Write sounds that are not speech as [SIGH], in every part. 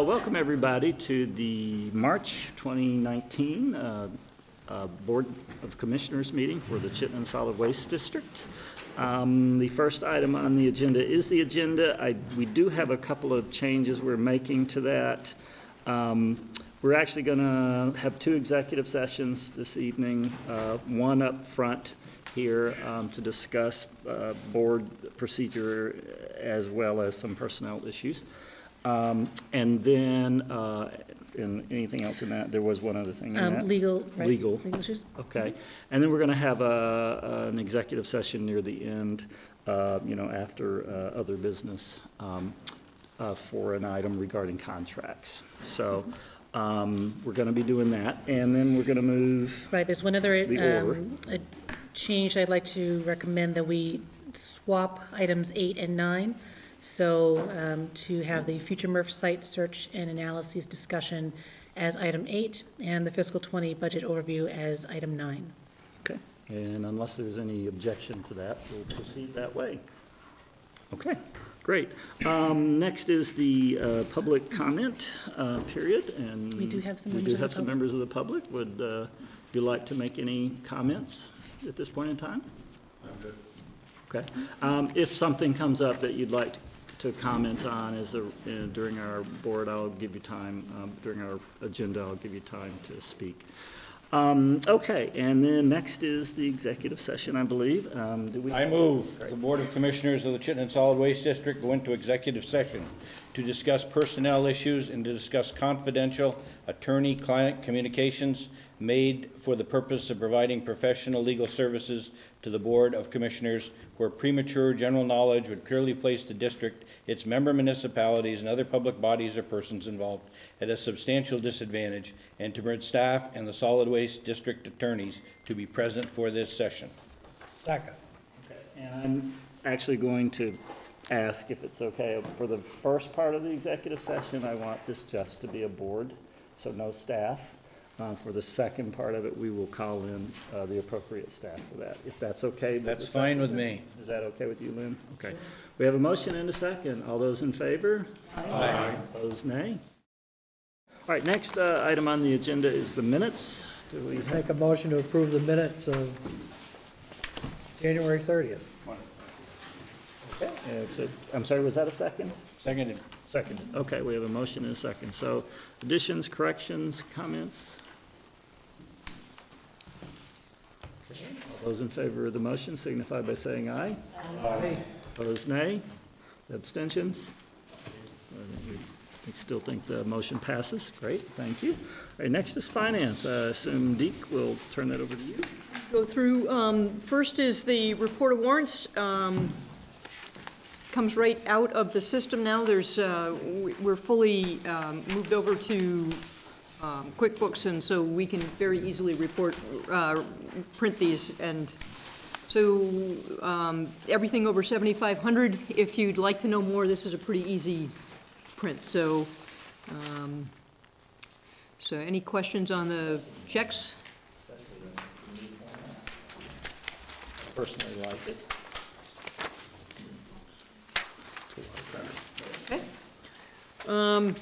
Uh, Welcome, everybody, to the March 2019 uh, uh, Board of Commissioners meeting for the Chittenden Solid Waste District. Um, The first item on the agenda is the agenda. I- We do have a couple of changes we're making to that. Um, We're actually going to have two executive sessions this evening, uh, one up front here um, to discuss uh, board procedure as well as some personnel issues. Um, And then, uh, and anything else in that? There was one other thing in Um, that. Legal, right? Legal. Issues? Okay. And then we're going to have a, an executive session near the end, uh, you know, after uh, other business um, uh, for an item regarding contracts. So um, we're going to be doing that. And then we're going to move, Right, there's one other The order. um, a change I'd like to recommend that we swap items eight and nine. So um, to have the future MRF site search and analyses discussion as item eight, and the fiscal 20 budget overview as item nine. okay. And unless there's any objection to that, we'll proceed that way. Okay, great. Um, Next is the uh, public comment uh, period, and. We do have some We members do of the have some public. members of the public. Would uh, you like to make any comments at this point in time? I'm good. Okay. Um, If something comes up that you'd like to comment on as a, uh, during our board, I'll give you time, um, during our agenda, I'll give you time to speak. Um, Okay, and then next is the executive session, I believe. Um, Do we? I move the Board of Commissioners of the Chittenden Solid Waste District go into executive session to discuss personnel issues and to discuss confidential attorney-client communications made for the purpose of providing professional legal services to the Board of Commissioners where premature general knowledge would clearly place the district, its member municipalities, and other public bodies or persons involved at a substantial disadvantage, and to permit staff and the solid waste district attorneys to be present for this session. Second. And I'm actually going to ask if it's okay, for the first part of the executive session, I want this just to be a board, so no staff. Uh, For the second part of it, we will call in uh, the appropriate staff for that, if that's okay. with the That's fine with second. me. Is that okay with you, Lynn? Okay. We have a motion and a second. All those in favor? Aye. Opposed, nay? All right, next uh, item on the agenda is the minutes. Do we have Make a motion to approve the minutes of January 30th. Uh, so- I'm sorry, was that a second? Seconded. Seconded. Okay, we have a motion and a second. So additions, corrections, comments? Those in favor of the motion signify by saying aye. Aye. Opposed, nay. Abstentions? We we still think the motion passes. Great, thank you. All right, next is finance. I assume Deke will turn that over to you. go through. Um, First is the report of warrants. Um, Comes right out of the system now. There's, uh, we- we're fully um, moved over to um, QuickBooks, and so we can very easily report, uh, print these. And so um, everything over 7,500, if you'd like to know more, this is a pretty easy print. So, um, so any questions on the checks? Personally like it. Okay. Um,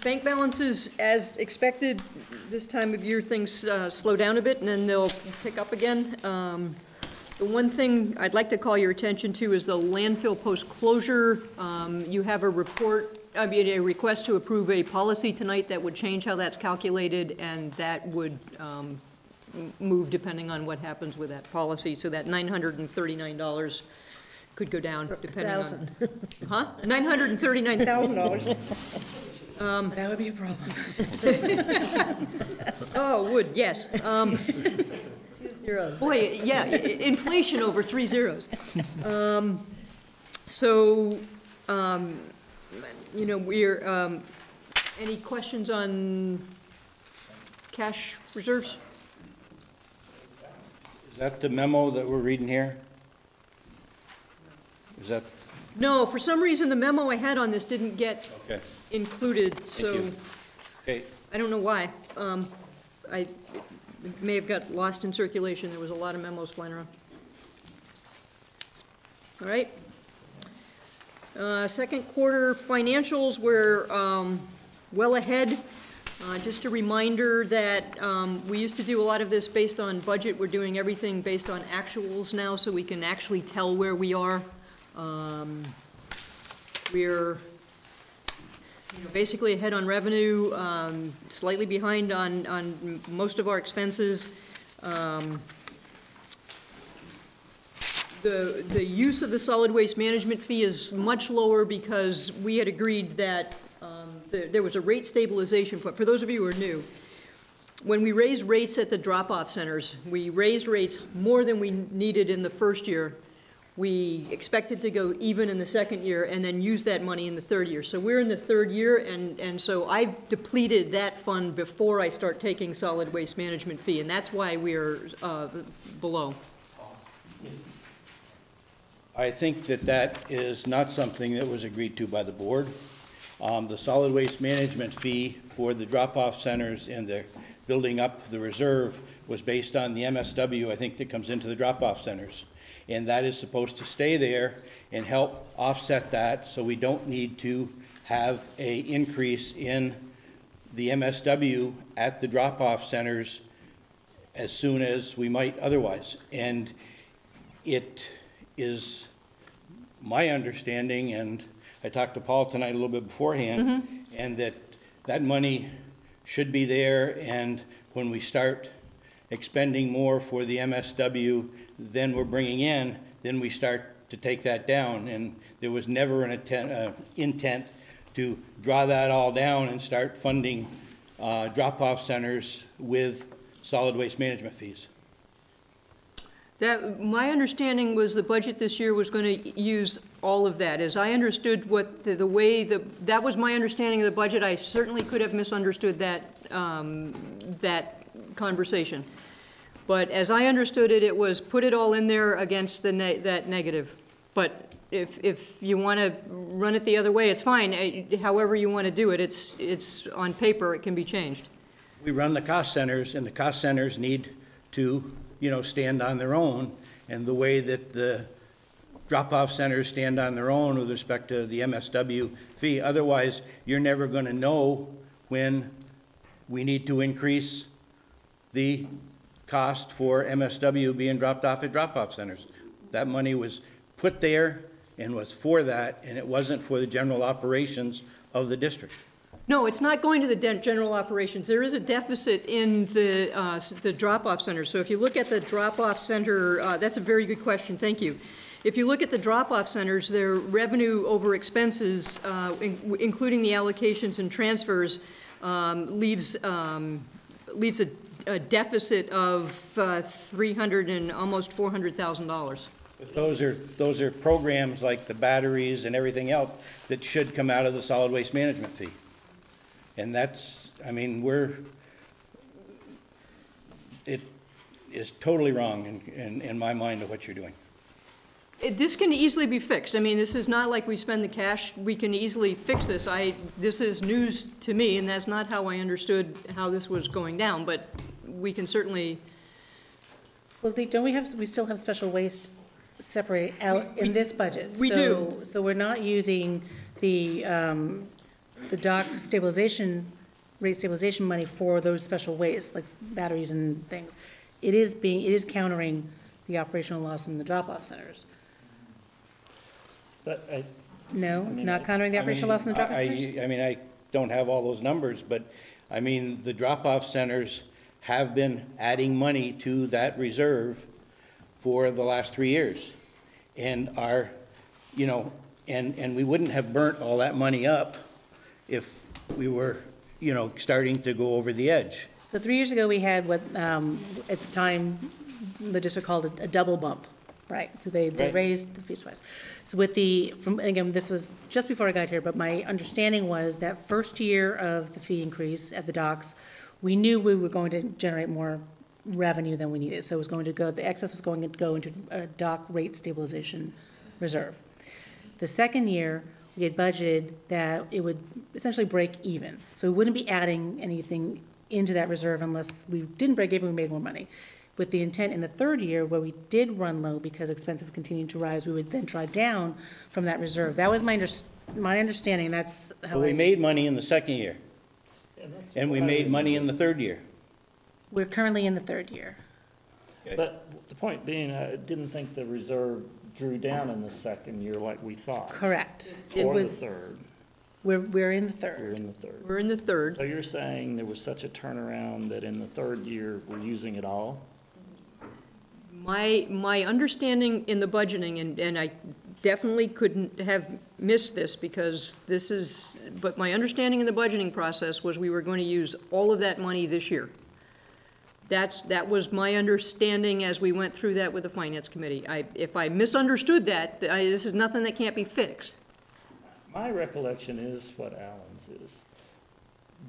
Bank balances, as expected, this time of year things uh, slow down a bit and then they'll pick up again. Um, the one thing I'd like to call your attention to is the landfill post closure. Um, you have a report, I mean, a request to approve a policy tonight that would change how that's calculated and that would um, move depending on what happens with that policy. So that $939 could go down depending 1, on. Huh? $939,000. [LAUGHS] Um, that would be a problem. [LAUGHS] oh, would, yes. Um, Two Zeros. Boy, yeah, inflation over three zeros. Um, so, you know, we're, any questions on cash reserves? Is that the memo that we're reading here? Is that no, for some reason, the memo I had on this didn't get okay, included, so you. okay. I don't know why. Um, I, it may have got lost in circulation, there was a lot of memos flying around. All right. Uh, Second quarter financials were um, well ahead. Uh, Just a reminder that um, we used to do a lot of this based on budget. We're doing everything based on actuals now, so we can actually tell where we are. Um, We're, you know, basically ahead on revenue, um, slightly behind on, on most of our expenses. Um, The, the use of the solid waste management fee is much lower because we had agreed that um, there, there was a rate stabilization, but for those of you who are new, when we raised rates at the drop-off centers, we raised rates more than we needed in the first year. We expected to go even in the second year and then use that money in the third year. So we're in the third year, and, and so I've depleted that fund before I start taking solid waste management fee, and that's why we're uh, below. I think that that is not something that was agreed to by the board. Um, the solid waste management fee for the drop-off centers and the building up the reserve was based on the MSW, I think, that comes into the drop-off centers. And that is supposed to stay there and help offset that, so we don't need to have a increase in the MSW at the drop-off centers as soon as we might otherwise. And it is my understanding, and I talked to Paul tonight a little bit beforehand, mm-hmm. and that that money should be there, and when we start expending more for the MSW than we're bringing in, then we start to take that down. And there was never an intent, uh, intent to draw that all down and start funding uh, drop-off centers with solid waste management fees. That, my understanding was the budget this year was going to use all of that. As I understood what, the- the way, the that was my understanding of the budget. I certainly could have misunderstood that, um, that conversation. But as I understood it, it was put it all in there against the, ne- that negative. But if, if you want to run it the other way, it's fine. Eh, However you want to do it, it's, it's on paper, it can be changed. we run the cost centers, and the cost centers need to, you know, stand on their own. And the way that the drop-off centers stand on their own with respect to the MSW fee, otherwise, you're never gonna know when we need to increase the cost for MSW being dropped off at drop-off centers. That money was put there and was for that, and it wasn't for the general operations of the district. No, it's not going to the general operations. There is a deficit in the, uh, the drop-off center. So if you look at the drop-off center, uh, that's a very good question, thank you. If you look at the drop-off centers, their revenue over expenses, uh, in- including the allocations and transfers, um, leaves, um, leaves a a deficit of uh, 300 and almost $400,000. Those are, those are programs like the batteries and everything else that should come out of the solid waste management fee. And that's, I mean, we're, it is totally wrong in, in, in my mind of what you're doing. It- This can easily be fixed. I mean, this is not like we spend the cash, we can easily fix this. I, this is news to me, and that's not how I understood how this was going down, but we can certainly, Well, don't we have, we still have special waste separate out in this budget? we do. So- So we're not using the, um, the dock stabilization, rate stabilization money for those special wastes, like batteries and things. It is being, it is countering the operational loss in the drop-off centers. But I, No, it's not countering the I operational mean, loss in the drop-off centers? I mean, I don't have all those numbers, but, I mean, the drop-off centers have been adding money to that reserve for the last three years. And are, you know, and, and we wouldn't have burnt all that money up if we were, you know, starting to go over the edge. So three years ago, we had what, um, at the time, the district called a, a double bump, right? So they, they Right. raised the fees twice. So with the, from, again, this was just before I got here, but my understanding was that first year of the fee increase at the docks, we knew we were going to generate more revenue than we needed. So it was going to go, the excess was going to go into a dock rate stabilization reserve. The second year, we had budgeted that it would essentially break even. So we wouldn't be adding anything into that reserve unless we didn't break even, we made more money. With the intent in the third year, where we did run low because expenses continued to rise, we would then draw down from that reserve. That was my under, my understanding, that's how But we I, made money in the second year. And we made money in the third year. We're currently in the third year. But the point being, I didn't think the reserve drew down in the second year like we thought. Correct. It Or the was, third. we're, we're in the We're third. in the third. We're in the third. So you're saying there was such a turnaround that in the third year, we're using it all? My, my understanding in the budgeting, and, and I definitely couldn't have missed this because this is, but my understanding in the budgeting process was we were going to use all of that money this year. That's, that was my understanding as we went through that with the finance committee. I, if I misunderstood that, I, this is nothing that can't be fixed. My recollection is what Alan's is,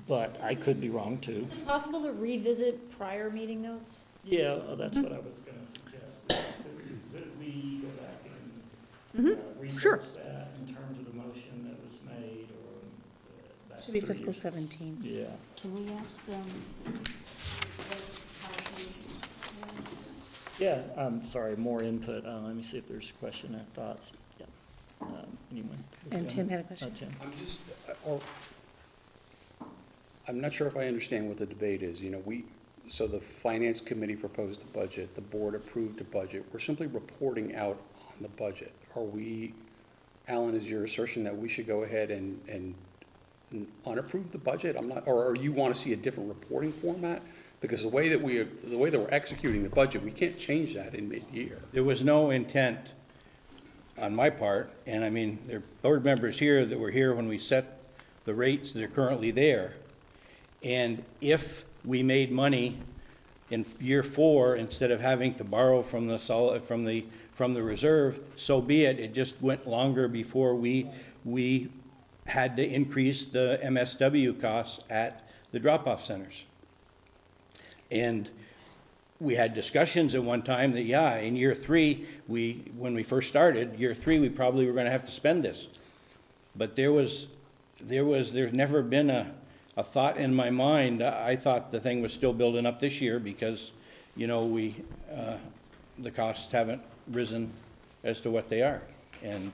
but I could be wrong too. Is it possible to revisit prior meeting notes? Yeah, that's what I was gonna suggest. Could we go back and uh, sure. research that in terms of the motion that was made or? uh, Should be fiscal years? seventeen. Yeah. Can we ask them? Yeah, I'm sorry, more input. Uh, let me see if there's a question or thoughts. Yeah. Um, Anyone? And Tim had a Uh, question. Tim. I'm just, or, I'm not sure if I understand what the debate is, you know, we, so the finance committee proposed a budget, the board approved a budget, we're simply reporting out on the budget. Are we, Alan, is your assertion that we should go ahead and, and unapprove the budget? I'm not, or, or you want to see a different reporting format? Because the way that we, the way that we're executing the budget, we can't change that in mid-year. There was no intent on my part, and I mean, there are board members here that were here when we set the rates that are currently there. And if we made money in year four, instead of having to borrow from the solid, from the, from the reserve, so be it. It just went longer before we, we had to increase the MSW costs at the drop-off centers. And we had discussions at one time that, yeah, in year three, we, when we first started, year three, we probably were gonna have to spend this. But there was, there was, there's never been a, a thought in my mind, I thought the thing was still building up this year because, you know, we, uh, the costs haven't risen as to what they are. And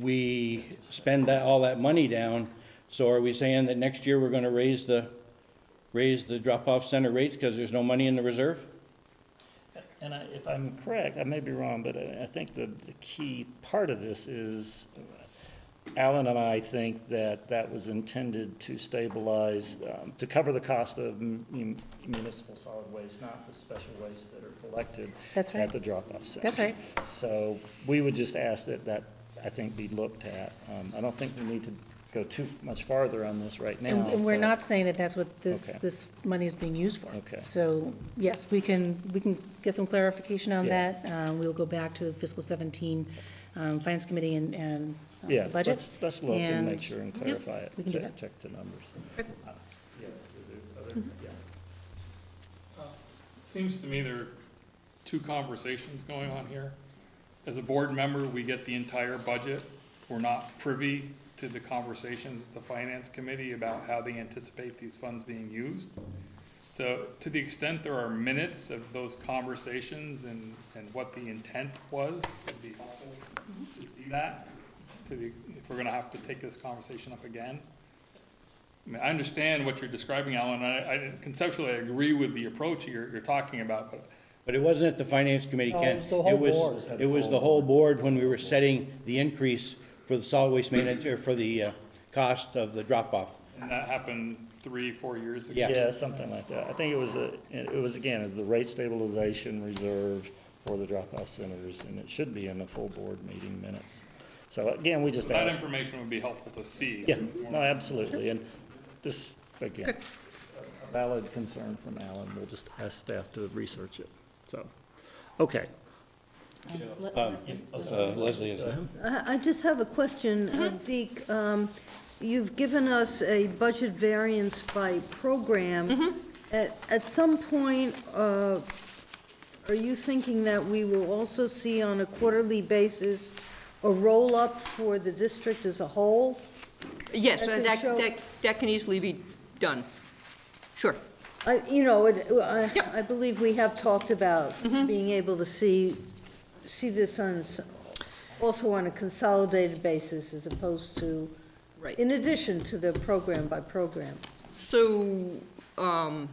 we spend that, all that money down, so are we saying that next year we're gonna raise the, raise the drop-off center rates because there's no money in the reserve? And I, if I'm correct, I may be wrong, but I, I think the, the key part of this is, Alan and I think that that was intended to stabilize, um, to cover the cost of mun- municipal solid waste, not the special waste that are collected That's right. at the drop-off center. That's right. So we would just ask that that, I think, be looked at. Um, I don't think we need to go too much farther on this right now. And, and we're not saying that that's what this, Okay. this money is being used for. Okay. So, yes, we can, we can get some clarification on Yeah. that. Uh, we'll go back to the fiscal seventeen, um, finance committee and, and Yeah, the budget. let's, let's look and make sure and clarify it. we can do check- that. Check the numbers. Uh, Yes, is there other, yeah. Uh, Seems to me there are two conversations going on here. As a board member, we get the entire budget. We're not privy to the conversations at the finance committee about how they anticipate these funds being used. So to the extent there are minutes of those conversations and, and what the intent was, it'd be helpful to see that. To the, if we're gonna have to take this conversation up again. I mean, I understand what you're describing, Alan, I, I conceptually I agree with the approach you're, you're talking about, but But it wasn't at the finance committee, No, Ken. it was the whole board. It was the whole board when we were setting the increase for the solid waste manager, for the uh, cost of the drop-off. and that happened three, four years ago. Yeah. Yeah, something like that. I think it was, a it was again, as the rate stabilization reserve for the drop-off centers, and it should be in the full board meeting minutes. So again, we just That asked. information would be helpful to see. Yeah, no, absolutely, and this, again, a valid concern from Alan, we'll just ask staff to research it, so, okay. Uh, Leslie is. I I just have a question, uh, Deke. Um, You've given us a budget variance by program. At At some point, uh, are you thinking that we will also see on a quarterly basis a roll-up for the district as a whole? Yes, I uh, can that, show- that, that can easily be done. Sure. I, you know, it- I, I believe we have talked about being able to see, see this on, s- also on a consolidated basis as opposed to, Right. in addition to the program by program. So, um,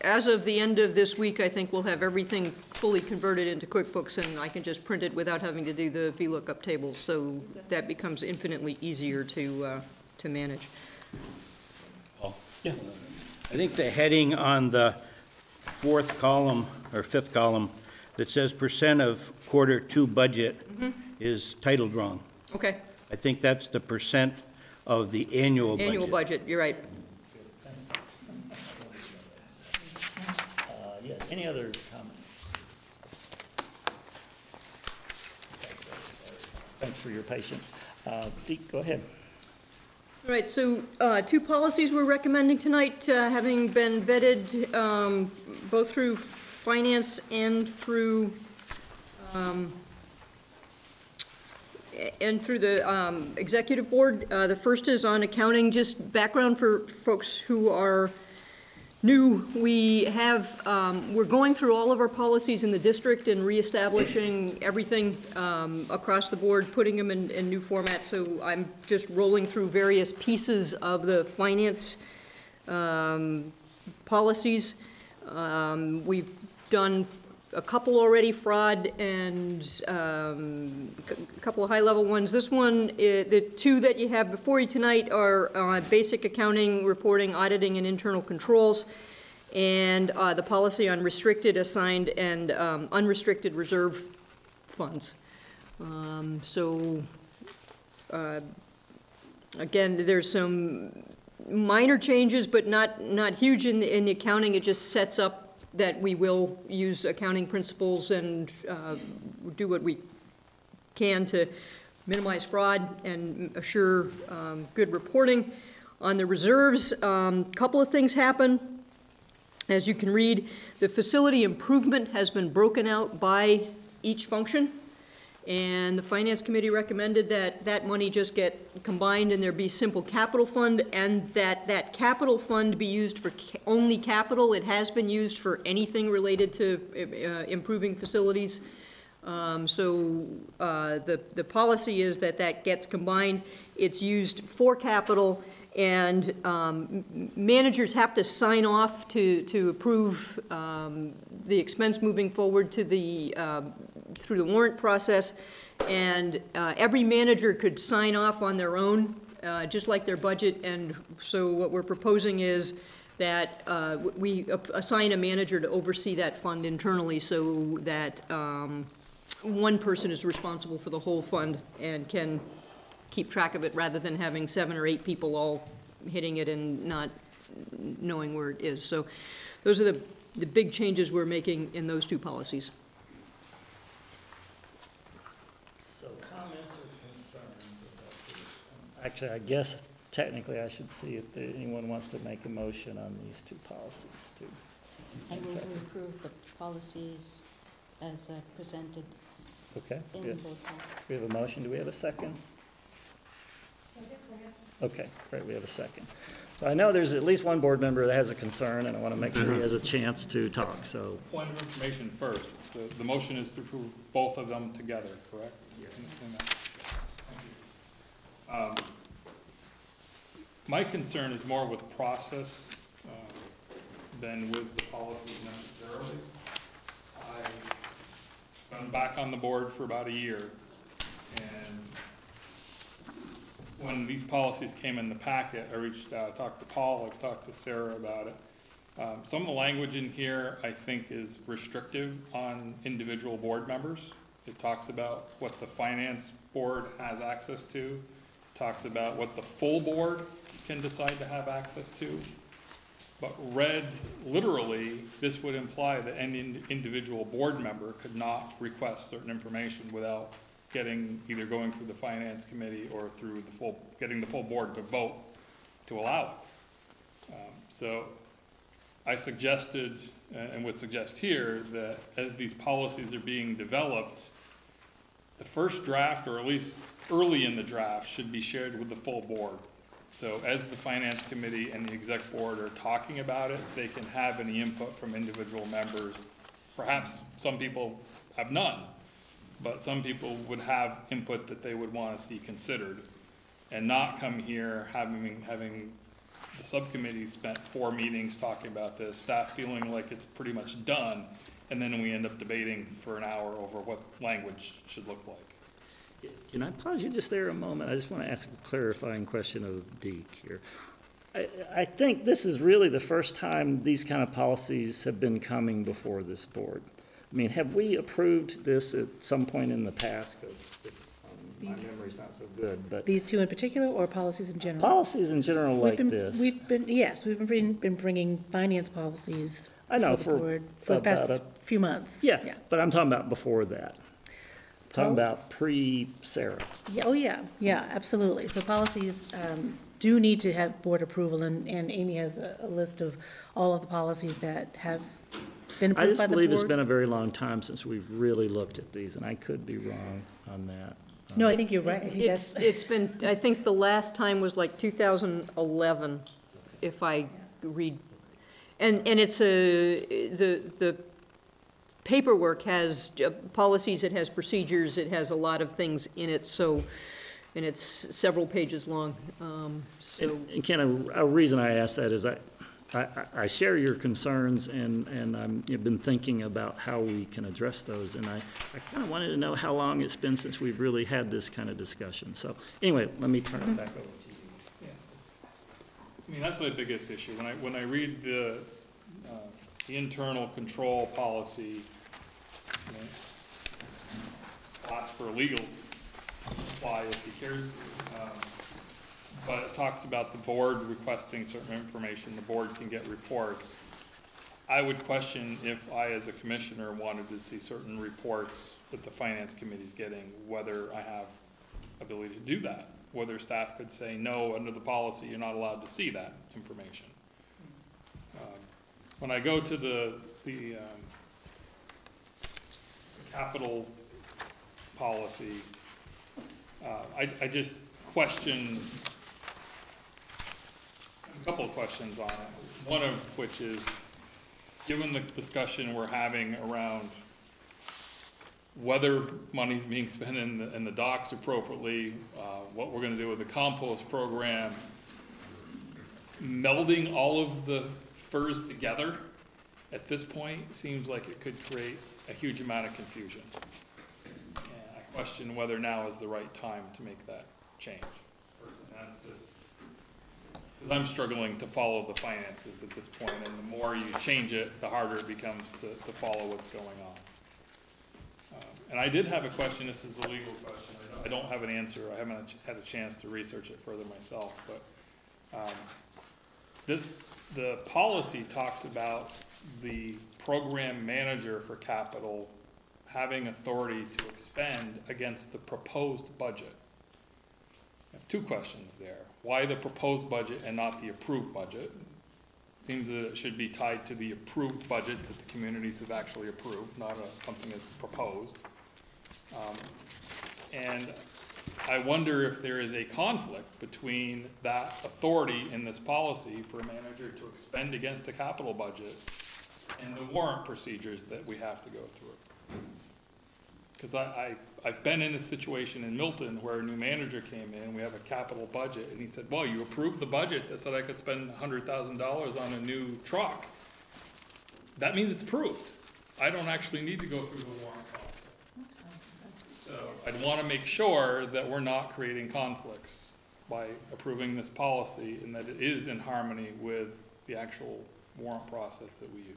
as of the end of this week, I think we'll have everything fully converted into QuickBooks, and I can just print it without having to do the VLOOKUP tables, so that becomes infinitely easier to, uh, to manage. Yeah, I think the heading on the fourth column, or fifth column, that says percent of quarter two budget is titled wrong. Okay, I think that's the percent of the annual budget. annual budget, you're right. Uh, yeah, any other comments? Thanks for your patience. Uh, Deke, go ahead. All right, so uh, two policies we're recommending tonight, uh, having been vetted um, both through finance and through, um, and through the um, executive board. Uh, The first is on accounting, just background for folks who are new. We have, um, we're going through all of our policies in the district and reestablishing everything um, across the board, putting them in, in new formats. So I'm just rolling through various pieces of the finance um, policies. Um, We've done a couple already, fraud and um, a couple of high-level ones. This one, eh, the two that you have before you tonight are uh, basic accounting, reporting, auditing, and internal controls, and uh, the policy on restricted, assigned, and um, unrestricted reserve funds. Um, So, uh, again, there's some minor changes, but not, not huge in, the in the accounting. It just sets up that we will use accounting principles and uh, do what we can to minimize fraud and assure um, good reporting. On the reserves, a um, couple of things happen. As you can read, the facility improvement has been broken out by each function. And the Finance Committee recommended that that money just get combined and there be simple capital fund, and that that capital fund be used for ca- only capital. It has been used for anything related to uh, improving facilities. Um, So uh, the, the policy is that that gets combined. It's used for capital, and um, managers have to sign off to, to approve um, the expense moving forward to the, um, through the warrant process. And uh, every manager could sign off on their own, uh, just like their budget. And so what we're proposing is that uh, we assign a manager to oversee that fund internally so that um, one person is responsible for the whole fund and can keep track of it rather than having seven or eight people all hitting it and not knowing where it is. So those are the, the big changes we're making in those two policies. So comments or concerns about this? Actually, I guess technically I should see if there- anyone wants to make a motion on these two policies too. I will approve the policies as uh, presented Okay, in good. both. policies. We have a motion, do we have a second? Okay, great, we have a second. So I know there's at least one board member that has a concern, and I want to make sure he has a chance to talk, so. Point of information first, so the motion is to approve both of them together, correct? Yes. Um, My concern is more with process uh, than with the policies necessarily. I've been back on the board for about a year, and when these policies came in the packet, I reached out, talked to Paul, I've talked to Sarah about it. Um, Some of the language in here, I think, is restrictive on individual board members. It talks about what the finance board has access to, talks about what the full board can decide to have access to. But read literally, this would imply that any individual board member could not request certain information without getting, either going through the finance committee or through the full, getting the full board to vote to allow it. Um, So I suggested, and would suggest here, that as these policies are being developed, the first draft, or at least early in the draft, should be shared with the full board. So as the finance committee and the exec board are talking about it, they can have any input from individual members. Perhaps some people have none, but some people would have input that they would want to see considered, and not come here having, having the subcommittee spent four meetings talking about this, staff feeling like it's pretty much done, and then we end up debating for an hour over what language should look like. Can I pause you just there a moment? I just want to ask a clarifying question of Deke here. I, I think this is really the first time these kind of policies have been coming before this board. I mean, have we approved this at some point in the past? Because um, my memory's not so good, but These two in particular, or policies in general? policies in general We've like been- this. We've been, yes, we've been, been bringing finance policies I know, for the for board for the past about few months. Yeah, but I'm talking about before that. Talking Oh. about pre-Sarah. Yeah, oh, yeah, yeah, absolutely. So policies um, do need to have board approval, and, and Amy has a, a list of all of the policies that have been I approved just by the believe it's been a very long time since we've really looked at these, and I could be wrong on that. No, I think you're right. I think It's, it's been, I think the last time was like 2011, if I read. And, and it's a, the, the paperwork has uh, policies, it has procedures, it has a lot of things in it, so, and it's several pages long, um, so. And and Ken, a, a reason I ask that is I, I, I- I share your concerns, and, and I'm, you've been thinking about how we can address those, and I, I kind of wanted to know how long it's been since we've really had this kind of discussion. So, anyway, let me turn it back over to you. Yeah. I mean, that's my biggest issue. When I, when I read the internal control policy, ask for a legal apply if he cares. um, But it talks about the board requesting certain information, the board can get reports. I would question if I, as a commissioner, wanted to see certain reports that the finance committee is getting, whether I have ability to do that. Whether staff could say, no, under the policy, you're not allowed to see that information. When I go to the, the, um, capital policy, uh, I, I just question a couple of questions on it. One of which is, given the discussion we're having around whether money's being spent in the, in the docks appropriately, uh, what we're gonna do with the compost program, melding all of the FERS together at this point seems like it could create a huge amount of confusion. And I question whether now is the right time to make that change. That's just, because I'm struggling to follow the finances at this point, and the more you change it, the harder it becomes to, to follow what's going on. Um, And I did have a question, this is a legal question, I don't have an answer, I haven't had a chance to research it further myself, but, um, this, the policy talks about the program manager for capital having authority to expend against the proposed budget. I have two questions there. Why the proposed budget and not the approved budget? Seems that it should be tied to the approved budget that the communities have actually approved, not a, something that's proposed. Um, And I wonder if there is a conflict between that authority in this policy for a manager to expend against a capital budget and the warrant procedures that we have to go through. Because I, I, I've been in a situation in Milton where a new manager came in, we have a capital budget, and he said, well, you approved the budget that said I could spend hundred thousand dollars on a new truck. That means it's approved. I don't actually need to go through the warrant. So I'd want to make sure that we're not creating conflicts by approving this policy and that it is in harmony with the actual warrant process that we use.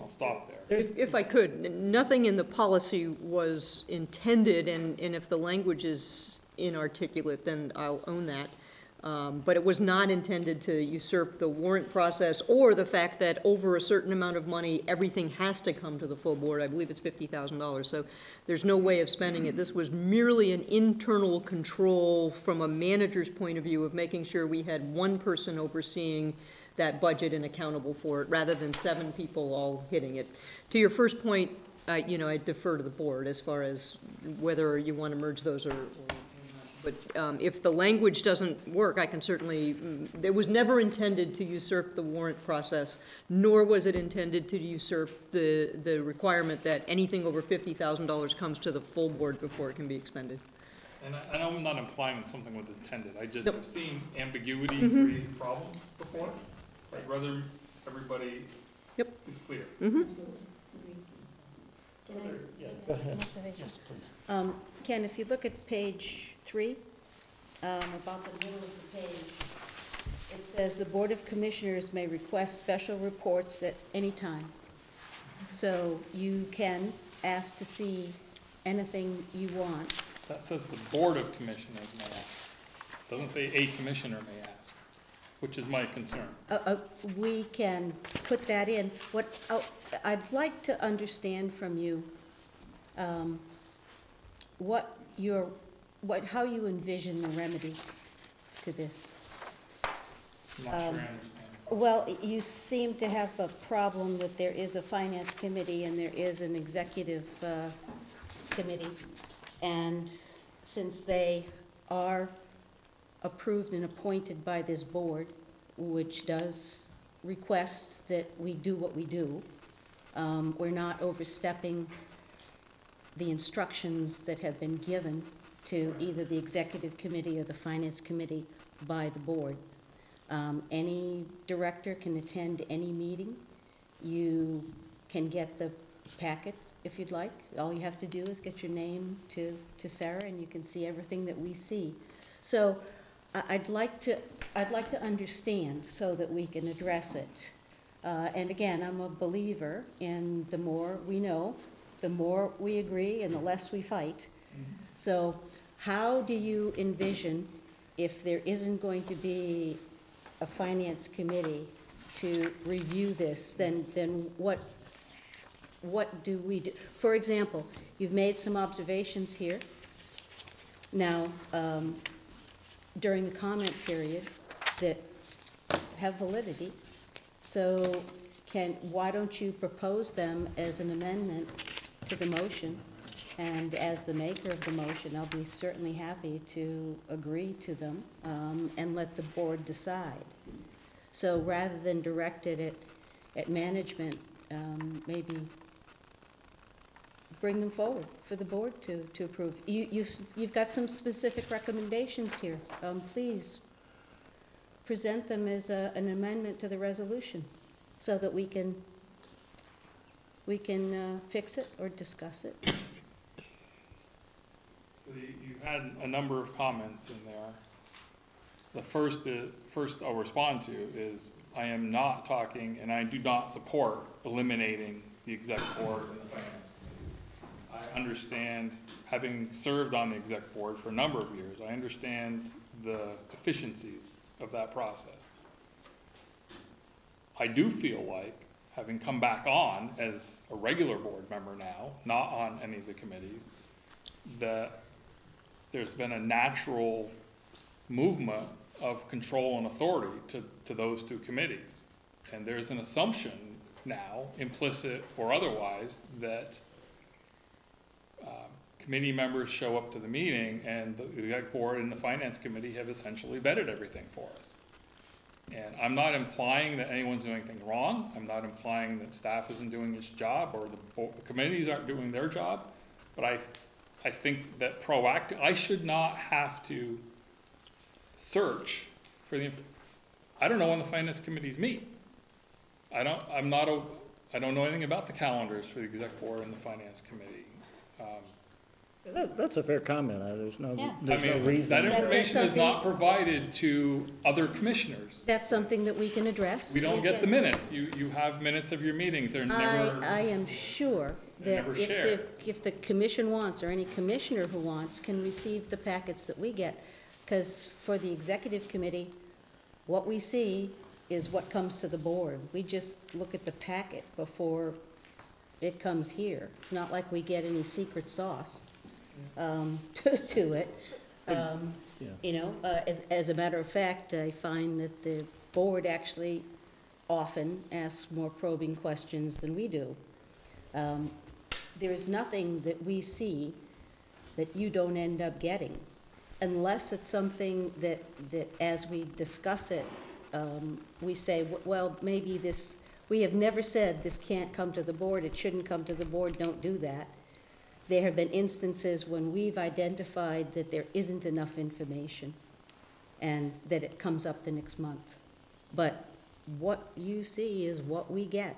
I'll stop there. If, I could, nothing in the policy was intended, and, and if the language is inarticulate, then I'll own that. Um, but it was not intended to usurp the warrant process or the fact that over a certain amount of money, everything has to come to the full board. I believe it's fifty thousand dollars, so there's no way of spending it. This was merely an internal control from a manager's point of view of making sure we had one person overseeing that budget and accountable for it, rather than seven people all hitting it. To your first point, I, you know, I defer to the board as far as whether you want to merge those or, or but um, if the language doesn't work, I can certainly, mm, it was never intended to usurp the warrant process, nor was it intended to usurp the, the requirement that anything over fifty thousand dollars comes to the full board before it can be expended. And I, and I'm not implying that something was intended, I just Nope. have seen ambiguity create problems before. So I'd rather everybody Yep. is clear. Can I, Yeah, Go ahead. an observation? yes, please. Um, Ken, if you look at page three, um, about the middle of the page, it says, "The Board of Commissioners may request special reports at any time." So you can ask to see anything you want. That says the Board of Commissioners may ask. Doesn't say a commissioner may ask, which is my concern. Uh, uh, We can put that in. What, oh, I'd like to understand from you um, what your, what, how you envision the remedy to this. I'm not sure I Um, understand. Well, you seem to have a problem that there is a finance committee and there is an executive uh, committee. And since they are approved and appointed by this board, which does request that we do what we do, um, we're not overstepping the instructions that have been given to either the executive committee or the finance committee by the board. Um, Any director can attend any meeting. You can get the packet if you'd like. All you have to do is get your name to, to Sarah, and you can see everything that we see. So I'd like to, I'd like to understand so that we can address it. Uh, And again, I'm a believer in the more we know, the more we agree, and the less we fight. So how do you envision, if there isn't going to be a finance committee to review this, then, then what, what do we do? For example, you've made some observations here. Now, um, during the comment period that have validity. So can, why don't you propose them as an amendment to the motion? And as the maker of the motion, I'll be certainly happy to agree to them um, and let the board decide. So rather than direct it at, at management, um, maybe bring them forward for the board to, to approve. You, you've, you've got some specific recommendations here. Um, Please present them as a, an amendment to the resolution so that we can, we can uh, fix it or discuss it. You had a number of comments in there. The first, i- first I'll respond to is, I am not talking, and I do not support eliminating the exec board and the finance. I understand, having served on the exec board for a number of years, I understand the efficiencies of that process. I do feel like, having come back on as a regular board member now, not on any of the committees, that there's been a natural movement of control and authority to, to those two committees. And there's an assumption now, implicit or otherwise, that um, committee members show up to the meeting and the exec board and the finance committee have essentially vetted everything for us. And I'm not implying that anyone's doing anything wrong. I'm not implying that staff isn't doing its job or the, the committees aren't doing their job. But I, I think that proactive, I should not have to search for the, I don't know when the finance committees meet. I don't, I'm not, a, I don't know anything about the calendars for the exec board and the finance committee. Um, That, that's a fair comment, Uh, there's no, Yeah. I there's no mean, reason. that that's information is not provided to other commissioners. That's something that we can address. We don't get the minutes. You, you have minutes of your meetings. They're I, never. I am sure They're that never if the, if the commission wants, or any commissioner who wants, can receive the packets that we get. Because for the executive committee, what we see is what comes to the board. We just look at the packet before it comes here. It's not like we get any secret sauce um, [LAUGHS] to, to it. Um, Yeah. You know, uh, as, as a matter of fact, I find that the board actually often asks more probing questions than we do. Um, There is nothing that we see that you don't end up getting, unless it's something that, that as we discuss it, um, we say, "W- well, maybe this, we have never said this can't come to the board, it shouldn't come to the board, don't do that. There have been instances when we've identified that there isn't enough information and that it comes up the next month. But what you see is what we get.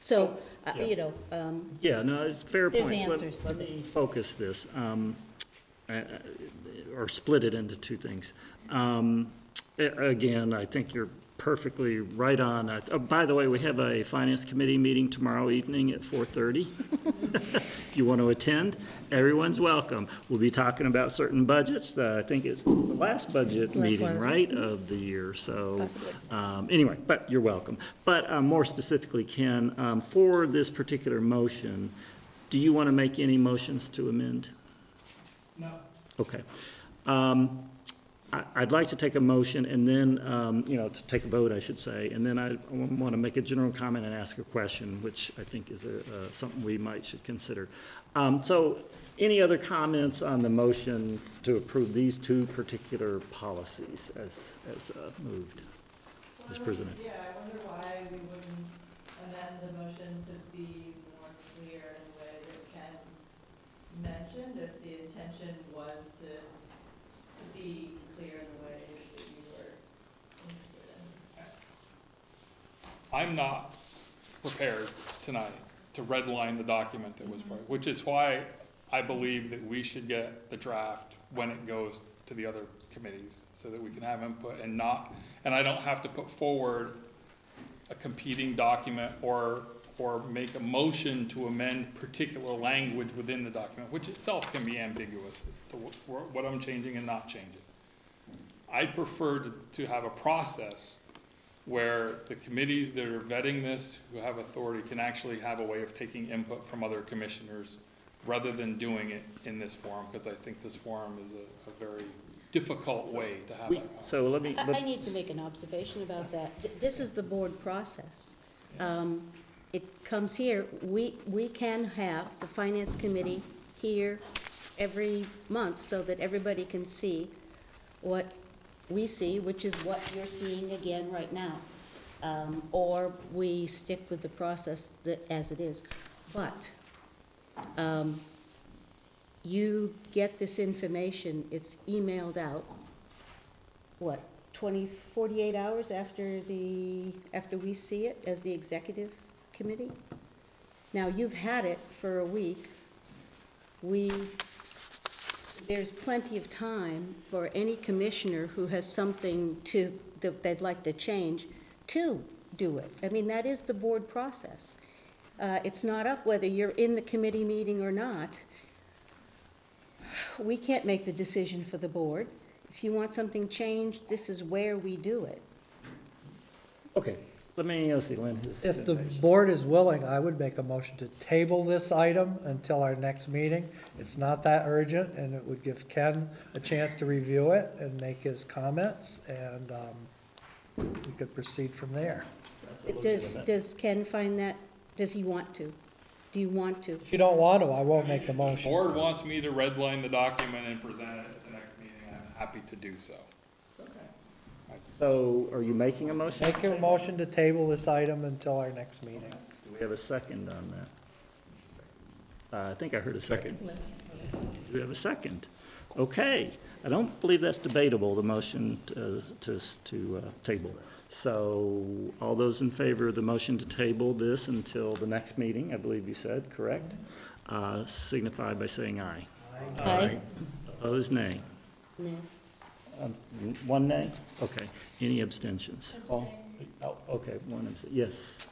So, uh, Yeah. you know, um, Yeah, no, it's fair There's points. Let- answers to Let me focus this, um, uh, or split it into two things. Um, Again, I think you're perfectly right on. Uh, oh, By the way, we have a finance committee meeting tomorrow evening at 4:30. [LAUGHS] If you want to attend, everyone's welcome. We'll be talking about certain budgets. Uh, I think it's the last budget Last meeting, one, isn't it? right, of the year, so. Um, Anyway, but you're welcome. But um, more specifically, Ken, um, for this particular motion, do you want to make any motions to amend? No. Okay. Um, I- I'd like to take a motion and then, um, you know, to take a vote, I should say, and then I want to make a general comment and ask a question, which I think is a- uh, something we might should consider. Um, So any other comments on the motion to approve these two particular policies as, as uh, moved, as presented? Yeah, I wonder why we wouldn't amend the motion to be more clear in the way that Ken mentioned, if the intention was to, to be clear in the way that you were interested in. I'm not prepared tonight to redline the document that was, mm-hmm. brought, which is why I believe that we should get the draft when it goes to the other committees, so that we can have input and not, and I don't have to put forward a competing document or, or make a motion to amend particular language within the document, which itself can be ambiguous as to wh- what I'm changing and not changing. I'd prefer to, to have a process where the committees that are vetting this, who have authority, can actually have a way of taking input from other commissioners rather than doing it in this forum, because I think this forum is a, a very difficult way to have We- that. So let me, I I need to make an observation about that. Th- This is the board process. Um, It comes here, we, we can have the finance committee here every month so that everybody can see what we see, which is what you're seeing again right now. Um, Or we stick with the process that, as it is. But um, you get this information, it's emailed out, what, 20, 48 hours after the, after we see it as the executive committee? Now, you've had it for a week. We, there's plenty of time for any commissioner who has something to, that they'd like to change, to do it. I mean, that is the board process. Uh, It's not up whether you're in the committee meeting or not. We can't make the decision for the board. If you want something changed, this is where we do it. okay, let me, see, Lynn. has- If the board is willing, I would make a motion to table this item until our next meeting. It's not that urgent, and it would give Ken a chance to review it and make his comments, and um, we could proceed from there. Does, does Ken find that, does he want to? Do you want to? If you don't want to, I won't make the If motion. Board wants me to redline the document and present it at the next meeting, I'm happy to do so. So are you making a motion? Make a motion to table this item until our next meeting. Do we have a second on that? Uh, I think I heard a second. Do we have a second? Okay, I don't believe that's debatable, the motion to, to, to uh, table. So all those in favor of the motion to table this until the next meeting, I believe you said, correct? Uh, Signify by saying aye. Aye. Opposed, nay. No. Um, One nay? Okay. Any abstentions? Oh, okay, one abstention, yes.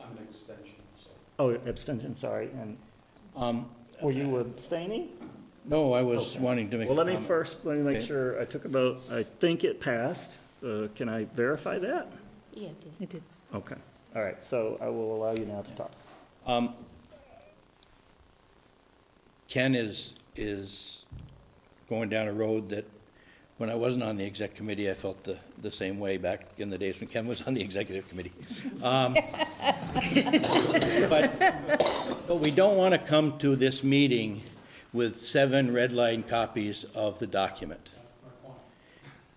I'm an extension, so. Oh, abstention, sorry, and Um, were you abstaining? no, I was Okay. wanting to make a Well, let me comment. first, let me make Okay. sure, I took a vote, I think it passed. Uh, Can I verify that? Yeah, it did. It did. Okay, all right, so I will allow you now to talk. Um, Ken is, is going down a road that, when I wasn't on the exec committee, I felt the, the same way back in the days when Ken was on the executive committee. Um, But, but we don't want to come to this meeting with seven red line copies of the document.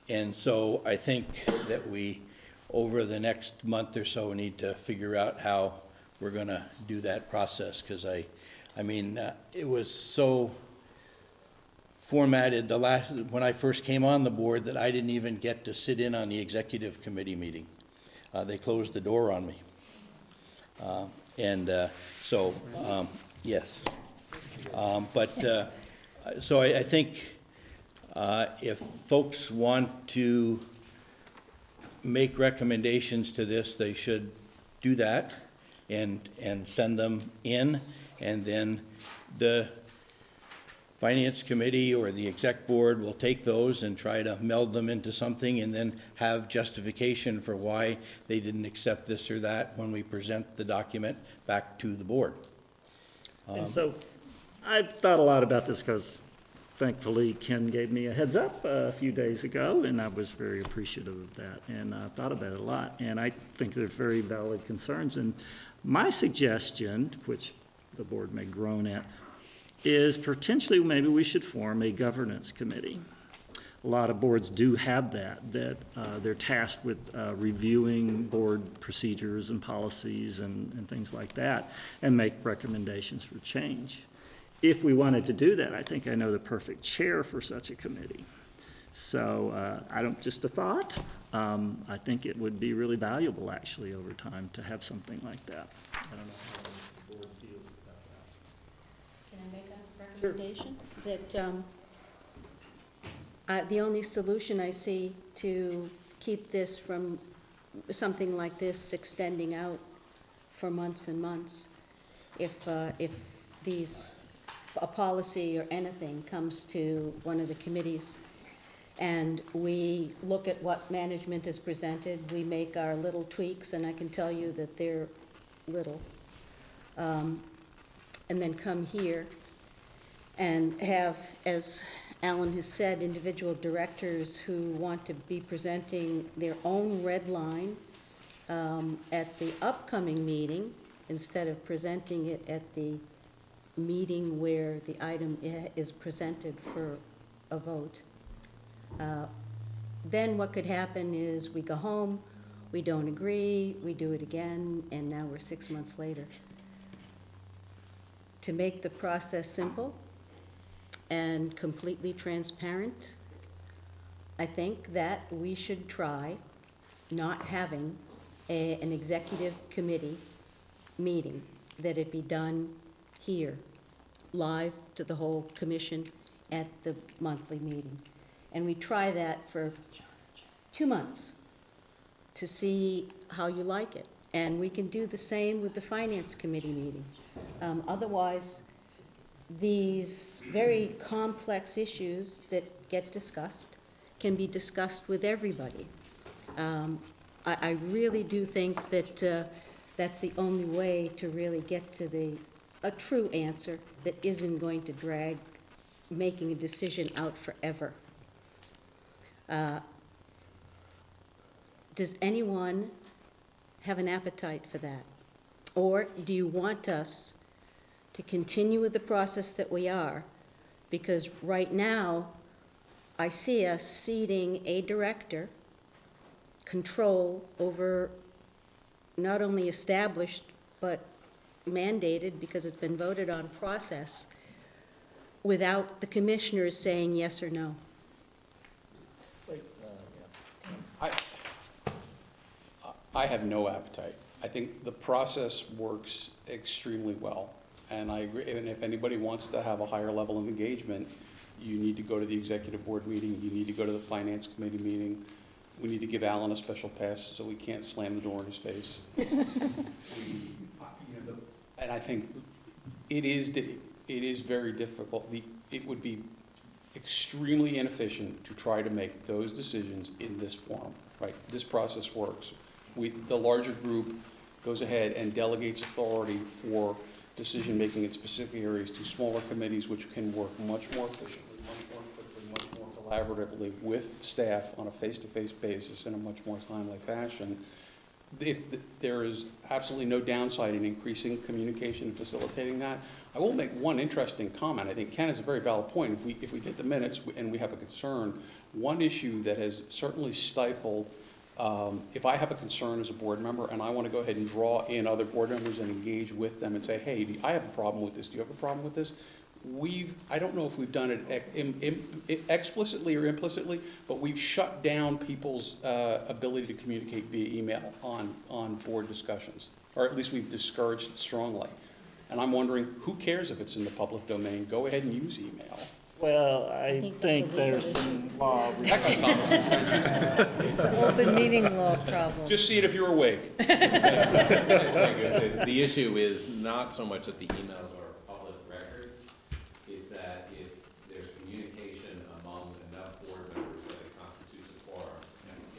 And so I think that we, over the next month or so, need to figure out how we're gonna do that process, because I, I mean, uh, it was so formatted the last, when I first came on the board, that I didn't even get to sit in on the executive committee meeting. Uh, They closed the door on me. Uh, And uh, so, um, yes. Um, But, uh, so I, I think uh, if folks want to make recommendations to this, they should do that and, and send them in. And then the finance committee or the exec board will take those and try to meld them into something and then have justification for why they didn't accept this or that when we present the document back to the board. And um, so I've thought a lot about this because thankfully Ken gave me a heads up a few days ago, and I was very appreciative of that, and I thought about it a lot. And I think they're very valid concerns. And my suggestion, which the board may groan at, is potentially maybe we should form a governance committee. A lot of boards do have that, that uh, they're tasked with uh, reviewing board procedures and policies and, and things like that, and make recommendations for change. If we wanted to do that, I think I know the perfect chair for such a committee. So uh, I don't, just a thought, um, I think it would be really valuable, actually, over time, to have something like that. I don't know how the board feels about that. Can I make a recommendation? That, um, the only solution I see to keep this from, something like this extending out for months and months, if, uh, if these, a policy or anything comes to one of the committees, and we look at what management has presented, we make our little tweaks, and I can tell you that they're little. Um, And then come here and have, as Alan has said, individual directors who want to be presenting their own red line um, at the upcoming meeting, instead of presenting it at the meeting where the item is presented for a vote. Uh, Then what could happen is we go home, we don't agree, we do it again, and now we're six months later. To make the process simple and completely transparent, I think that we should try not having a, an executive committee meeting, that it be done here, live to the whole commission at the monthly meeting. And we try that for two months to see how you like it. And we can do the same with the finance committee meeting. Um, Otherwise, these very complex issues that get discussed can be discussed with everybody. Um, I, I really do think that uh, that's the only way to really get to the, a true answer that isn't going to drag making a decision out forever. Uh, Does anyone have an appetite for that? Or do you want us to continue with the process that we are? Because right now, I see us seating a director, control over not only established, but mandated, because it's been voted on process, without the commissioners saying yes or no. Uh, I, I have no appetite. I think the process works extremely well. And I agree, and if anybody wants to have a higher level of engagement, you need to go to the executive board meeting, you need to go to the finance committee meeting. We need to give Alan a special pass so we can't slam the door in his face. We- you know, the- And I think it is, it is very difficult. The, it would be extremely inefficient to try to make those decisions in this forum, right? This process works. We, the larger group goes ahead and delegates authority for decision-making in specific areas to smaller committees, which can work much more efficiently, much more quickly, much more collaboratively with staff on a face-to-face basis in a much more timely fashion. If, there is absolutely no downside in increasing communication and facilitating that. I will make one interesting comment. I think Ken has a very valid point. If we, if we get the minutes and we have a concern, one issue that has certainly stifled um, if I have a concern as a board member and I want to go ahead and draw in other board members and engage with them and say, hey, I have a problem with this, do you have a problem with this? We've, I don't know if we've done it im- im- explicitly or implicitly, but we've shut down people's uh, ability to communicate via email on, on board discussions, or at least we've discouraged it strongly. And I'm wondering, who cares if it's in the public domain? Go ahead and use email. Well, I think think there's some law. That got Thomas' Open meeting law problem. Just see it if you're awake. [LAUGHS] The the issue is not so much that the emails are public records, it's that if there's communication among enough board members that it constitutes a quorum,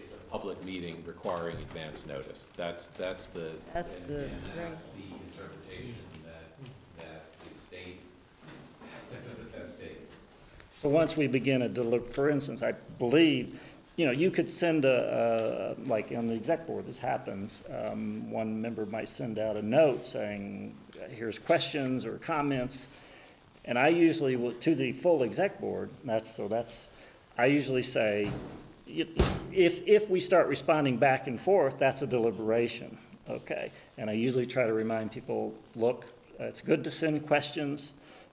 it's a public meeting requiring advance notice. That's, that's the. That's and- the- And that's the interpretation that, that the state, that's the best state. So once we begin a deli, for instance, I believe, you know, you could send a, a- like on the exec board, this happens, um, one member might send out a note saying, here's questions or comments. And I usually to the full exec board, that's, so that's, I usually say, if, if we start responding back and forth, that's a deliberation, okay? And I usually try to remind people, look, it's good to send questions,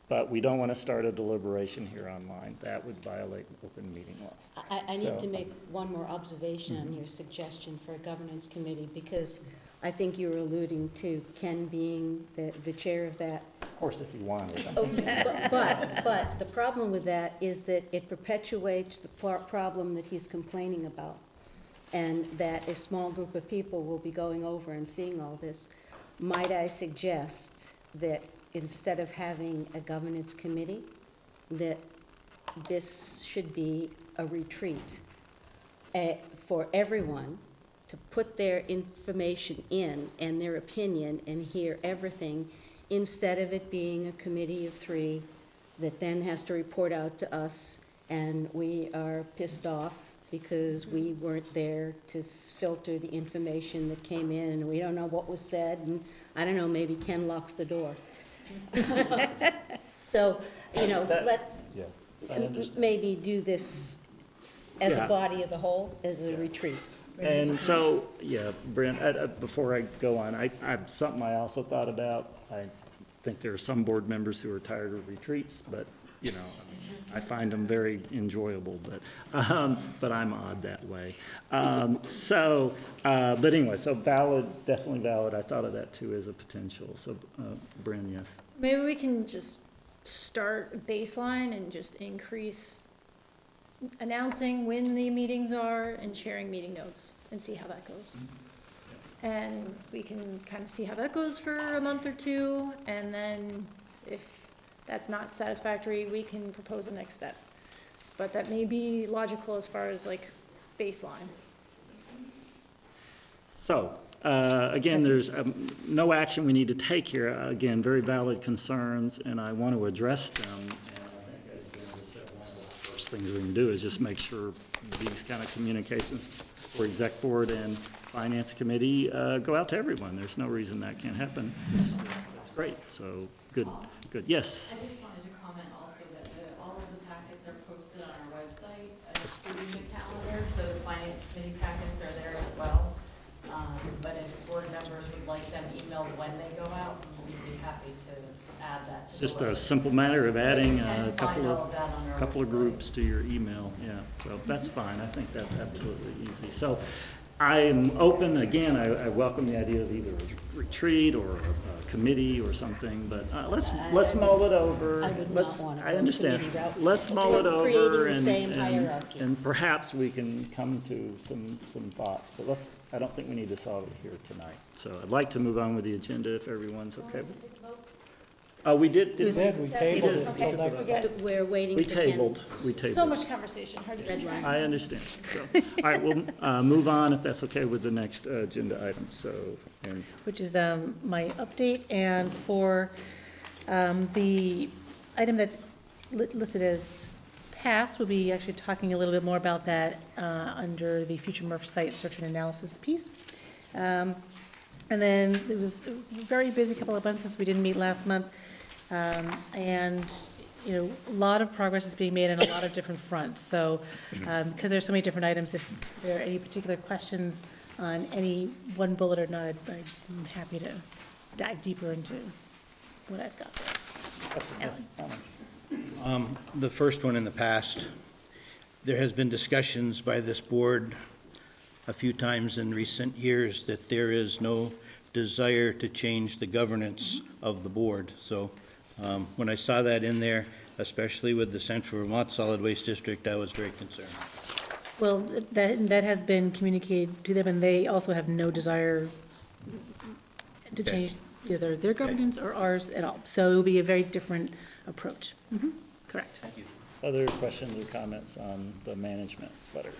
but we don't want to start a deliberation here online. That would violate open meeting law. I, I need So- to make um, one more observation on mm-hmm. your suggestion for a governance committee, because I think you were alluding to Ken being the, the chair of that. Of course, if you wanted. Oh, but, but- but the problem with that is that it perpetuates the problem that he's complaining about, and that a small group of people will be going over and seeing all this. Might I suggest that instead of having a governance committee, that this should be a retreat eh, for everyone to put their information in and their opinion and hear everything, instead of it being a committee of three that then has to report out to us, and we are pissed off because we weren't there to filter the information that came in, and we don't know what was said, and I don't know, maybe Ken locks the door. [LAUGHS] So, you know, That- let, Yeah, I understand. maybe do this as Yeah. a body of the whole, as a retreat. And so, yeah, Brent, uh, uh, before I go on, I, I, something I also thought about, I think there are some board members who are tired of retreats, but, you know, I find them very enjoyable, but, um, but I'm odd that way. Um, so, uh, but anyway, so valid, definitely valid, I thought of that too as a potential, so, uh, Brent, yes. Maybe we can just start baseline and just increase announcing when the meetings are and sharing meeting notes and see how that goes. And we can kind of see how that goes for a month or two, and then if that's not satisfactory, we can propose a next step. But that may be logical as far as like baseline. So, uh, again, there's um, no action we need to take here. Again, very valid concerns, and I want to address them. And I think, as Ben just said, one of the first things we can do is just make sure these kind of communications for exec board and finance committee uh, go out to everyone. There's no reason that can't happen. That's great, so, good, good. Yes? I just wanted to comment also that the- all of the packets are posted on our website, uh, including the calendar, so the finance committee packets are there as well. Um, But if board members would like them emailed when they go out, we'd be happy to add that to the Just a simple matter of adding a couple of, of couple of groups to your email, yeah, so that's fine, I think that's absolutely easy. So I'm open, again, I, I welcome the idea of either a retreat or a committee or something, but uh, let's, let's mull it over. I would not Let's- wanna I understand. Let's mull it over and, and, and perhaps we can come to some, some thoughts, but let's, I don't think we need to solve it here tonight. So I'd like to move on with the agenda if everyone's okay with Uh, we did, We did, did, we tabled it Okay. until next time. We're waiting we for Ken. tabled, we tabled. So much conversation, hard to Red. I understand. So, all right, we'll uh, move on if that's okay with the next uh, agenda item. So, and which is um, my update, and for um, the item that's li- listed as passed, we'll be actually talking a little bit more about that uh, under the future MRF site search and analysis piece. Um, And then it was a very busy couple of months since we didn't meet last month, Um, and you know, a lot of progress is being made on a lot of different fronts. So, because there's so many different items, if there are any particular questions on any one bullet or not, I'm happy to dive deeper into what I've got? Um, The first one in the past, there has been discussions by this board a few times in recent years that there is no desire to change the governance of the board. So um, when I saw that in there, especially with the Central Vermont Solid Waste District, I was very concerned. Well, that, that has been communicated to them, and they also have no desire to Okay. change either their governance or ours at all. So it will be a very different approach. Mhm, Correct. Thank you. Other questions or comments on the management letter?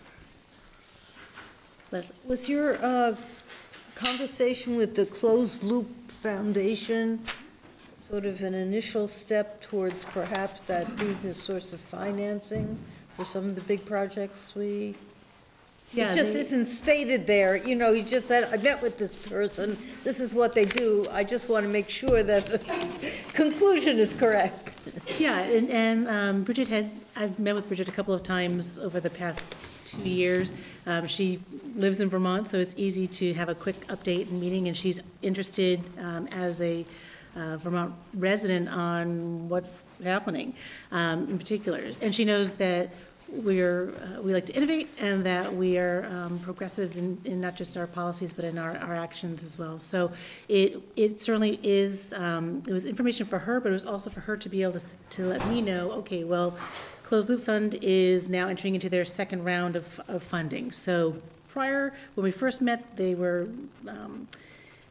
Leslie? Was your uh, conversation with the Closed Loop Foundation sort of an initial step towards perhaps that being a source of financing for some of the big projects we? Yeah, It just they- isn't stated there, you know, you just said, I met with this person, this is what they do. I just want to make sure that the [LAUGHS] conclusion is correct. Yeah, and, and um, Bridget had, I've met with Bridget a couple of times over the past two years. Um, She lives in Vermont, so it's easy to have a quick update and meeting, and she's interested um, as a uh, Vermont resident on what's happening um, in particular. And she knows that we're, uh, we like to innovate and that we are um, progressive in, in not just our policies, but in our, our actions as well. So it, it certainly is, um, it was information for her, but it was also for her to be able to, to let me know, okay, well, Closed Loop Fund is now entering into their second round of, of funding. So prior, when we first met, they were, um,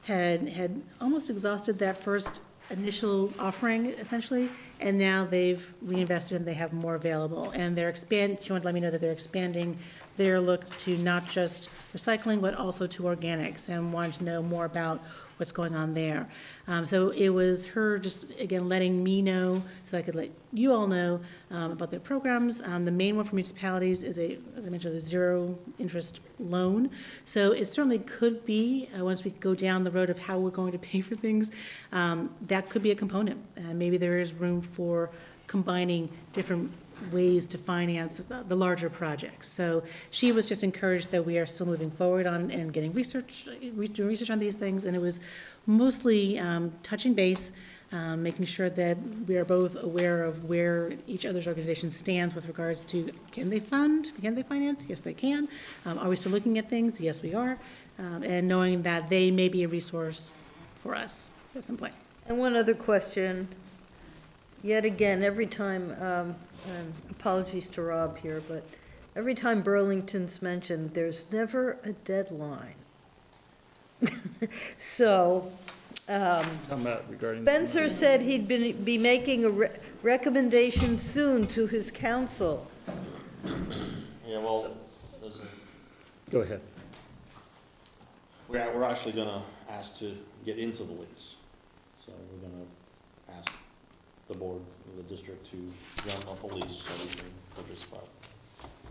had, had almost exhausted that first initial offering essentially, and now they've reinvested and they have more available. And they're expand, she wanted to let me know that they're expanding their look to not just recycling, but also to organics, and wanted to know more about what's going on there. Um, so it was her just, again, letting me know, so I could let you all know, um, about their programs. Um, the main one for municipalities is a, as I mentioned, a zero-interest loan. So it certainly could be, uh, once we go down the road of how we're going to pay for things, um, that could be a component. Uh, maybe there is room for combining different ways to finance the, larger projects. So she was just encouraged that we are still moving forward on, and getting research, doing research on these things, and it was mostly, um, touching base, um, making sure that we are both aware of where each other's organization stands with regards to, can they fund, can they finance? Yes, they can. Um, are we still looking at things? Yes, we are. Um, and knowing that they may be a resource for us at some point. And one other question. Yet again, every time, um, apologies to Rob here, but every time Burlington's mentioned, there's never a deadline. [LAUGHS] So, um, Talking about regarding. Spencer said he'd been, be making a re- recommendation soon to his council. Yeah, well, there's a- Go ahead. we're, we're actually gonna ask to get into the lease. So we're gonna ask the board, the district to run up a lease so we can purchase five.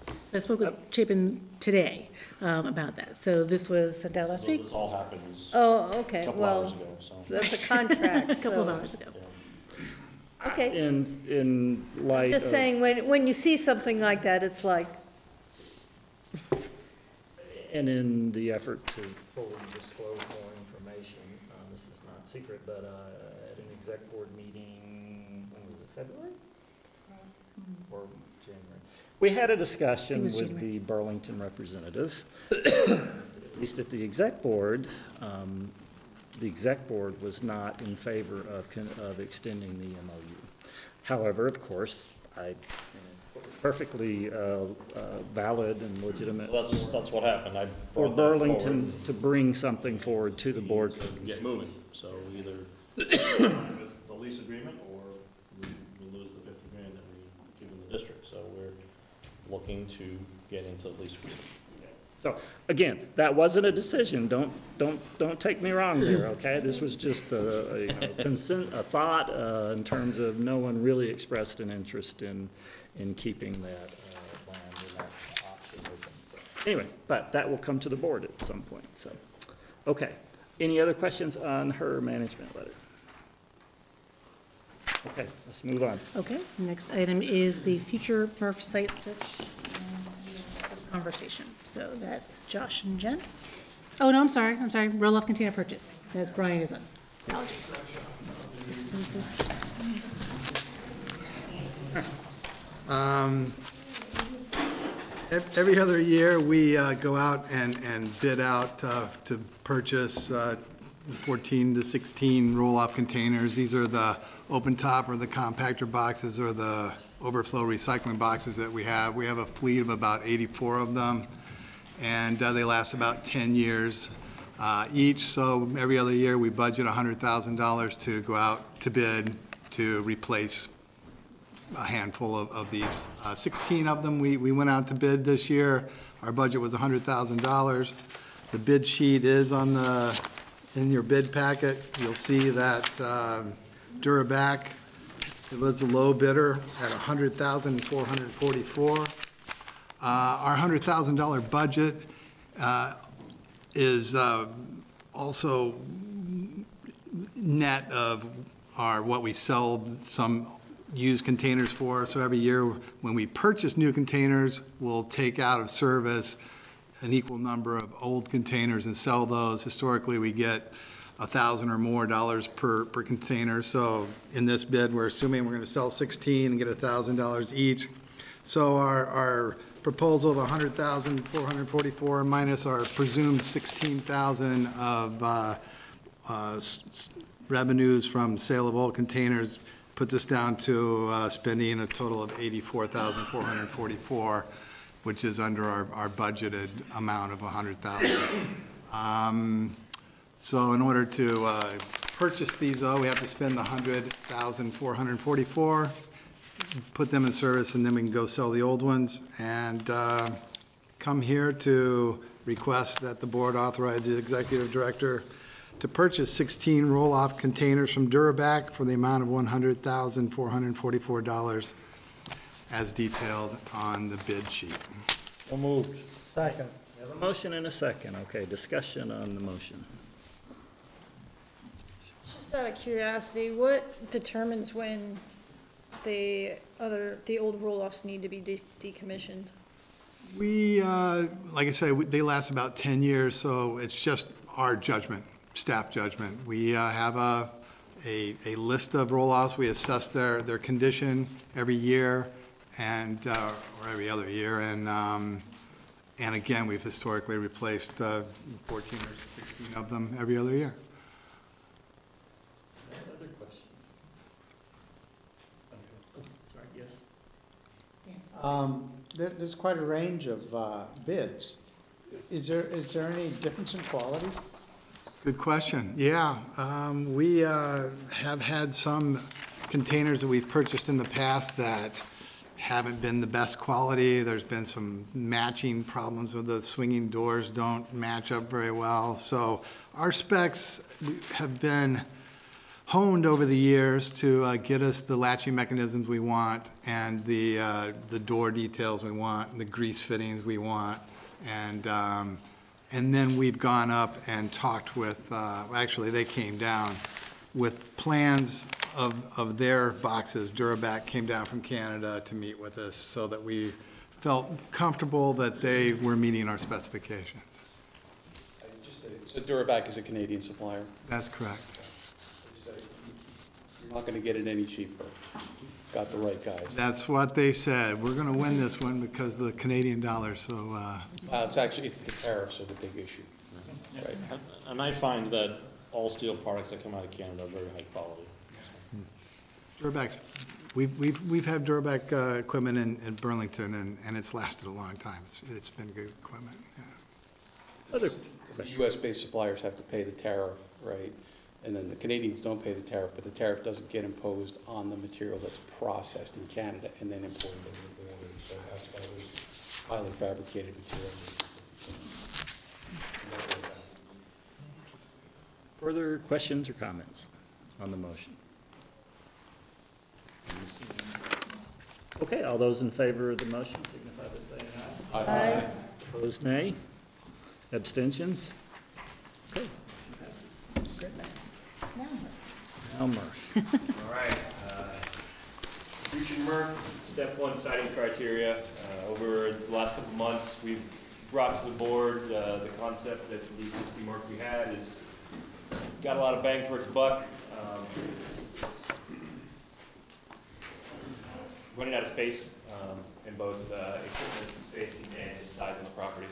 So I spoke with Chapin today, um, about that. So this was sent out last So week, This all happened Oh, a okay, couple hours well, ago, so. that's a contract, [LAUGHS] a couple of so- hours ago. yeah. Okay, In, in light of. just saying, when, when you see something like that, it's like, And in the effort to fully disclose more information, um, this is not secret, but, uh, at an exec board meeting, when was it, February? Or January? We had a discussion with the Burlington representative, at least at the exec board, um, the exec board was not in favor of, con- of extending the MOU. However, of course, I, perfectly, uh, uh, valid and legitimate Well, that's, that's what happened. I for brought that forward. Burlington to bring something forward to the board To Get moving, so either [COUGHS] with the lease agreement or we, we lose the fifty grand that we give in the district. So we're looking to get into lease agreement. So, again, that wasn't a decision, don't, don't, don't take me wrong there, okay? This was just a, a, you know, consent, a thought, uh, in terms of no one really expressed an interest in, in keeping that, uh, land and that option open, so. Anyway, but that will come to the board at some point, so, okay. Any other questions on her management letter? Okay, let's move on. Okay, next item is the future MRF site search um, conversation. So that's Josh and Jen. Oh, no, I'm sorry, I'm sorry, roll-off container purchase. That's Brian is on. Apologies. Um, Every other year, we uh, go out and, and bid out uh, to purchase uh, 14 to 16 roll-off containers. These are the open top or the compactor boxes or the overflow recycling boxes that we have. We have a fleet of about 84 of them, and uh, they last about 10 years uh, each. So every other year, we budget $100,000 to go out to bid to replace a handful of, of these. Uh, 16 of them, we, we went out to bid this year. Our budget was $100,000. The bid sheet is on the, in your bid packet. You'll see that um, Durabac, it was the low bidder at 100,444. Uh, Our $100,000 budget uh, is uh, also net of our, what we sell some used containers for. So every year, when we purchase new containers, we'll take out of service an equal number of old containers and sell those. Historically, we get a thousand or more dollars per, per container. So in this bid, we're assuming we're gonna sell 16 and get a thousand dollars each. So our, our proposal of 100,444 minus our presumed 16,000 of uh, uh, revenues from sale of old containers puts us down to uh, spending a total of 84,444, which is under our, our budgeted amount of 100,000. Um, So in order to uh, purchase these, though, we have to spend the 100,444, put them in service, and then we can go sell the old ones, and uh, come here to request that the board authorize the executive director to purchase 16 roll-off containers from Durabac for the amount of $100,444 as detailed on the bid sheet. So moved. Second. We have a motion and a second. Okay, discussion on the motion. Out of curiosity, what determines when the other, the old roll-offs need to be de- decommissioned? We, uh, like I say, they last about 10 years, so it's just our judgment, staff judgment. We uh, have a, a, list of roll-offs, we assess their, their condition every year and, uh, or every other year, and, um, and again, we've historically replaced uh, 14 or 16 of them every other year. Other questions? Sorry, yes? Um, there, there's quite a range of, uh, bids. Is there, is there any difference in quality? Good question. Yeah, um, we uh, have had some containers that we've purchased in the past that haven't been the best quality. There's been some matching problems with the swinging doors don't match up very well. So our specs have been honed over the years to uh, get us the latching mechanisms we want and the, uh, the door details we want, and the grease fittings we want. And, um, and then we've gone up and talked with, uh, actually, they came down with plans of, of their boxes. Durabac came down from Canada to meet with us so that we felt comfortable that they were meeting our specifications. So Durabac is a Canadian supplier. That's correct. So You're not gonna get it any cheaper. Got the right guys. That's what they said. We're gonna win this one because of the Canadian dollar, so, uh, Uh, it's actually, it's the tariffs are the big issue. Right. And- And I find that all steel products that come out of Canada are very high quality. Durabac's, we've, we've, we've had Durabac, uh, equipment in, in Burlington and, and it's lasted a long time. It's, it's been good equipment, yeah. Other US-based suppliers have to pay the tariff, right? And then the Canadians don't pay the tariff, but the tariff doesn't get imposed on the material that's processed in Canada and then imported over the border. So that's why we highly fabricated material. Further questions or comments on the motion? Okay, all those in favor of the motion signify by saying aye. Aye. Opposed, nay. Abstentions? Okay, motion passes. Now MRF. All right, uh, step one siting criteria. Uh, Over the last couple months, we've brought to the board uh, the concept that the existing MRF we had is, got a lot of bang for its buck. Um, it's- it's Running out of space um, in both uh, space and size of the property.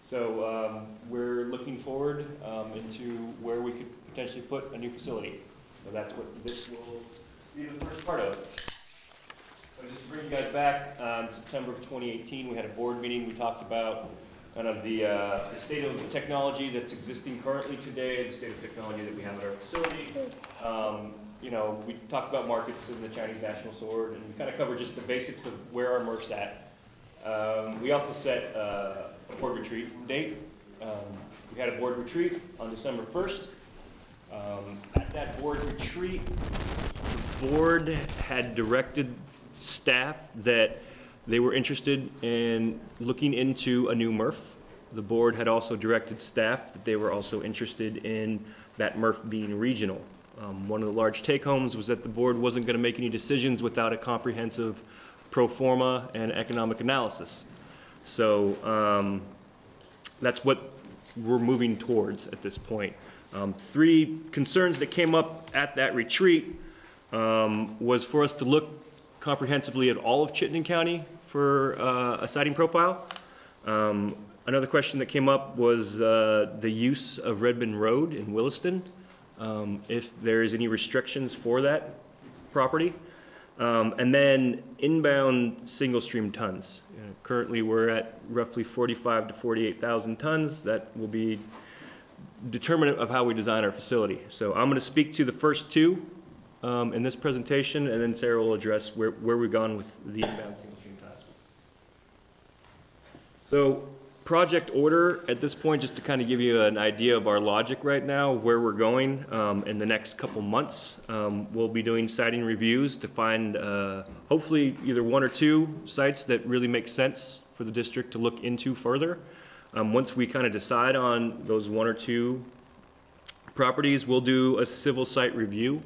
So um, we're looking forward um, into where we could potentially put a new facility. So that's what this will be the first part of. So just to bring you guys back, uh, in September of 2018, we had a board meeting, we talked about kind of the, uh, the state of the technology that's existing currently today, the state of technology that we have at our facility. Um, You know, we talked about markets in the Chinese national sword, and we kind of covered just the basics of where our MRF's at. Um, We also set uh, a board retreat date. Um, We had a board retreat on December 1st. Um, At that board retreat, the board had directed staff that they were interested in looking into a new MRF. The board had also directed staff that they were also interested in that MRF being regional. Um, One of the large take-homes was that the board wasn't going to make any decisions without a comprehensive pro forma and economic analysis. So um, that's what we're moving towards at this point. Um, Three concerns that came up at that retreat um, was for us to look comprehensively at all of Chittenden County for uh, a siting profile. Um, Another question that came up was uh, the use of Redmond Road in Williston, um, if there is any restrictions for that property. Um, And then inbound single-stream tons. You know, Currently, we're at roughly 45 to 48,000 tons. That will be determinant of how we design our facility. So I'm going to speak to the first two um, in this presentation, and then Sarah will address where, where we've gone with the inbound single-stream tons. So project order at this point, just to kind of give you an idea of our logic right now, where we're going um, in the next couple months. Um, We'll be doing siting reviews to find uh, hopefully either one or two sites that really make sense for the district to look into further. Um, Once we kind of decide on those one or two properties, we'll do a civil site review.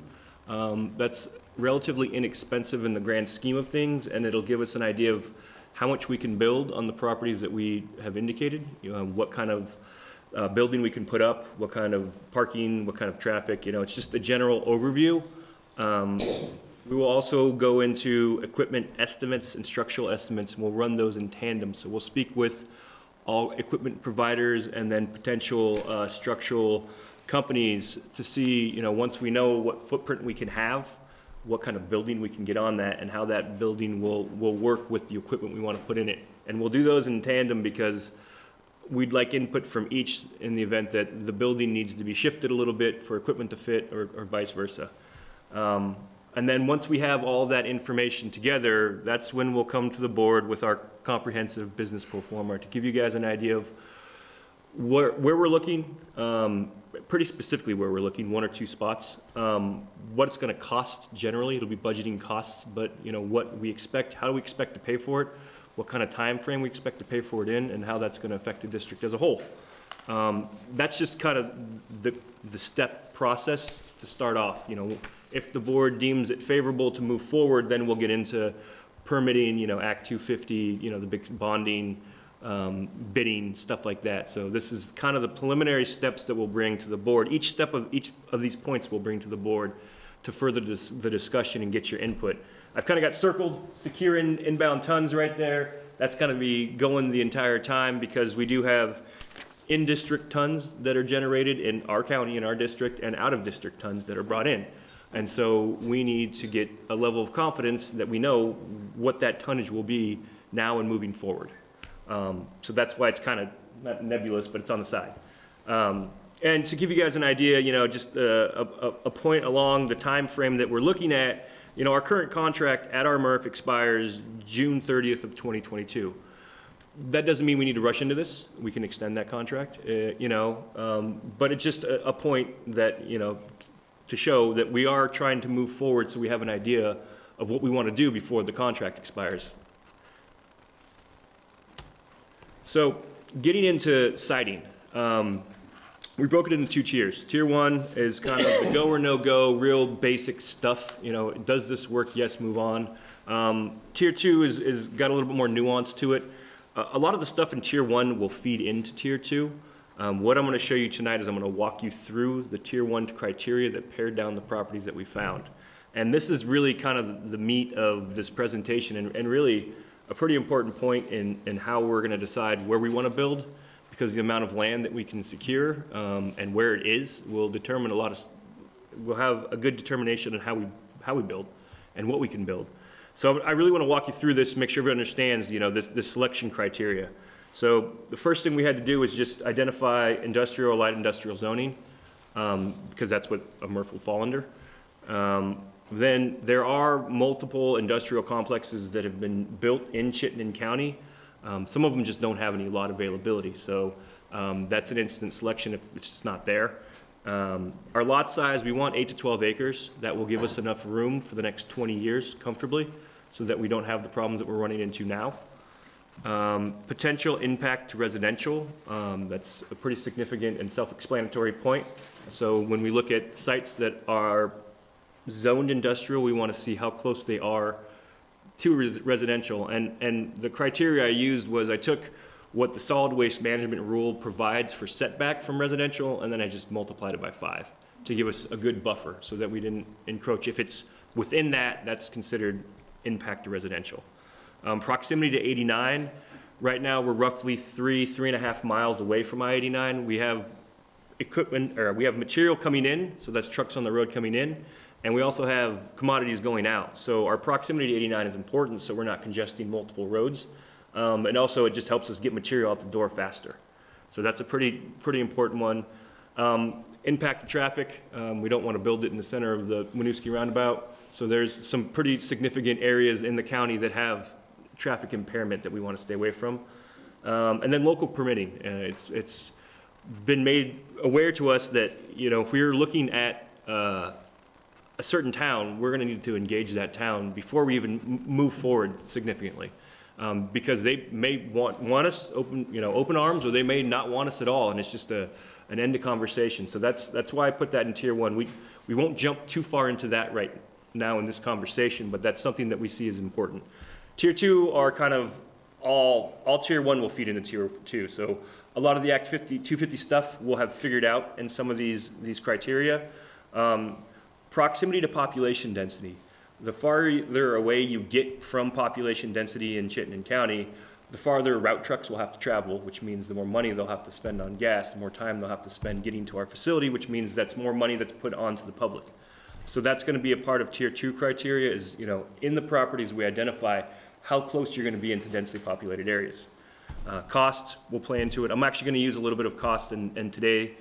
Um, That's relatively inexpensive in the grand scheme of things, and it'll give us an idea of how much we can build on the properties that we have indicated, you know, what kind of uh, building we can put up, what kind of parking, what kind of traffic, you know, it's just a general overview. Um, We will also go into equipment estimates and structural estimates, and we'll run those in tandem. So we'll speak with all equipment providers and then potential uh, structural companies to see, you know, once we know what footprint we can have, what kind of building we can get on that and how that building will, will work with the equipment we want to put in it. And we'll do those in tandem because we'd like input from each in the event that the building needs to be shifted a little bit for equipment to fit or, or vice versa. Um, and then once we have all that information together, that's when we'll come to the board with our comprehensive business pro forma to give you guys an idea of where, where we're looking, um, pretty specifically where we're looking, one or two spots. Um, what it's gonna cost generally, it'll be budgeting costs, but, you know, what we expect, how do we expect to pay for it, what kind of time frame we expect to pay for it in, and how that's gonna affect the district as a whole. Um, that's just kind of the, the step process to start off, you know. If the board deems it favorable to move forward, then we'll get into permitting, you know, Act two fifty, you know, the big bonding, um, bidding, stuff like that. So this is kind of the preliminary steps that we'll bring to the board. Each step of, each of these points we'll bring to the board to further dis- the discussion and get your input. I've kind of got circled, secure in- inbound tons right there. That's going to be going the entire time because we do have in-district tons that are generated in our county, in our district, and out-of-district tons that are brought in. And so we need to get a level of confidence that we know what that tonnage will be now and moving forward. Um, So that's why it's kind of not nebulous, but it's on the side. Um, And to give you guys an idea, you know, just a, a, a point along the time frame that we're looking at, you know, our current contract at our MRF expires June 30th of 2022. That doesn't mean we need to rush into this. We can extend that contract, uh, you know, um, but it's just a, a point that, you know, to show that we are trying to move forward so we have an idea of what we want to do before the contract expires. So getting into siting, um, we broke it into two tiers. Tier one is kind of the go or no-go, real basic stuff, you know, does this work? Yes, move on. Um, tier two is, is got a little bit more nuance to it. A, a lot of the stuff in tier one will feed into tier two. Um, what I'm gonna show you tonight is I'm gonna walk you through the tier one criteria that pared down the properties that we found. And this is really kind of the meat of this presentation and, and really a pretty important point in, in how we're gonna decide where we wanna build because the amount of land that we can secure um, and where it is will determine a lot of, we'll have a good determination on how we, how we build and what we can build. So I really want to walk you through this, make sure everyone understands, you know, this, this selection criteria. So the first thing we had to do was just identify industrial, or light industrial zoning, um, because that's what a MRF will fall under. Um, Then there are multiple industrial complexes that have been built in Chittenden County. Um, Some of them just don't have any lot availability, so um, that's an instant selection if it's just not there. Um, Our lot size, we want eight to 12 acres. That will give us enough room for the next 20 years comfortably, so that we don't have the problems that we're running into now. Um, Potential impact to residential, um, that's a pretty significant and self-explanatory point. So when we look at sites that are zoned industrial, we want to see how close they are to res- residential. And, and the criteria I used was I took what the solid waste management rule provides for setback from residential, and then I just multiplied it by five to give us a good buffer so that we didn't encroach. If it's within that, that's considered impact to residential. Um, proximity to 89, right now, we're roughly three, three and a half miles away from I-89. We have equipment, or we have material coming in, so that's trucks on the road coming in, and we also have commodities going out. So our proximity to 89 is important, so we're not congesting multiple roads. Um, and also, it just helps us get material out the door faster. So that's a pretty, pretty important one. Um, impact to traffic, um, we don't want to build it in the center of the Winooski roundabout. So there's some pretty significant areas in the county that have traffic impairment that we want to stay away from. Um, and then local permitting, uh, it's, it's been made aware to us that, you know, if we're looking at, uh, a certain town, we're gonna need to engage that town before we even move forward significantly. Um, because they may want, want us open, you know, open arms, or they may not want us at all, and it's just a, an end of conversation. So that's, that's why I put that in tier one. We, we won't jump too far into that right now in this conversation, but that's something that we see as important. Tier two are kind of all, all tier one will feed into tier two. So a lot of the Act 50, 250 stuff we'll have figured out in some of these, these criteria. Um, proximity to population density. The farther away you get from population density in Chittenden County, the farther route trucks will have to travel, which means the more money they'll have to spend on gas, the more time they'll have to spend getting to our facility, which means that's more money that's put onto the public. So that's gonna be a part of tier two criteria is, you know, in the properties we identify how close you're gonna be into densely populated areas. Uh, cost will play into it. I'm actually gonna use a little bit of cost in, in today,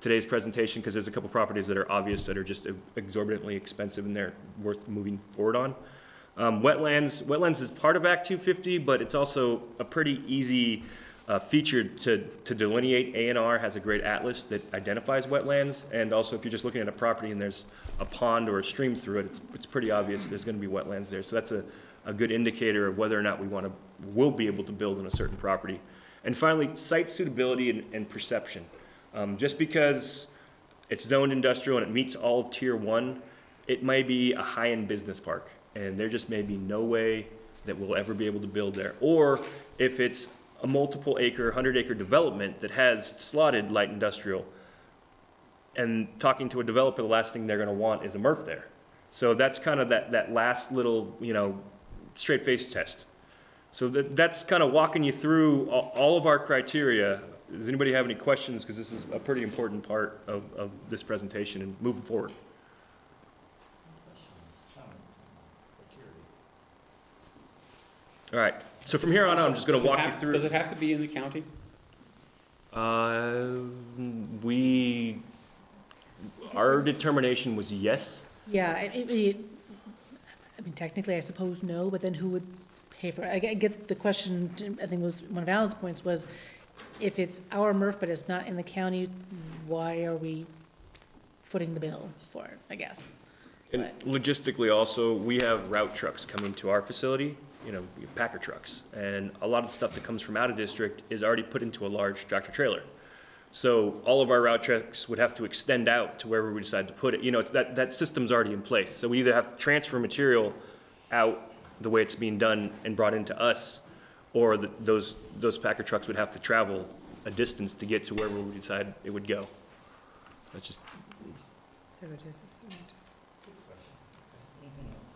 today's presentation, because there's a couple properties that are obvious that are just exorbitantly expensive and they're worth moving forward on. Um, wetlands, wetlands is part of Act 250, but it's also a pretty easy uh, feature to, to delineate. ANR has a great atlas that identifies wetlands, and also if you're just looking at a property and there's a pond or a stream through it, it's, it's pretty obvious there's gonna be wetlands there. So that's a, a good indicator of whether or not we wanna, will be able to build on a certain property. And finally, site suitability and, and perception. Um, just because it's zoned industrial and it meets all of tier one, it may be a high-end business park, and there just may be no way that we'll ever be able to build there. Or if it's a multiple acre, hundred acre development that has slotted light industrial, and talking to a developer, the last thing they're gonna want is a MRF there. So that's kind of that, that last little, you know, straight face test. So that, that's kind of walking you through all, all of our criteria. Does anybody have any questions? Because this is a pretty important part of, of this presentation and moving forward. All right, so from here on out, I'm just gonna Does it walk you have- through. Does it have to be in the county? Uh, we, our determination was yes. Yeah, I, I mean, I mean, technically, I suppose no, but then who would pay for it? I get- I get the question, I think was, one of Alan's points was, if it's our MRF, but it's not in the county, why are we footing the bill for it, I guess? And logistically also, we have route trucks coming to our facility, you know, Packer trucks. And a lot of the stuff that comes from out of district is already put into a large tractor trailer. So all of our route trucks would have to extend out to wherever we decide to put it. You know, that, that system's already in place. So we either have to transfer material out the way it's being done and brought into us, or the, those, those Packer trucks would have to travel a distance to get to wherever we decide it would go. That's just, So it is assumed.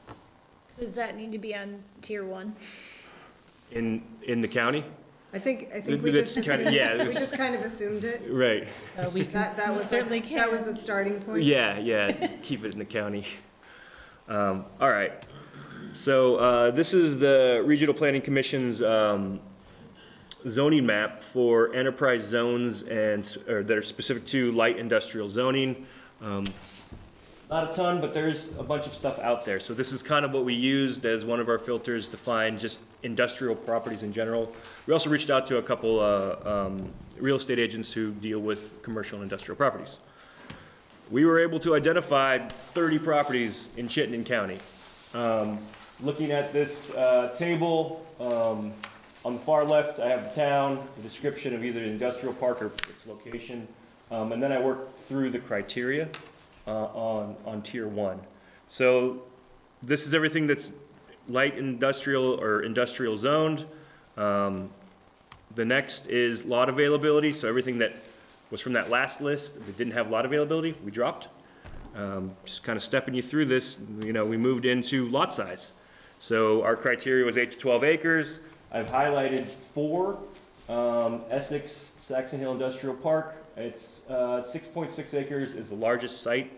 So Does that need to be on tier one? in, in the county? I think, I think we That's just kinda- assumed, yeah, we that's- just kind of assumed it. Right. Uh, we can, That, that we was, like- certainly that was can. the starting point. Yeah, yeah, keep it in the county. Um, all right. So, uh, this is the Regional Planning Commission's, um, zoning map for enterprise zones and, s- or that are specific to light industrial zoning. Um, Not a ton, but there's a bunch of stuff out there. So this is kind of what we used as one of our filters to find just industrial properties in general. We also reached out to a couple, uh, um, real estate agents who deal with commercial and industrial properties. We were able to identify thirty properties in Chittenden County. Um, looking at this, uh, table, um, on the far left, I have the town, the description of either industrial park or its location. Um, and then I work through the criteria, uh, on, on tier one. So this is everything that's light industrial or industrial zoned. Um, the next is lot availability, so everything that was from that last list that didn't have lot availability, we dropped. Um, just kind of stepping you through this, you know, we moved into lot size. So our criteria was eight to twelve acres. I've highlighted four, um, Essex Saxon Hill Industrial Park. It's, uh, six point six acres is the largest site.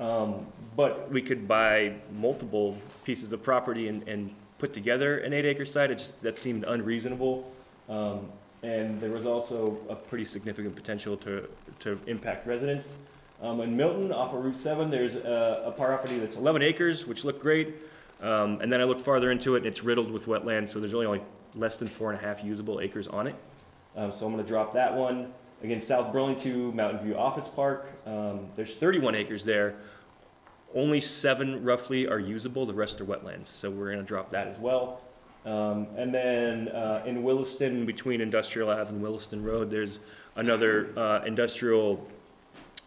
Um, but we could buy multiple pieces of property and, and put together an eight acre site. It just, that seemed unreasonable. Um, and there was also a pretty significant potential to, to impact residents. Um, in Milton, off of Route seven, there's a, a property that's eleven acres, which looked great. Um, and then I looked farther into it, and it's riddled with wetlands, so there's really only less than four and a half usable acres on it. Um, so I'm gonna drop that one. Again, South Burlington, Mountain View Office Park, um, there's thirty-one acres there. Only seven roughly are usable, the rest are wetlands, so we're gonna drop that as well. Um, and then, uh, in Williston, between Industrial Ave and Williston Road, there's another, uh, industrial,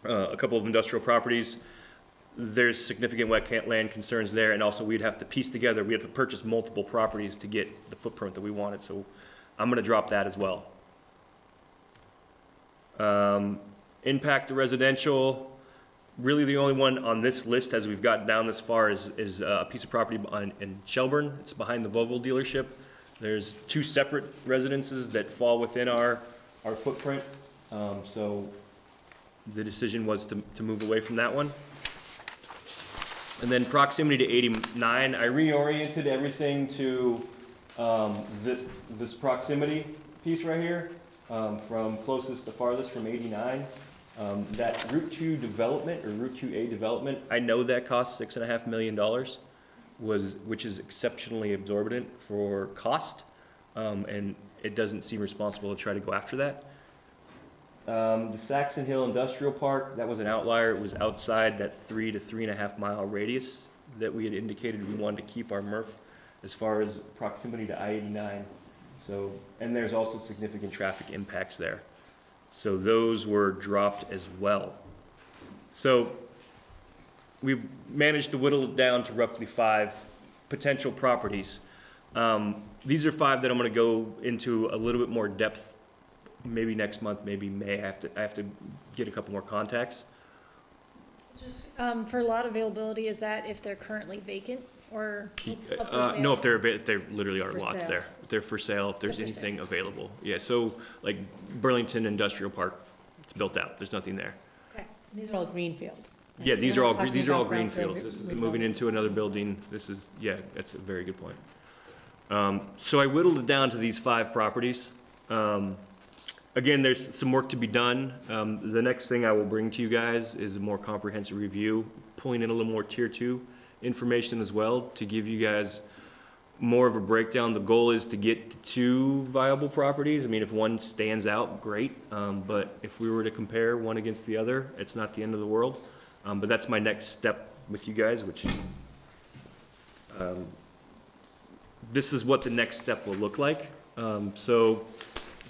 uh, a couple of industrial properties. There's significant wetland concerns there, and also we'd have to piece together, we have to purchase multiple properties to get the footprint that we wanted, so I'm gonna drop that as well. Um, impact to residential, really the only one on this list as we've gotten down this far is, is uh, a piece of property in Shelburne. It's behind the Volvo dealership. There's two separate residences that fall within our, our footprint. Um, so the decision was to, to move away from that one. And then proximity to eighty-nine, I reoriented everything to, um, thi- this proximity piece right here, um, from closest to farthest from eighty-nine. Um, that Route Two development, or Route Two A development, I know that cost six and a half million dollars, was, which is exceptionally exorbitant for cost, um, and it doesn't seem responsible to try to go after that. Um, the Saxon Hill Industrial Park, that was an outlier, it was outside that three to three and a half mile radius that we had indicated we wanted to keep our MRF as far as proximity to I eighty-nine. So, and there's also significant traffic impacts there. So those were dropped as well. So we've managed to whittle it down to roughly five potential properties. Um, these are five that I'm gonna go into a little bit more depth, maybe next month, maybe May. I have to, I have to get a couple more contacts. Just, um, for a lot of availability, is that if they're currently vacant or up for Uh, sale? no, if they're, ava- if there literally are For lots sale. there. If they're for sale, if there's They're for sale. anything available. Yeah, so like Burlington Industrial Park, it's built out. There's nothing there. Okay, these are all greenfields. Yeah, these we're all, gre- talking these are all about brownfield greenfields. This is moving into another building. This is, yeah, that's a very good point. Um, so I whittled it down to these five properties. Um, again, there's some work to be done. Um, the next thing I will bring to you guys is a more comprehensive review, pulling in a little more tier two information as well to give you guys more of a breakdown. The goal is to get to two viable properties. I mean, if one stands out, great. Um, but if we were to compare one against the other, it's not the end of the world. Um, but that's my next step with you guys, which, um, this is what the next step will look like. Um, so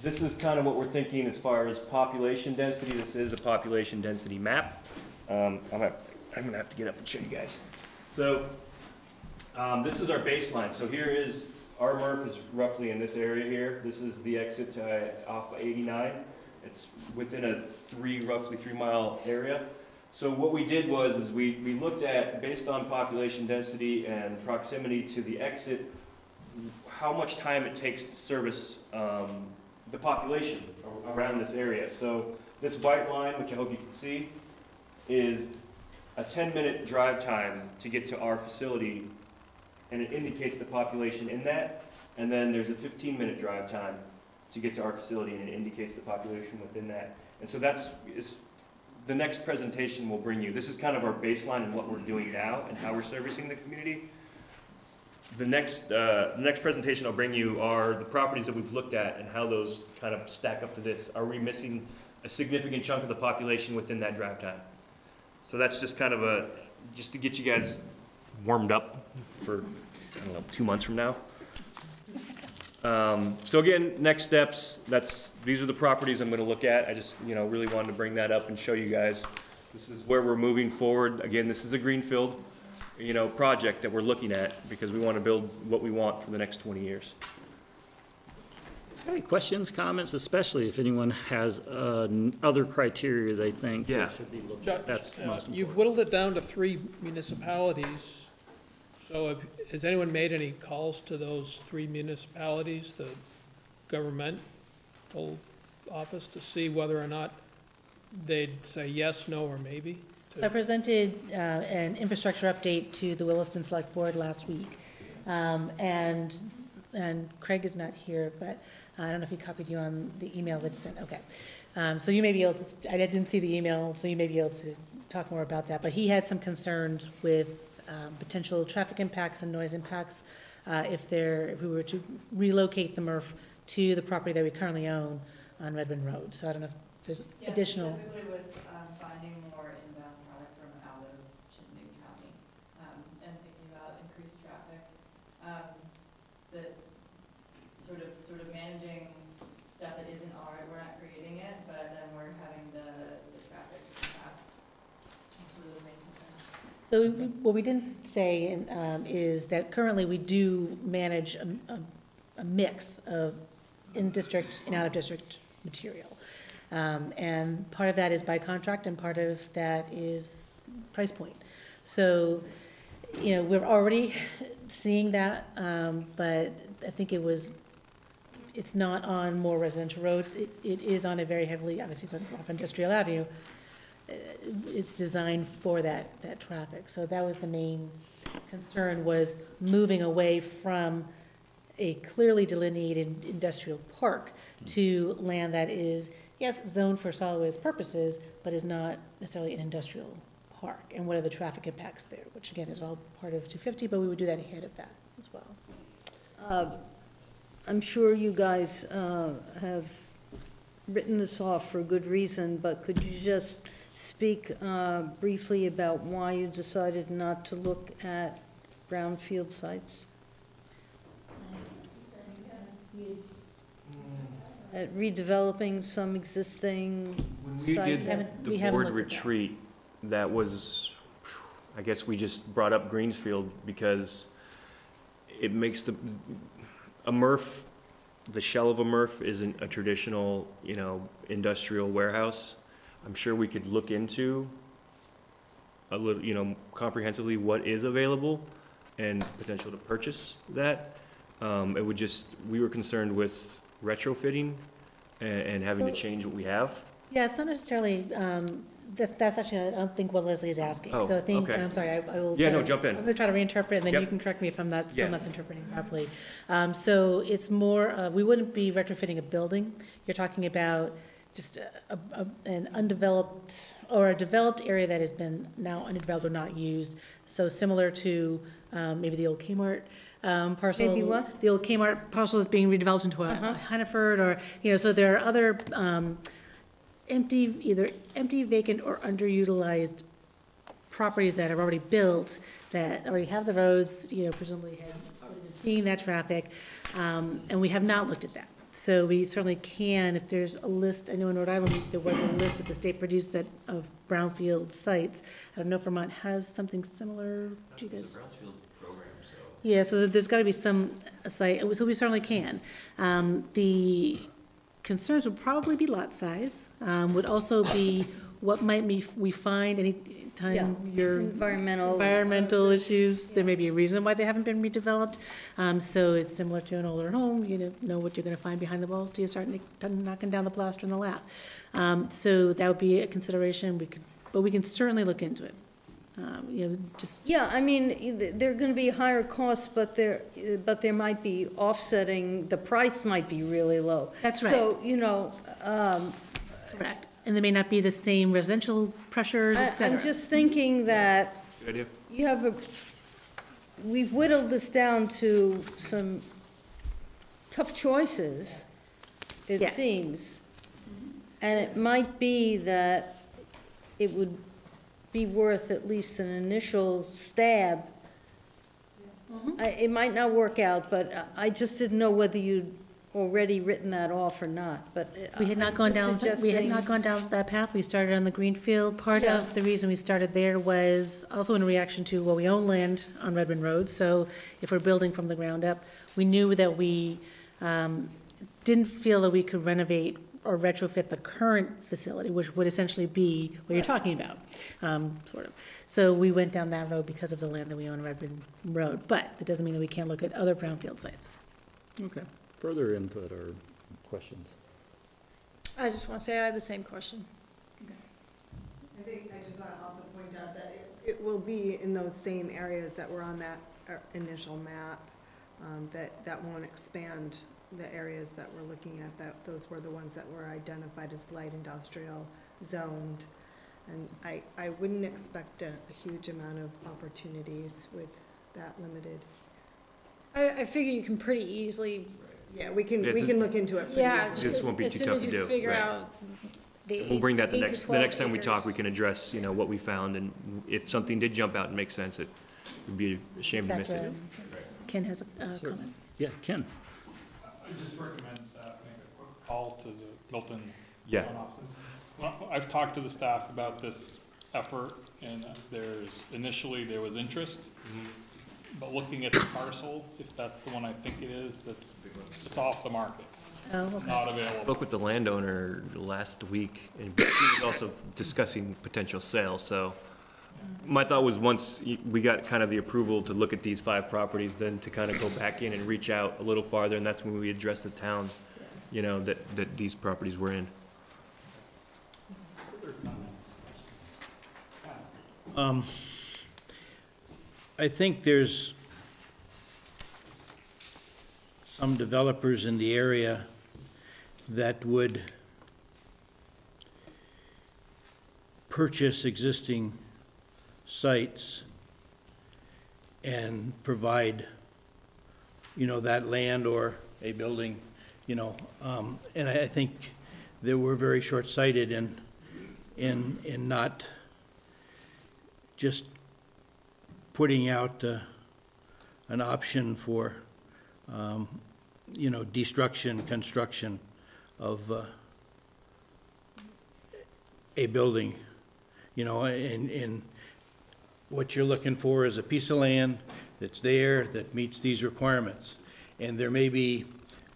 this is kind of what we're thinking as far as population density. This is a population density map. Um, I'm gonna, I'm gonna have to get up and show you guys. So, um, this is our baseline. So here is, our MRF is roughly in this area here. This is the exit to, uh, off 89. It's within a three, roughly three mile area. So what we did was, is we, we looked at, based on population density and proximity to the exit, how much time it takes to service, um, the population around this area. So this white line, which I hope you can see, is a ten-minute drive time to get to our facility, and it indicates the population in that. And then there's a fifteen-minute drive time to get to our facility, and it indicates the population within that. And so that's, is, the next presentation will bring you, this is kind of our baseline and what we're doing now and how we're servicing the community. The next, uh, the next presentation I'll bring you are the properties that we've looked at and how those kind of stack up to this. Are we missing a significant chunk of the population within that drive time? So that's just kind of a, just to get you guys warmed up for, I don't know, two months from now. Um, so again, next steps, that's, these are the properties I'm gonna look at. I just, you know, really wanted to bring that up and show you guys. This is where we're moving forward. Again, this is a greenfield, you know, project that we're looking at because we want to build what we want for the next twenty years. Okay, questions, comments, especially if anyone has uh, other criteria they think Yeah. that should be looked at. That's Uh, most You've important. whittled it down to three municipalities. So have, has anyone made any calls to those three municipalities, the governmental office, to see whether or not they'd say yes, no, or maybe? So I presented uh, an infrastructure update to the Williston Select Board last week. Um, And, and Craig is not here, but I don't know if he copied you on the email that he sent, okay. Um, So you may be able to, I didn't see the email, so you may be able to talk more about that. But he had some concerns with um, potential traffic impacts and noise impacts uh, if there, if we were to relocate the MRF to the property that we currently own on Redmond Road. So I don't know if there's additional with um, finding more inbound product from out of Chittenden County um, and thinking about increased traffic. um, That sort of, sort of managing stuff that isn't our, we're not creating it, but then we're having the, the traffic impacts. Those Sort of the main concerns. So what we didn't say um, is that currently we do manage a, a- a mix of in-district and out-of-district material. Um, And part of that is by contract and part of that is price point. So, you know, we're already [LAUGHS] seeing that, um, but I think it was, it's not on more residential roads. It, it is on a very heavily, obviously it's on- off Industrial Avenue, it's designed for that, that traffic. So that was the main concern, was moving away from a clearly delineated industrial park to land that is, yes, zoned for solid waste purposes, but is not necessarily an industrial park. And what are the traffic impacts there, which again is all part of 250, but we would do that ahead of that as well. Uh, I'm sure you guys uh, have written this off for a good reason, but could you just speak uh, briefly about why you decided not to look at brownfield sites? At redeveloping some existing We site? did haven't- the we haven't board looked at that. retreat, that was, I guess we just brought up Greensfield because it makes the, a MRF, the shell of a MRF isn't a traditional, you know, industrial warehouse. I'm sure we could look into a little, you know, comprehensively what is available and potential to purchase that. Um, it would just, we were concerned with retrofitting and, and having to change what we have. Yeah, it's not necessarily, um, that's, that's actually, I don't think what Leslie is asking. Oh, So I think, okay. I'm sorry, I I will. Yeah, no, jump in. I'm gonna try to reinterpret, and then you Yep. can correct me if I'm not, still Yeah. not interpreting properly. Um, so it's more, uh, we wouldn't be retrofitting a building. You're talking about just a, a, an undeveloped, or a developed area that has been now undeveloped or not used. So similar to, um, maybe the old Kmart, um, parcel. Maybe what? The old Kmart parcel is being redeveloped into a Uh-huh. a Hannaford, or, you know, so there are other, um, empty, either empty, vacant, or underutilized properties that are already built, that already have the roads, you know, presumably have already been seeing that traffic, um, and we have not looked at that. So we certainly can, if there's a list, I know in Rhode Island, there was a list that the state produced that, of brownfield sites. I don't know if Vermont has something similar, do you guys? Yeah, so there's gotta be some site, so we certainly can. Um, the concerns would probably be lot size, um, would also be what might we, we find any time you're. Environmental. Environmental issues, there may be a reason why they haven't been redeveloped. Um, so it's similar to an older home, you know, know what you're gonna find behind the walls till you start knocking down the plaster and the lath. Um, so that would be a consideration, we could, but we can certainly look into it. Um, you know, just, Yeah, I mean, th- they're gonna be higher costs, but there, but there might be offsetting, the price might be really low. That's right. So, you know, um, correct, and there may not be the same residential pressures, I- et cetera. I'm just thinking that Good idea. you have a, we've whittled this down to some tough choices, it Yes. seems. And it might be that it would be worth at least an initial stab. Mm-hmm. I, it might not work out, but I- I just didn't know whether you'd already written that off or not, but. We had not I'm gone just down, we had suggesting- not gone down that path, we started on the Greenfield. Part Yeah. of the reason we started there was also in reaction to, well, we own land on Redmond Road, so if we're building from the ground up, we knew that we um, didn't feel that we could renovate or retrofit the current facility, which would essentially be what you're talking about, um, sort of. So we went down that road because of the land that we own on Redmond Road, but that doesn't mean that we can't look at other brownfield sites. Okay. Further input or questions? I just want to say I had the same question. I think I just want to also point out that it- it will be in those same areas that were on that uh, initial map, um, that, that won't expand the areas that we're looking at, that, those were the ones that were identified as light industrial zoned. And I, I wouldn't expect a, a huge amount of opportunities with that limited. I, I figure you can pretty easily, Yeah, we can, Yes, we can look into it pretty yeah, easily. Just won't be as too soon tough as to you figure right. out the We'll bring that the eight to next, the 12 next time we talk, acres. we can address, you know, what we found, and if something did jump out and make sense, it would be a shame to miss it. Ken has a uh, comment. Yeah, Ken? I just recommend staff make a quick call to the Milton Yeah. town offices. Well, I've talked to the staff about this effort, and there's, initially, there was interest. But looking at the parcel, if that's the one I think it is, that's, it's off the market, Oh, okay. not available. Spoke with the landowner last week, and he was also discussing potential sales, so my thought was, once y- we got kind of the approval to look at these five properties, then to kind of go back in and reach out a little farther, and that's when we address the town, you know, that, that these properties were in. Um, I think there's some developers in the area that would purchase existing sites and provide, you know, that land or a building, you know, um, and I, I think they were very short-sighted in, in, in not just putting out uh, an option for, um, you know, destruction, construction of uh, a building, you know, and, what you're looking for is a piece of land that's there that meets these requirements. And there may be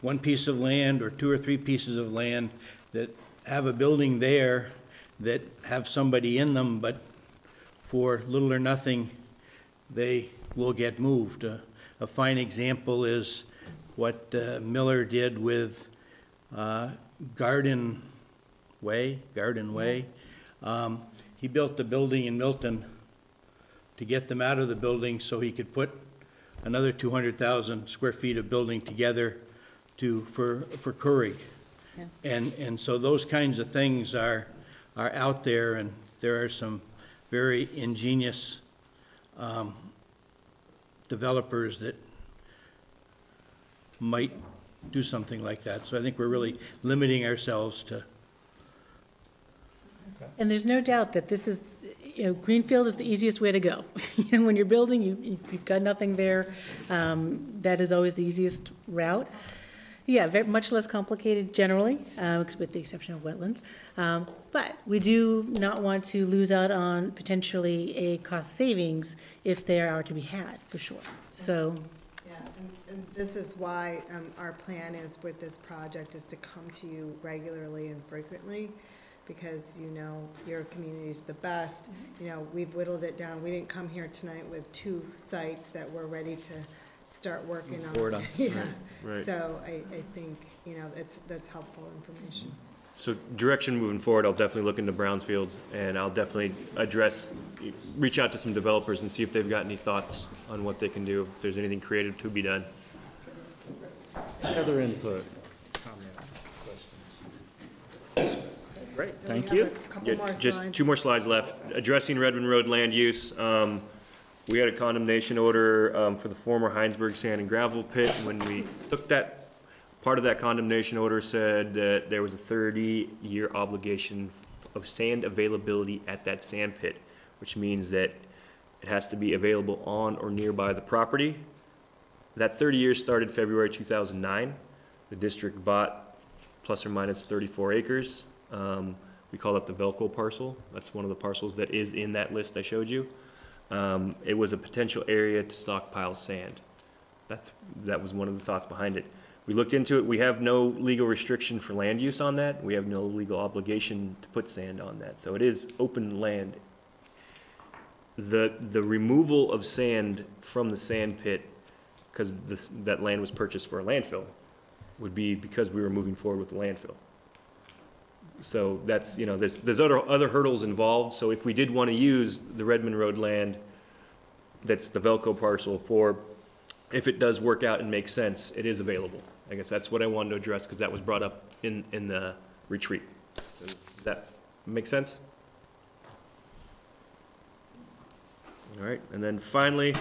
one piece of land or two or three pieces of land that have a building there that have somebody in them, but for little or nothing, they will get moved. Uh, A fine example is what uh, Miller did with uh, Garden Way, Garden Way. Um, He built the building in Milton to get them out of the building so he could put another 200,000 square feet of building together to, for, for Couric. Yeah. And, and so those kinds of things are, are out there, and there are some very ingenious um, developers that might do something like that. So I think we're really limiting ourselves to, And there's no doubt that this is, you know, Greenfield is the easiest way to go. [LAUGHS] When you're building, you, you've got nothing there, um, that is always the easiest route. Yeah, very, much less complicated generally, uh, with the exception of wetlands. Um, But we do not want to lose out on potentially a cost savings if there are to be had, for sure. So, Yeah, and, and this is why, um, our plan is with this project is to come to you regularly and frequently, because you know your community is the best. You know, we've whittled it down. We didn't come here tonight with two sites that we're ready to start working on. Forward [LAUGHS] on, Yeah, right, right. so I, I think, you know, that's, that's helpful information. So direction moving forward, I'll definitely look into Brownsfield, and I'll definitely address, reach out to some developers and see if they've got any thoughts on what they can do, if there's anything creative to be done. Other input, comments, questions? Great, thank we you. have a Couple Yeah, more Just slides. two more slides left. Addressing Redmond Road land use. Um, we had a condemnation order, um, for the former Hinesburg Sand and Gravel Pit. When we took that, part of that condemnation order said that there was a thirty-year obligation of sand availability at that sand pit, which means that it has to be available on or nearby the property. That thirty years started February two thousand nine. The district bought plus or minus thirty-four acres. Um, we call that the Velco parcel. That's one of the parcels that is in that list I showed you. Um, it was a potential area to stockpile sand. That's, that was one of the thoughts behind it. We looked into it. We have no legal restriction for land use on that. We have no legal obligation to put sand on that. So it is open land. The, the removal of sand from the sand pit, because that land was purchased for a landfill, would be because we were moving forward with the landfill. So that's, you know, there's, there's other, other hurdles involved, so if we did want to use the Redmond Road land, that's the Velco parcel for, if it does work out and make sense, it is available. I guess that's what I wanted to address, because that was brought up in, in the retreat. So Does that make sense? All right, and then finally,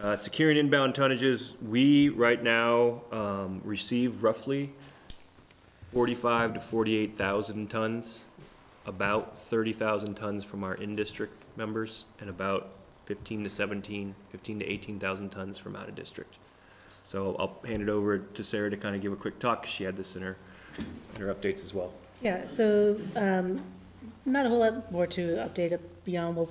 uh, securing inbound tonnages, we right now, um, receive roughly forty-five to forty-eight thousand tons, about thirty thousand tons from our in-district members, and about 15 to 17, 15 to eighteen thousand tons from out-of-district. So I'll hand it over to Sarah to kind of give a quick talk, she had this in her, in her updates as well. yeah, so, um, not a whole lot more to update beyond what,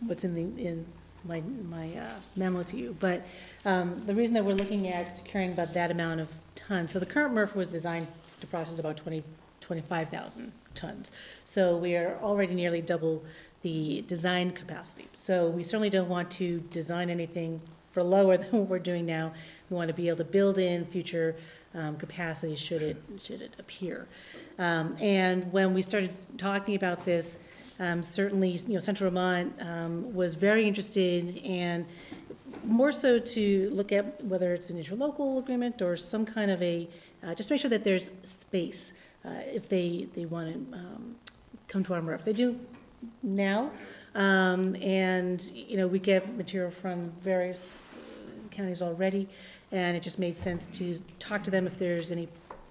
what's in the, in my, my uh, memo to you. But, um, the reason that we're looking at securing about that amount of tons, so the current MRF was designed to process about 20, 25,000 tons. So we are already nearly double the design capacity. So we certainly don't want to design anything for lower [LAUGHS] than what we're doing now. We want to be able to build in future um, capacity should it, should it appear. Um, And when we started talking about this, um, certainly, you know, Central Vermont um, was very interested and more so to look at whether it's an interlocal agreement or some kind of a, uh, just to make sure that there's space uh, if they, they want to come to our MRF. They do now, um, and, you know, we get material from various counties already, and it just made sense to talk to them if there's any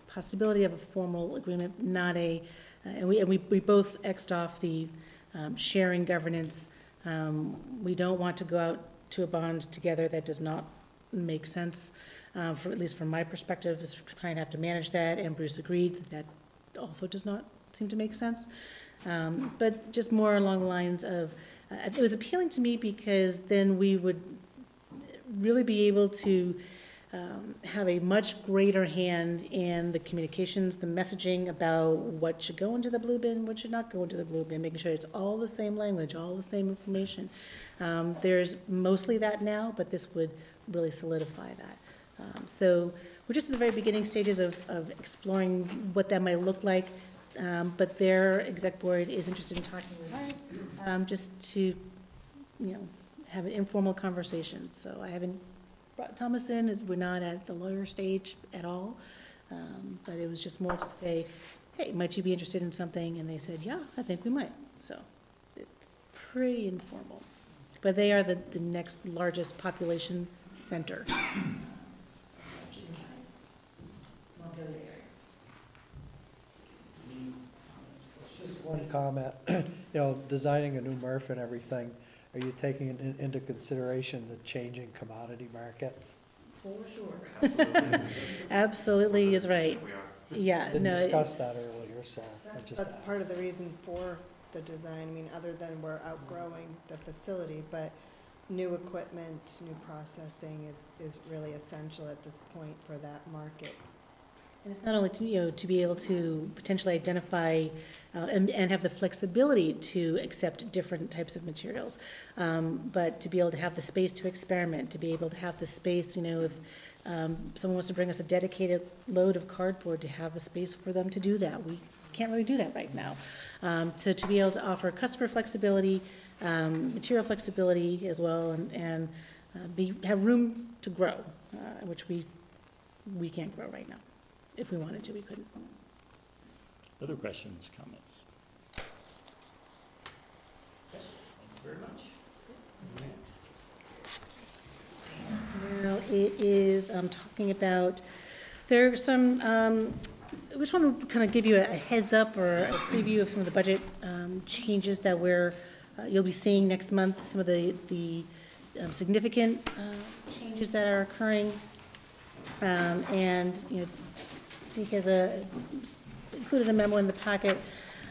possibility of a formal agreement, not a, uh, and we, and we, we both Xed off the um, sharing governance. Um, We don't want to go out to a bond together that does not make sense, uh, for, at least from my perspective, is trying to have to manage that, and Bruce agreed that that also does not seem to make sense. Um, But just more along the lines of, uh, it was appealing to me because then we would really be able to um, have a much greater hand in the communications, the messaging about what should go into the blue bin, what should not go into the blue bin, making sure it's all the same language, all the same information. Um, There's mostly that now, but this would really solidify that. Um, So we're just in the very beginning stages of, of exploring what that might look like. Um, But their exec board is interested in talking with ours, um, just to, you know, have an informal conversation. So I haven't brought Thomas in, it's- we're not at the lawyer stage at all. Um, But it was just more to say, hey, might you be interested in something? And they said, yeah, I think we might. So it's pretty informal. But they are the, the next largest population center. One comment, [CLEARS THROAT] you know, designing a new MRF and everything, are you taking in- into consideration the changing commodity market? For sure. [LAUGHS] Absolutely is right. Yeah, Didn't no, discuss it's- that earlier, so I That- just That's asked. part of the reason for the design, I mean, other than we're outgrowing the facility, but new equipment, new processing is, is really essential at this point for that market. And it's not only to, you know, to be able to potentially identify uh, and, and have the flexibility to accept different types of materials, um, but to be able to have the space to experiment, to be able to have the space, you know, if um, someone wants to bring us a dedicated load of cardboard, to have a space for them to do that. We can't really do that right now. Um, So to be able to offer customer flexibility, um, material flexibility as well, and, and uh, be, have room to grow, uh, which we, we can't grow right now. If we wanted to, we couldn't. Other questions, comments? Thank you very much. Next. Now, it is, um, talking about, there are some, um, I just want to kind of give you a heads up or a preview of some of the budget, um, changes that we're, uh, you'll be seeing next month, some of the, the um, significant, uh, changes that are occurring. Um, and, you know, Deke has a, included a memo in the packet.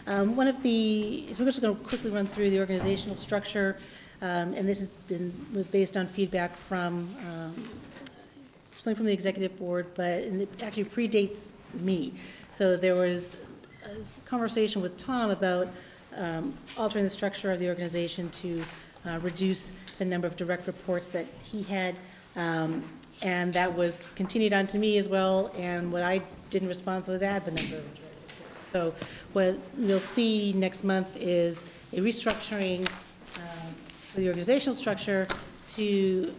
Um, One of the, so we're just going to quickly run through the organizational structure, um, and this has been, was based on feedback from, um, something from the executive board, but it actually predates me. So there was a conversation with Tom about um, altering the structure of the organization to uh, reduce the number of direct reports that he had. Um, And that was continued on to me as well, and what I didn't respond so to was add the number of direct reports. So what you'll see next month is a restructuring um, for the organizational structure to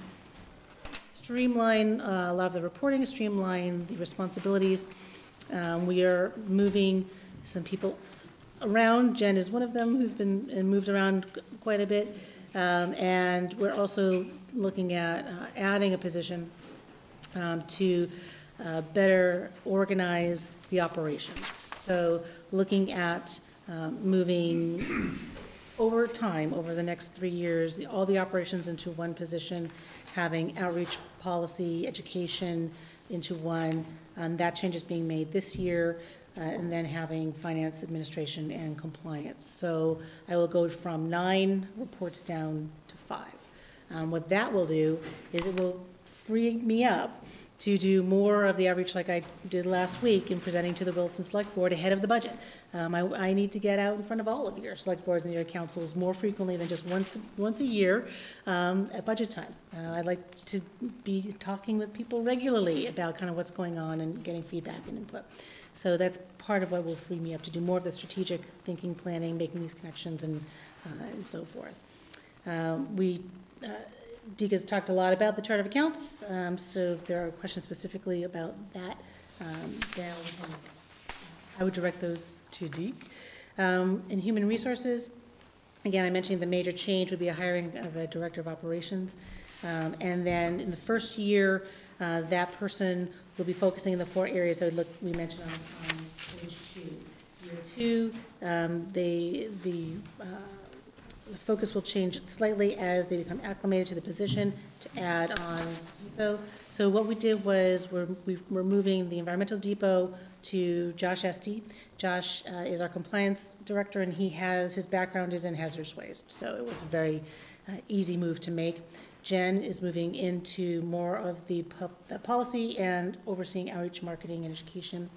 streamline uh, a lot of the reporting, streamline the responsibilities. Um, We are moving some people around. Jen is one of them who's been moved around quite a bit. Um, And we're also looking at uh, adding a position um, to uh, better organize the operations. So looking at um, moving over time, over the next three years, the- all the operations into one position, having outreach policy, education into one. Um, That change is being made this year, uh, and then having finance administration and compliance. So I will go from nine reports down to five. Um, What that will do is it will free me up to do more of the outreach like I did last week in presenting to the Williston Select Board ahead of the budget. Um, I, I need to get out in front of all of your select boards and your councils more frequently than just once, once a year, um, at budget time. Uh, I'd like to be talking with people regularly about kind of what's going on and getting feedback and input. So that's part of what will free me up to do more of the strategic thinking, planning, making these connections and, uh, and so forth. Um, We, uh, Deke has talked a lot about the chart of accounts, um, so if there are questions specifically about that, um, then I would direct those to Deke. Um, In human resources, again, I mentioned the major change would be a hiring of a director of operations. Um, And then in the first year, uh, that person will be focusing in the four areas that we look, we mentioned on, on page two. Year two, um, they, the, uh, the focus will change slightly as they become acclimated to the position to add on depot. So what we did was, we're, we- we're moving the environmental depot to Josh Estee. Josh uh, is our compliance director, and he has, his background is in hazardous waste, so it was a very uh, easy move to make. Jen is moving into more of the the policy and overseeing outreach, marketing, and education.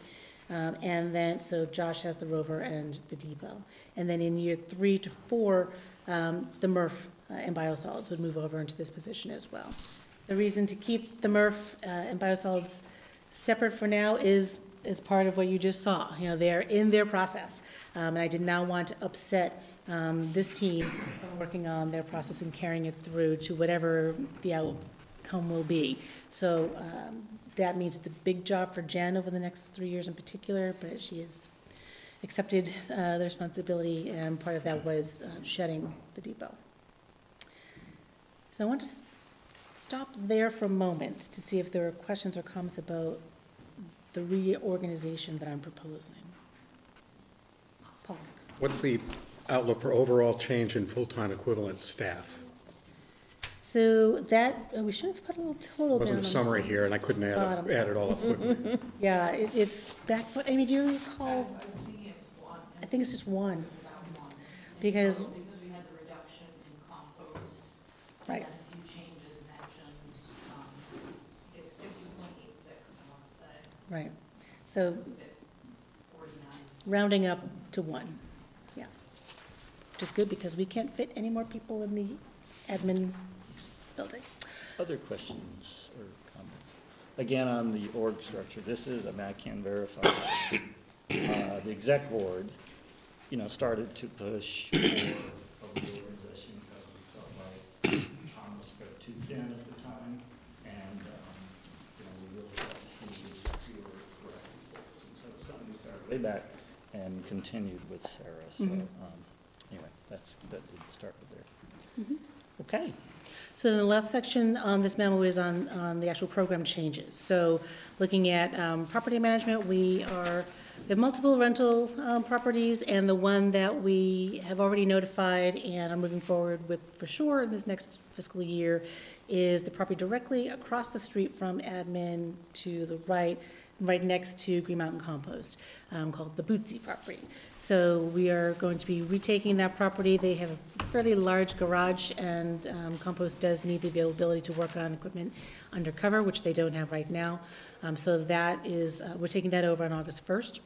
Um, And then, so Josh has the rover and the depot. And then in year three to four, um, the MRF uh, and biosolids would move over into this position as well. The reason to keep the MRF uh, and biosolids separate for now is, is part of what you just saw. You know, they're in their process. Um, And I did not want to upset um, this team working on their process and carrying it through to whatever the outcome will be. So um, that means it's a big job for Jen over the next three years in particular, but she has accepted uh, the responsibility, and part of that was uh, shedding the depot. So I want to s- stop there for a moment to see if there are questions or comments about the reorganization that I'm proposing. Paul? What's the outlook for overall change in full-time equivalent staff? So that, uh, we should have put a little total down Wasn't on a summary here, and I couldn't add, up- add it all up. [LAUGHS] Yeah, it, it's back, what, Amy, do you recall? I think it's just one. Because, we had the reduction in compost. Right. And a few changes mentioned, um, it's fifty point eight six, I want to say, right, so forty-nine. rounding up to one, yeah. Which is good because we can't fit any more people in the admin building. Other questions or comments? Again, on the org structure, this is, I mean, I can verify. Uh, The exec board, you know, started to push for a reorganization because we felt like Tom was spread too thin at the time. And, um, you know, we really felt he was fewer correct reports. And so it's something we started way back and continued with Sarah. So, Mhm. um, anyway, that's, that did start with there. Mhm. Okay. So in the last section on this memo is on, on the actual program changes. So looking at um, property management, we are, we have multiple rental um, properties, and the one that we have already notified and are moving forward with for sure in this next fiscal year is the property directly across the street from admin to the right, right next to Green Mountain Compost, um, called the Bootsy property. So we are going to be retaking that property. They have a fairly large garage, and um, Compost does need the availability to work on equipment undercover, which they don't have right now. Um, So that is, uh, we're taking that over on August 1st.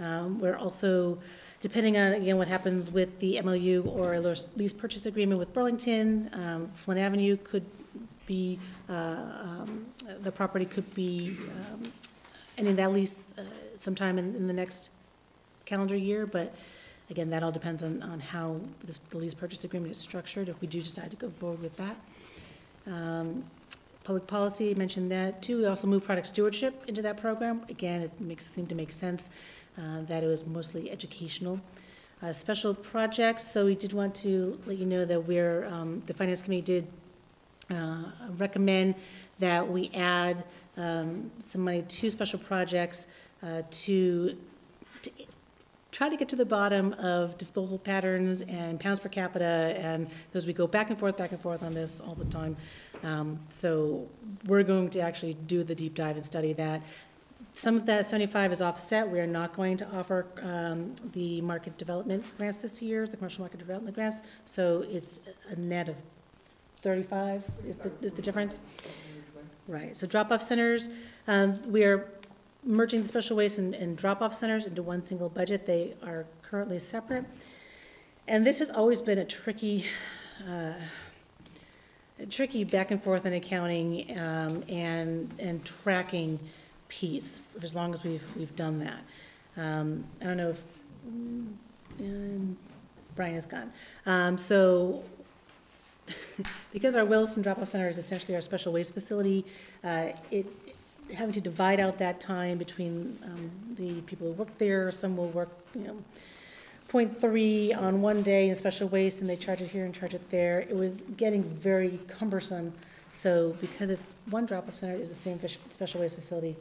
Um, We're also, depending on, again, what happens with the MOU or lease lease purchase agreement with Burlington, um, Flynn Avenue could be, uh, um, the property could be um, ending that lease uh, sometime in, in the next calendar year, but again, that all depends on, on how this, the lease purchase agreement is structured, if we do decide to go forward with that. Um, Public policy, mentioned that too. We also moved product stewardship into that program. Again, it makes, seemed to make sense, uh, that it was mostly educational. Uh, special projects, so we did want to let you know that we're, um, the finance committee did, uh, recommend that we add, um, some money to special projects, uh, to, to try to get to the bottom of disposal patterns and pounds per capita, and because we go back and forth, back and forth on this all the time. Um, So we're going to actually do the deep dive and study that. Some of that seventy-five is offset. We are not going to offer um, the market development grants this year, the commercial market development grants. So it's a net of thirty-five is the, is the difference. Right, so drop-off centers, um, we are merging the special waste and, and drop-off centers into one single budget. They are currently separate. And this has always been a tricky, uh, tricky back and forth in accounting, um, and, and tracking piece, for as long as we've, we've done that. Um, I don't know if, mm, um, Brian is gone. Um, so, [LAUGHS] because our Williston Drop-Off Center is essentially our special waste facility, uh, it, having to divide out that time between um, the people who work there, some will work, you know, point three on one day in special waste, and they charge it here and charge it there. It was getting very cumbersome, so because it's, one drop-off center is the same special waste facility,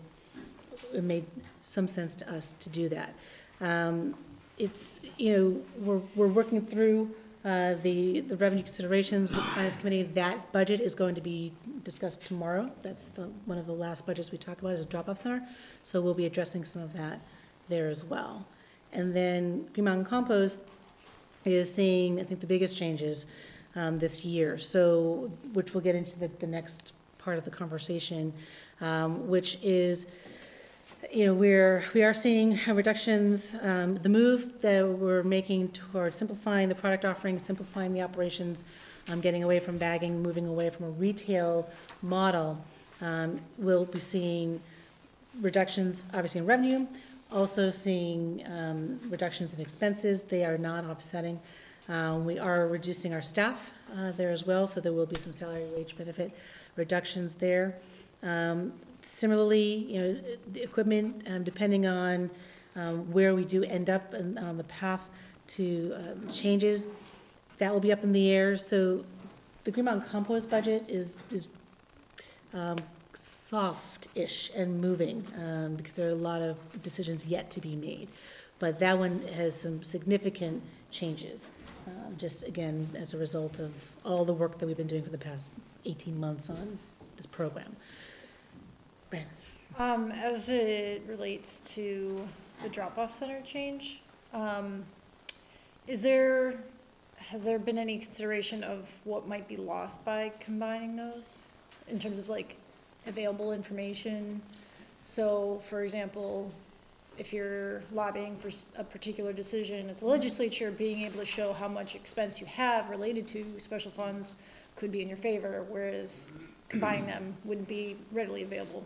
it made some sense to us to do that. Um, It's, you know, we're, we're working through uh, the, the revenue considerations with the finance committee. That budget is going to be discussed tomorrow. That's the, one of the last budgets we talk about is a drop-off center. So we'll be addressing some of that there as well. And then Green Mountain Compost is seeing, I think, the biggest changes um, this year. So, which we'll get into the, the next part of the conversation, um, which is, you know, we're, we are seeing reductions, um, the move that we're making towards simplifying the product offering, simplifying the operations, um, getting away from bagging, moving away from a retail model, um, we'll be seeing reductions, obviously in revenue, also seeing, um, reductions in expenses. They are not offsetting. Uh, we are reducing our staff, uh, there as well, so there will be some salary wage benefit reductions there. Um, Similarly, you know, the equipment, um, depending on um, where we do end up in- on the path to um, changes, that will be up in the air. So the Green Mountain Compost budget is, is um, soft-ish and moving, um, because there are a lot of decisions yet to be made. But that one has some significant changes, um, just again, as a result of all the work that we've been doing for the past eighteen months on this program. Um, as it relates to the drop-off center change, um, is there, has there been any consideration of what might be lost by combining those? In terms of like available information? So, for example, if you're lobbying for a particular decision at the legislature, being able to show how much expense you have related to special funds could be in your favor, whereas combining them wouldn't be readily available.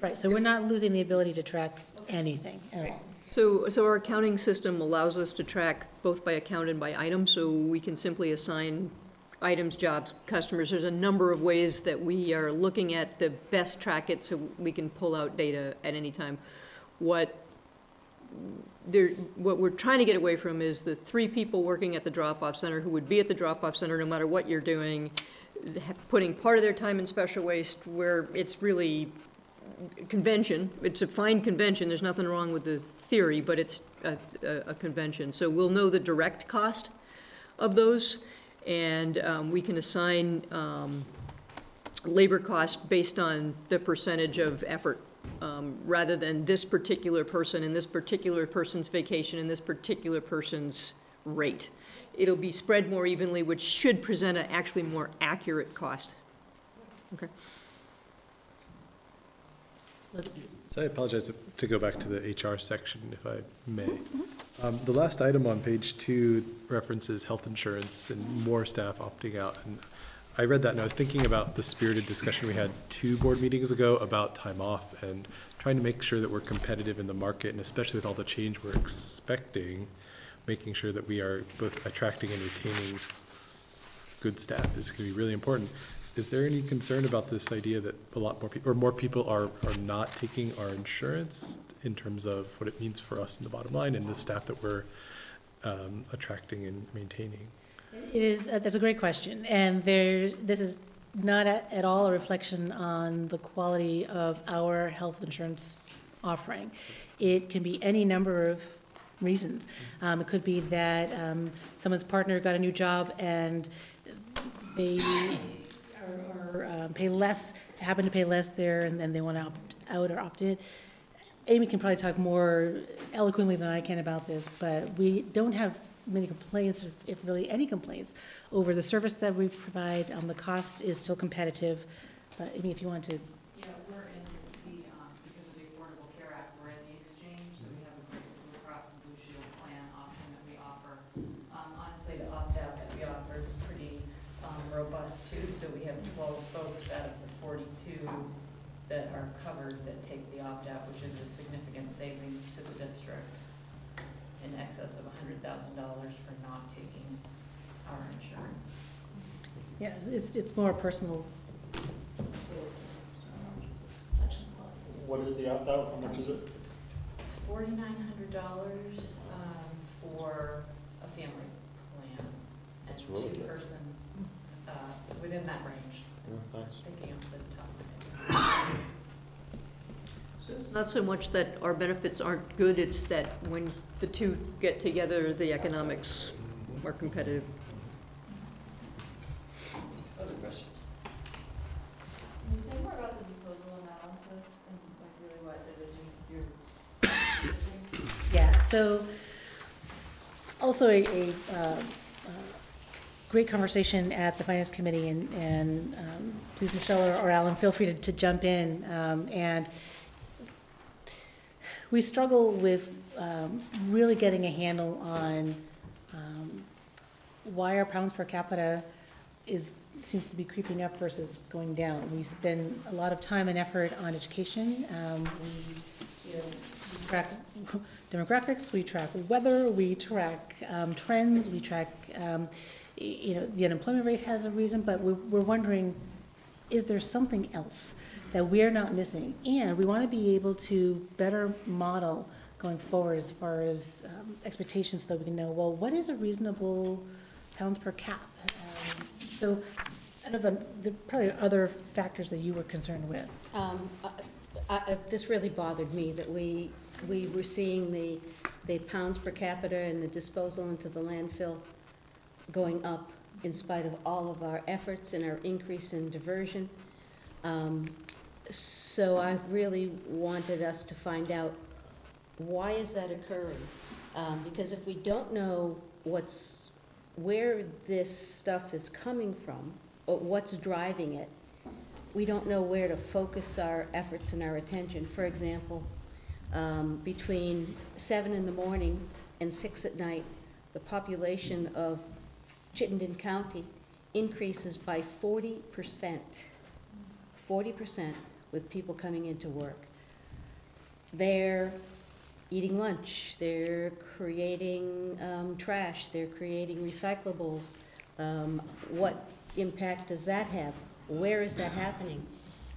Right, so we're not losing the ability to track anything at all. So, so our accounting system allows us to track both by account and by item, so we can simply assign items, jobs, customers. There's a number of ways that we are looking at the best track it, so we can pull out data at any time. What there, what we're trying to get away from is the three people working at the drop-off center who would be at the drop-off center no matter what you're doing, putting part of their time in special waste where it's really convention, it's a fine convention, there's nothing wrong with the theory, but it's a, a, a convention. So we'll know the direct cost of those, and, um, we can assign, um, labor cost based on the percentage of effort, um, rather than this particular person and this particular person's vacation and this particular person's rate. It'll be spread more evenly, which should present an actually more accurate cost. Okay. So I apologize to- go back to the HR section, if I may. Um, The last item on page two references health insurance and more staff opting out. And I read that and I was thinking about the spirited discussion we had two board meetings ago about time off and trying to make sure that we're competitive in the market and especially with all the change we're expecting, making sure that we are both attracting and retaining good staff is going to be really important. Is there any concern about this idea that a lot more people, or more people are, are not taking our insurance in terms of what it means for us in the bottom line and the staff that we're um, attracting and maintaining? It is, uh, that's a great question, and there's, this is not at, at all a reflection on the quality of our health insurance offering. It can be any number of reasons. Um, it could be that, um, someone's partner got a new job and they are, um, pay less, happen to pay less there, and then they want to opt out or opt in. Amy can probably talk more eloquently than I can about this, but we don't have many complaints, if- really any complaints, over the service that we provide. Um, the cost is still competitive, but Amy, if you want to, Yeah, we're in the, um, because of the Affordable Care Act, we're in the exchange, so we have a great Blue Cross and Blue Shield plan option that we offer. Um, honestly, the opt-out that we offer is pretty, um, robust too, so we have twelve folks out of the forty-two that are covered that take the opt-out, which is a significant savings to the district in excess of hundred thousand dollars for not taking our insurance. yeah, it's, it's more personal. What is the opt-out, how much is it? It's forty-nine hundred dollars, um, for a family plan. That's really good. And two-person, uh, within that range, Yeah, thanks. picking up the top of my head. So it's not so much that our benefits aren't good, it's that when the two get together, the economics are competitive. Other questions? Can you say more about the disposal analysis and like really what it is you- you're? Yeah, so also a, a, uh, uh, great conversation at the Finance Committee and, and, um, please Michelle or or Alan, feel free to, to jump in. Um, and we struggle with, um, really getting a handle on, um, why our pounds per capita is, seems to be creeping up versus going down. We spend a lot of time and effort on education. Um, we, you know, we track [LAUGHS] demographics, we track weather, we track um, trends, we track, um, you know, the unemployment rate has a reason, but we're, we're wondering, is there something else that we're not missing? And we want to be able to better model going forward as far as um, expectations so that we can know, well, what is a reasonable pounds per cap? Um, So, I don't know, are probably other factors that you were concerned with. Um, I- I- This really bothered me, that we, we were seeing the, the pounds per capita and the disposal into the landfill going up in spite of all of our efforts and our increase in diversion. Um, So I really wanted us to find out, why is that occurring? Um, Because if we don't know what's, where this stuff is coming from, or what's driving it, we don't know where to focus our efforts and our attention. For example, um, between seven in the morning and six at night, the population of Chittenden County increases by forty percent. Forty percent with people coming into work. They're eating lunch, they're creating um, trash, they're creating recyclables. Um, What impact does that have? Where is that happening?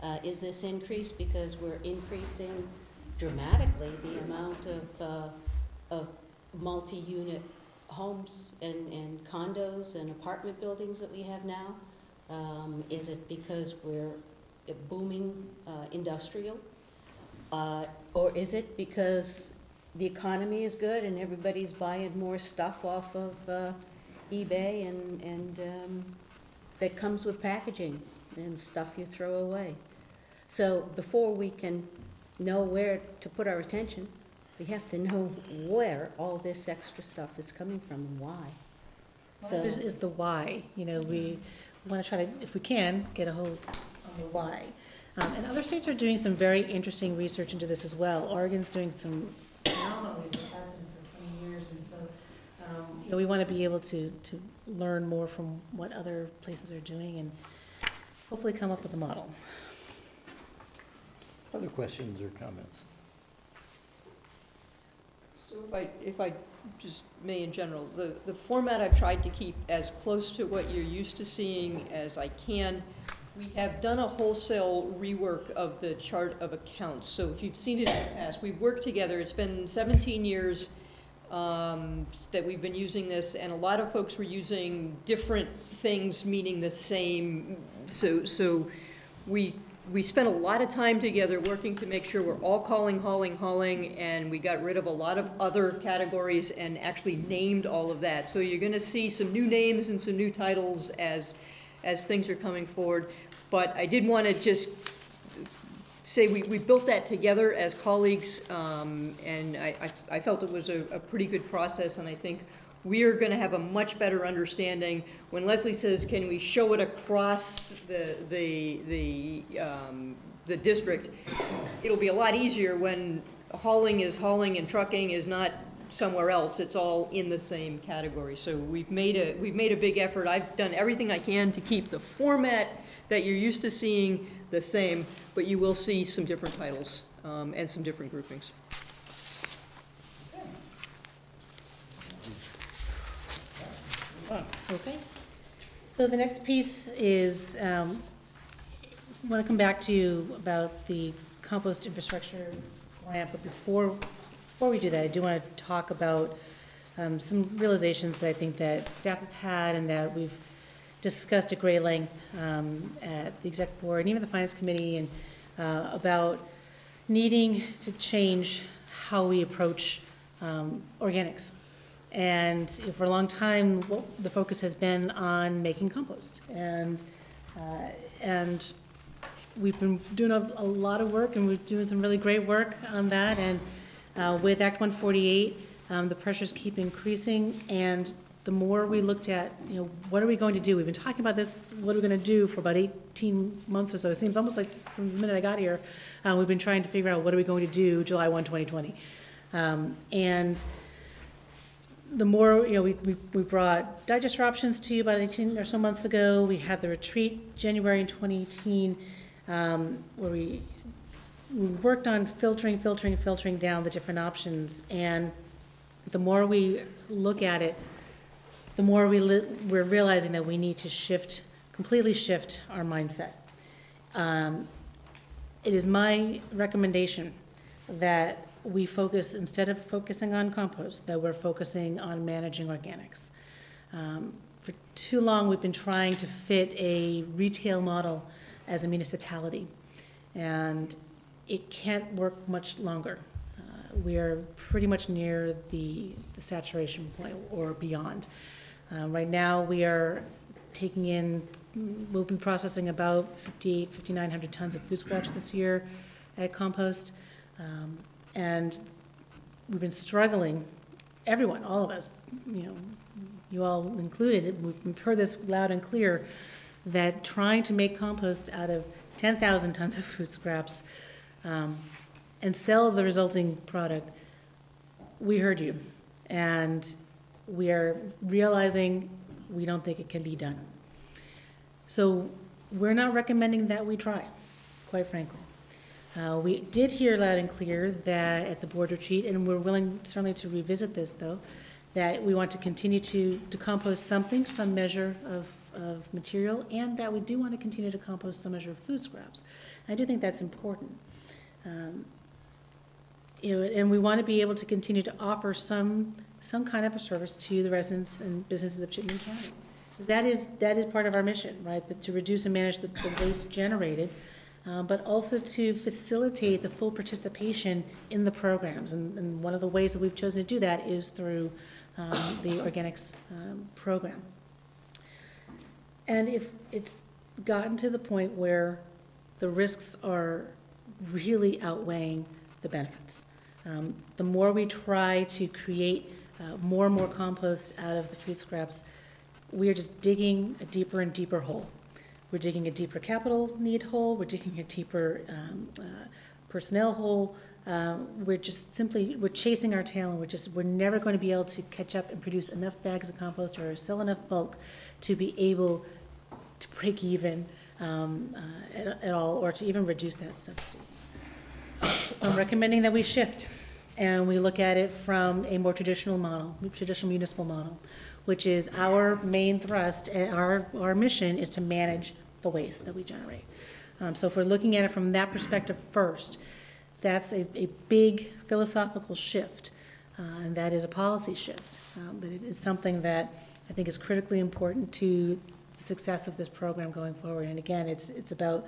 Uh, Is this increase because we're increasing dramatically the amount of, uh, of multi-unit homes and, and condos and apartment buildings that we have now? Um, Is it because we're booming uh, industrial? Uh, Or is it because the economy is good and everybody's buying more stuff off of uh, eBay and, and um, that comes with packaging and stuff you throw away? So before we can know where to put our attention, we have to know where all this extra stuff is coming from and why. So, This is the why, you know, we want to try to, if we can, get a hold on the why. Um, And other states are doing some very interesting research into this as well. Oregon's doing some phenomenal research, has been for twenty years, and so, um, you know, we want to be able to, to learn more from what other places are doing and hopefully come up with a model. Other questions or comments? So if I, if I just may in general, the, the format I've tried to keep as close to what you're used to seeing as I can. We have done a wholesale rework of the chart of accounts, so if you've seen it in the past, we've worked together, it's been seventeen years um, that we've been using this, and a lot of folks were using different things meaning the same, so, so we, we spent a lot of time together working to make sure we're all calling, hauling, hauling, and we got rid of a lot of other categories and actually named all of that. So you're gonna see some new names and some new titles as, as things are coming forward. But I did wanna just say we, we built that together as colleagues, um, and I, I, I felt it was a, a pretty good process, and I think we're gonna have a much better understanding. When Leslie says, can we show it across the, the, the, um, the district, it'll be a lot easier when hauling is hauling and trucking is not somewhere else, it's all in the same category. So we've made a, we've made a big effort, I've done everything I can to keep the format that you're used to seeing the same, but you will see some different titles, um, and some different groupings. Okay. So the next piece is, um, I want to come back to you about the compost infrastructure grant, but before, before we do that, I do want to talk about um, some realizations that I think that staff have had and that we've discussed at great length um, at the exec board and even the finance committee and uh, about needing to change how we approach um, organics. And for a long time, what the focus has been on making compost. And, uh, and we've been doing a, a lot of work and we're doing some really great work on that. And uh, with Act 148, um, the pressures keep increasing. And the more we looked at, you know, what are we going to do? We've been talking about this, what are we going to do for about 18 months or so. It seems almost like from the minute I got here, uh, we've been trying to figure out what are we going to do July 1, 2020. Um, and the more, you know, we, we, we brought digester options to you about 18 or so months ago. We had the retreat January in 2018, um, where we, we worked on filtering, filtering, filtering down the different options. And the more we look at it, the more we we're realizing that we need to shift, completely shift our mindset. Um, it is my recommendation that we focus, instead of focusing on compost, that we're focusing on managing organics. Um, for too long, we've been trying to fit a retail model as a municipality, and it can't work much longer. Uh, we are pretty much near the, the saturation point or beyond. Uh, right now, we are taking in, we'll be processing about 58, 5,900 tons of food scraps this year at compost. Um, And we've been struggling, everyone, all of us, you know, you all included, we've- we've heard this loud and clear, that trying to make compost out of 10,000 tons of food scraps um, and sell the resulting product, we heard you. And we are realizing we don't think it can be done. So we're not recommending that we try, quite frankly. Uh, We did hear loud and clear that at the board retreat, and we're willing certainly to revisit this, though, that we want to continue to, to compost something, some measure of, of material, and that we do want to continue to compost some measure of food scraps. I do think that's important. Um, You know, and we want to be able to continue to offer some, some kind of a service to the residents and businesses of Chittenden County. That is, that is part of our mission, right, to reduce and manage the, the waste generated, uh, but also to facilitate the full participation in the programs. And, and one of the ways that we've chosen to do that is through um, the organics um, program. And it's, it's gotten to the point where the risks are really outweighing the benefits. Um, The more we try to create uh, more and more compost out of the food scraps, we are just digging a deeper and deeper hole. We're digging a deeper capital need hole, we're digging a deeper um, uh, personnel hole. Uh, We're just simply, we're chasing our tail, and we're just, we're never going to be able to catch up and produce enough bags of compost or sell enough bulk to be able to break even um, uh, at at all, or to even reduce that subsidy. So I'm recommending that we shift, and we look at it from a more traditional model, traditional municipal model, which is our main thrust, and our, our mission is to manage the waste that we generate. Um, So if we're looking at it from that perspective first, that's a, a big philosophical shift, uh, and that is a policy shift. Um, But it is something that I think is critically important to the success of this program going forward. And again, it's, it's about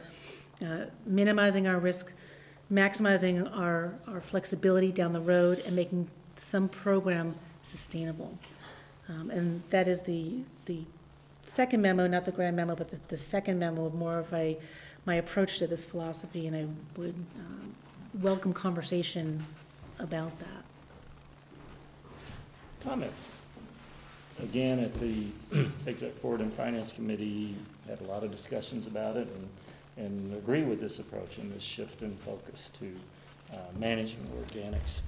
uh, minimizing our risk, maximizing our, our flexibility down the road, and making some program sustainable. Um, And that is the, the second memo, not the grand memo, but the, the second memo, of more of a, my approach to this philosophy, and I would um, welcome conversation about that. Comments? Again, at the [CLEARS THROAT] Exec Board and Finance Committee, had a lot of discussions about it and, and agree with this approach and this shift in focus to uh, managing organics,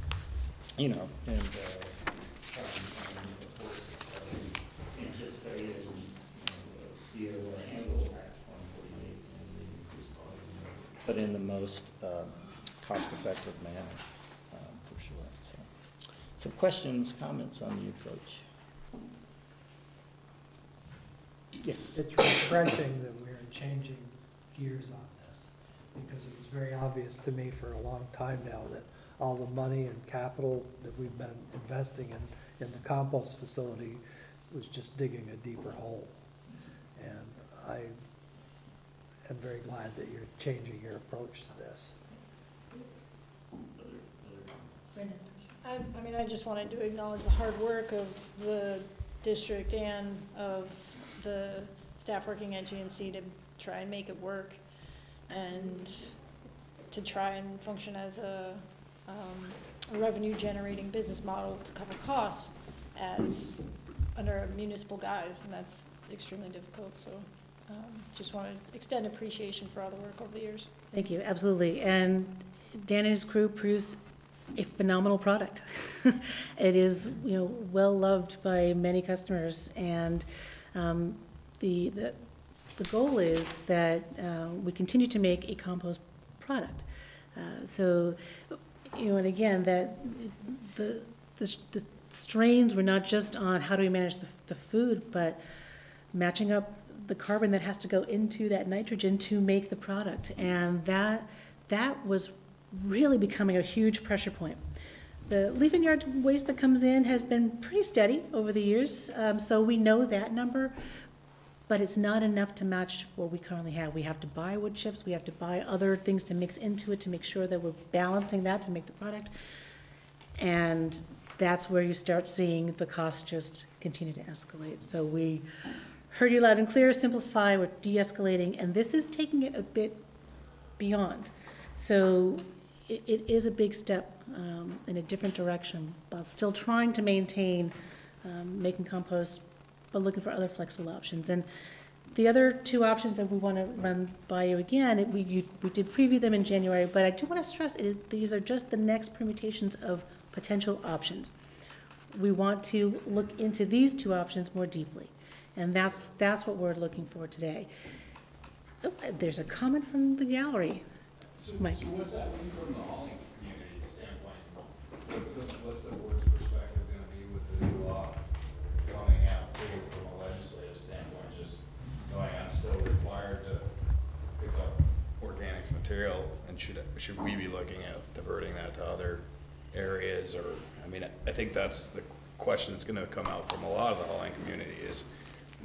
you know, and, uh, and of course, uh, anticipated, you know, the DOR handle and but in the most um, cost-effective manner, um, for sure, so. So questions, comments on the approach? Yes. It's refreshing that we're changing gears on this, because it was very obvious to me for a long time now that all the money and capital that we've been investing in, in the compost facility was just digging a deeper hole. And I am very glad that you're changing your approach to this. I, I mean, I just wanted to acknowledge the hard work of the district and of the staff working at GMC to try and make it work and to try and function as a, um, a revenue-generating business model to cover costs as under municipal guise, and that's extremely difficult, so, um, just want to extend appreciation for all the work over the years. Thank you, absolutely. And Dan and his crew produce a phenomenal product. [LAUGHS] It is, you know, well-loved by many customers, and um, the, the, the goal is that uh, we continue to make a compost product. Uh, So, you know, and again, that the, the the strains were not just on how do we manage the, the food, but matching up the carbon that has to go into that nitrogen to make the product. And that, that was really becoming a huge pressure point. The leaving yard waste that comes in has been pretty steady over the years, um, so we know that number, but it's not enough to match what we currently have. We have to buy wood chips, we have to buy other things to mix into it to make sure that we're balancing that to make the product. And that's where you start seeing the cost just continue to escalate. So we heard you loud and clear, simplify, we're de-escalating, and this is taking it a bit beyond. So it, it is a big step um, in a different direction, but still trying to maintain um, making compost, but looking for other flexible options. And the other two options that we want to run by you again, it- we, you- we did preview them in January, but I do want to stress it is, these are just the next permutations of potential options. We want to look into these two options more deeply, and that's, that's what we're looking for today. Oh, There's a comment from the gallery. Mike. what's that mean from the hauling community standpoint? What's the, what's the board's perspective gonna be with the new law coming out too, from a legislative standpoint, just going, I'm still required to pick up organics material, and should, should we be looking at diverting that to other areas, or, I mean, I think that's the question that's gonna come out from a lot of the hauling community is,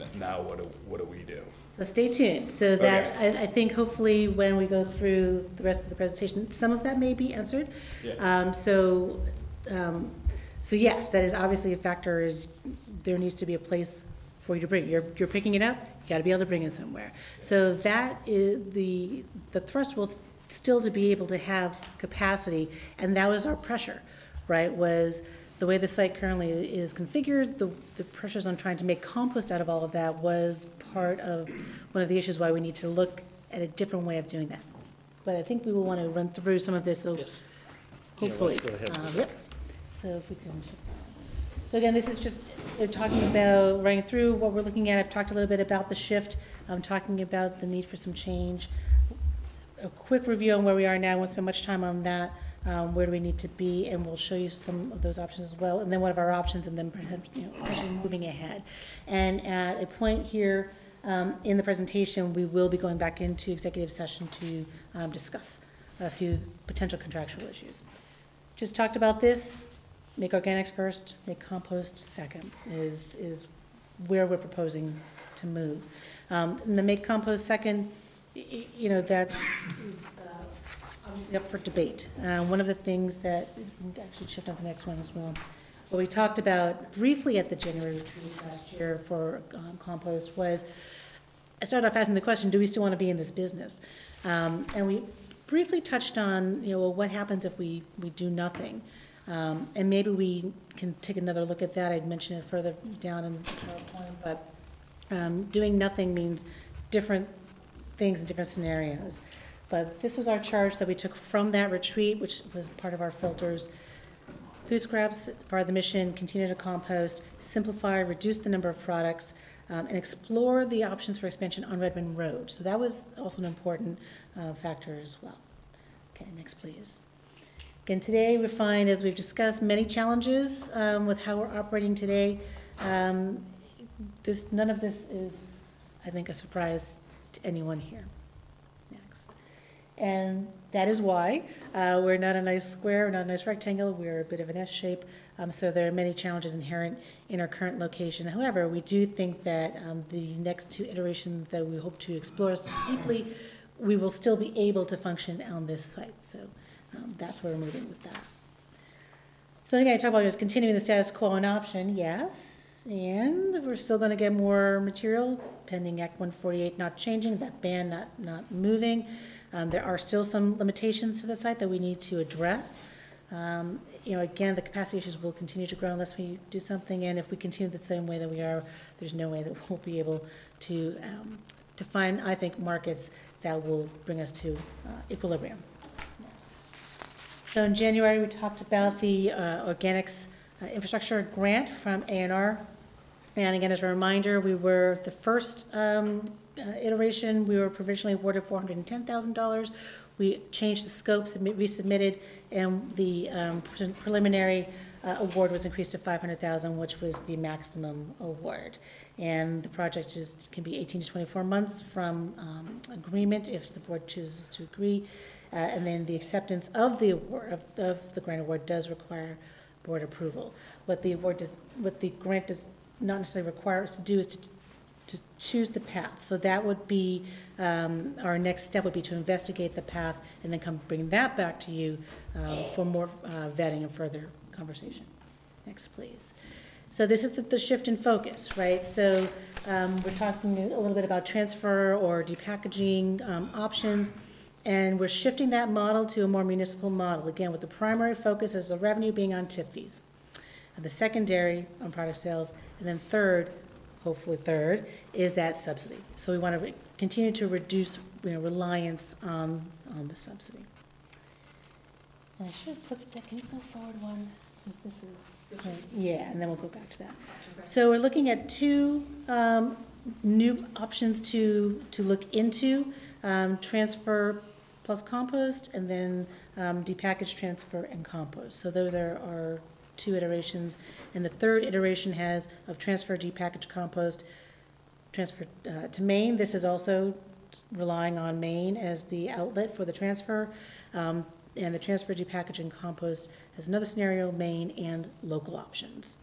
n- now what do, what do we do? So stay tuned. So that, I, I think hopefully when we go through the rest of the presentation, some of that may be answered. Yeah. Um, so, um, so yes, that is obviously a factor is there needs to be a place for you to bring. it. You're, you're picking it up, you gotta be able to bring it somewhere. So that is the, the thrust will still to be able to have capacity, and that was our pressure, right? Was the way the site currently is configured, the, the pressures on trying to make compost out of all of that was part of one of the issues why we need to look at a different way of doing that. But I think we will want to run through some of this, so Yeah, hopefully. let's go ahead. uh, Yep. So if we can. So again, this is just, talking about, running through what we're looking at. I've talked a little bit about the shift. I'm talking about the need for some change. A quick review on where we are now. I won't spend much time on that. Um, where do we need to be? And we'll show you some of those options as well. And then one of our options, and then perhaps, you know, potentially moving ahead. And at a point here, um, in the presentation, we will be going back into executive session to, um, discuss a few potential contractual issues. Just talked about this, make organics first, make compost second, is, is where we're proposing to move. Um, and the make compost second, you know, that is, uh, obviously up for debate. Uh, one of the things that, actually shift on the next one as well. What we talked about briefly at the January retreat last year for um, compost was, I started off asking the question, do we still want to be in this business? Um, and we briefly touched on, you know, well, what happens if we, we do nothing? Um, and maybe we can take another look at that. I'd mention it further down in PowerPoint, but, um, doing nothing means different things in different scenarios. But this was our charge that we took from that retreat, which was part of our filters. Food scraps, of the mission, continue to compost, simplify, reduce the number of products, um, and explore the options for expansion on Redmond Road. So that was also an important uh, factor as well. Okay, next please. Again, today we find, as we've discussed, many challenges um, with how we're operating today. Um, This, none of this is, I think, a surprise to anyone here. Next. And that is why uh, we're not a nice square, we're not a nice rectangle, we're a bit of an S shape. Um, So there are many challenges inherent in our current location. However, we do think that um, the next two iterations that we hope to explore so deeply, we will still be able to function on this site. So um, that's where we're moving with that. So again, I talk about just continuing the status quo an option, yes, and we're still gonna get more material pending Act one forty-eight not changing, that ban not, not moving. Um, there are still some limitations to the site that we need to address. Um, you know, again, the capacity issues will continue to grow unless we do something, and if we continue the same way that we are, there's no way that [LAUGHS] we'll be able to, um, to find, I think, markets that will bring us to uh, equilibrium. So in January, we talked about the uh, organics uh, infrastructure grant from ANR. And again, as a reminder, we were, the first um, uh, iteration, we were provisionally awarded $410,000. We changed the scope, submit- resubmitted, and the um, pre- preliminary uh, award was increased to 500,000, which was the maximum award. And the project is, can be 18 to 24 months from um, agreement if the board chooses to agree. Uh, And then the acceptance of the award, of- of the grant award does require board approval. What the award does, what the grant does not necessarily require us to do is to to choose the path. So that would be, um, our next step would be to investigate the path and then come bring that back to you uh, for more uh, vetting and further conversation. Next, please. So this is the, the shift in focus, right? So, um, we're talking a little bit about transfer or depackaging, um, options. And we're shifting that model to a more municipal model, again, with the primary focus as the revenue being on tip fees. And the secondary on product sales, and then third, hopefully third, is that subsidy. So we want to continue to reduce, you know, reliance on, on the subsidy. And I should have put, that. can you go forward one? Because this is, right, yeah, and then we'll go back to that. So we're looking at two um, new options to, to look into, um, transfer plus compost, and then um, depackage, transfer, and compost. So those are our two iterations. And the third iteration has of transfer, depackage, compost, transfer uh, to Maine. This is also relying on Maine as the outlet for the transfer. Um, and the transfer, depackage, and compost has another scenario, Maine and local options.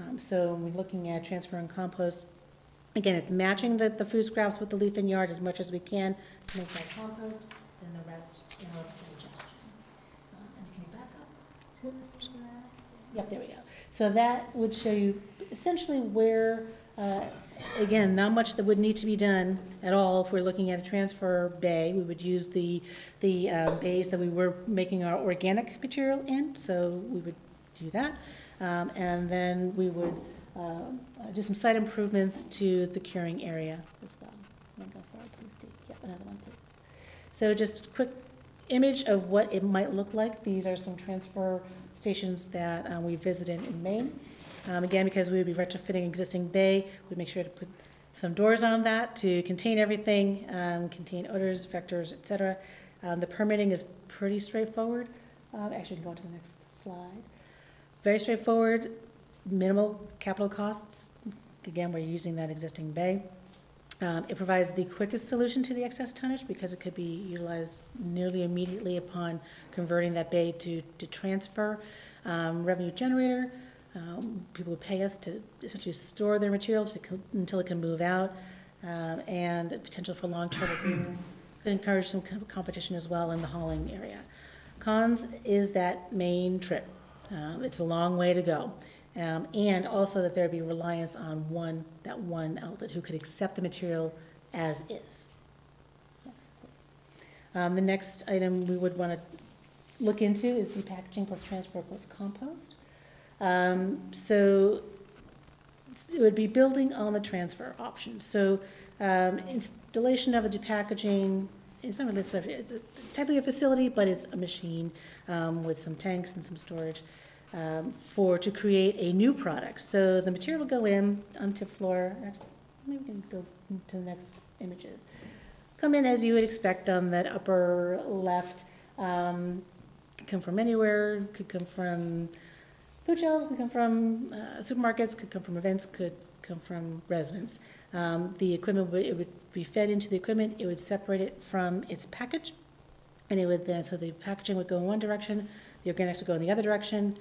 Um, so when we're looking at transfer and compost, again, it's matching the, the food scraps with the leaf and yard as much as we can to make that compost, and the rest, you know, digestion. Uh, and can you back up? Yep, there we go. So that would show you essentially where, uh, again, not much that would need to be done at all if we're looking at a transfer bay. We would use the, the uh, bays that we were making our organic material in, so we would do that. Um, And then we would um, uh, do some site improvements to the curing area as well. Want to go forward, please, Steve? Yep, another one, please. So just a quick image of what it might look like. These are some transfer stations that uh, we visited in Maine. Um, Again, because we would be retrofitting existing bay, we'd make sure to put some doors on that to contain everything, um, contain odors, vectors, etc. Um, The permitting is pretty straightforward. Uh, Actually, go on to the next slide. Very straightforward, minimal capital costs. Again, we're using that existing bay. Um, It provides the quickest solution to the excess tonnage because it could be utilized nearly immediately upon converting that bay to, to transfer. Um, Revenue generator, um, people would pay us to essentially store their material to, co- until it can move out. Um, And potential for long-term agreements could encourage some co- competition as well in the hauling area. Cons is that Maine trip. Um, It's a long way to go. Um, And also that there be reliance on one, that one outlet who could accept the material as is. Um, The next item we would want to look into is depackaging plus transfer plus compost. Um, So it would be building on the transfer option. So um, installation of a depackaging, it's not really, it's a- technically a facility, but it's a machine um, with some tanks and some storage um, for, to create a new product. So the material will go in on tip floor, maybe we can go to the next images. Come in as you would expect on that upper left. Um, Could come from anywhere, could come from food shelves, could come from uh, supermarkets, could come from events, could come from residents. Um, The equipment, would- it would be fed into the equipment, it would separate it from its package, and it would then, so the packaging would go in one direction, the organics would go in the other direction,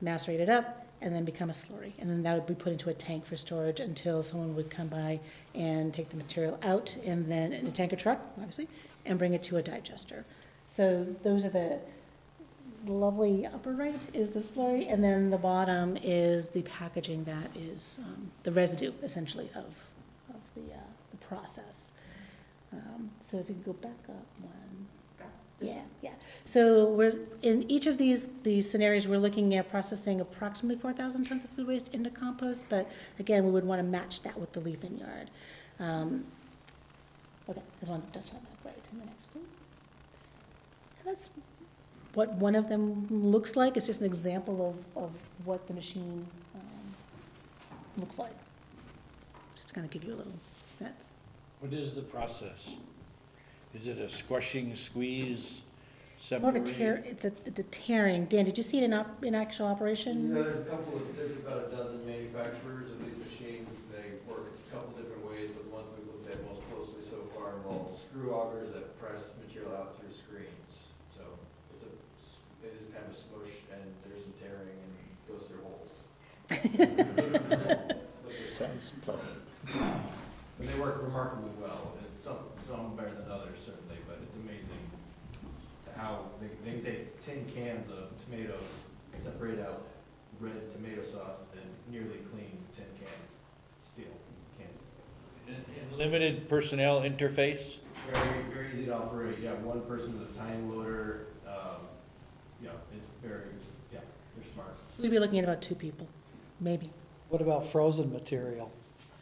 macerate it up, and then become a slurry. And then that would be put into a tank for storage until someone would come by and take the material out, and then, in a tanker truck, obviously, and bring it to a digester. So those are the lovely upper right is the slurry, and then the bottom is the packaging that is um, the residue, essentially, of, of the, uh, the process. Um, So if you go back up one. Yeah, yeah. So we're, in each of these, these scenarios, we're looking at processing approximately four thousand tons of food waste into compost, but again, we would want to match that with the leaf and yard. Um, Okay, I just wanted to touch on that, right, in the next, please. And that's what one of them looks like, it's just an example of, of what the machine um, looks like. Just to kind of give you a little sense. What is the process? Is it a squishing, squeeze, It's more of a separate? tear, it's a, it's a tearing. Dan, did you see it in op, in actual operation? Yeah, there's a couple of, there's about a dozen manufacturers of these machines, they work a couple different ways, but the ones we've looked at most closely so far involve screw augers that press material out through screens. So it's a, s- it is kind of smush and there's some tearing and it goes through holes. [LAUGHS] [LAUGHS] Sounds pleasant. But they work remarkably well, and some, some better than others certainly, but it's amazing how, they, they can take tin cans of tomatoes, separate out red tomato sauce and nearly clean tin cans, steel cans. And Limited personnel interface? Very, very easy to operate, yeah, one person with a tiny loader, um, yeah, it's very, yeah, they're smart. We'd be looking at about two people, maybe. What about frozen material?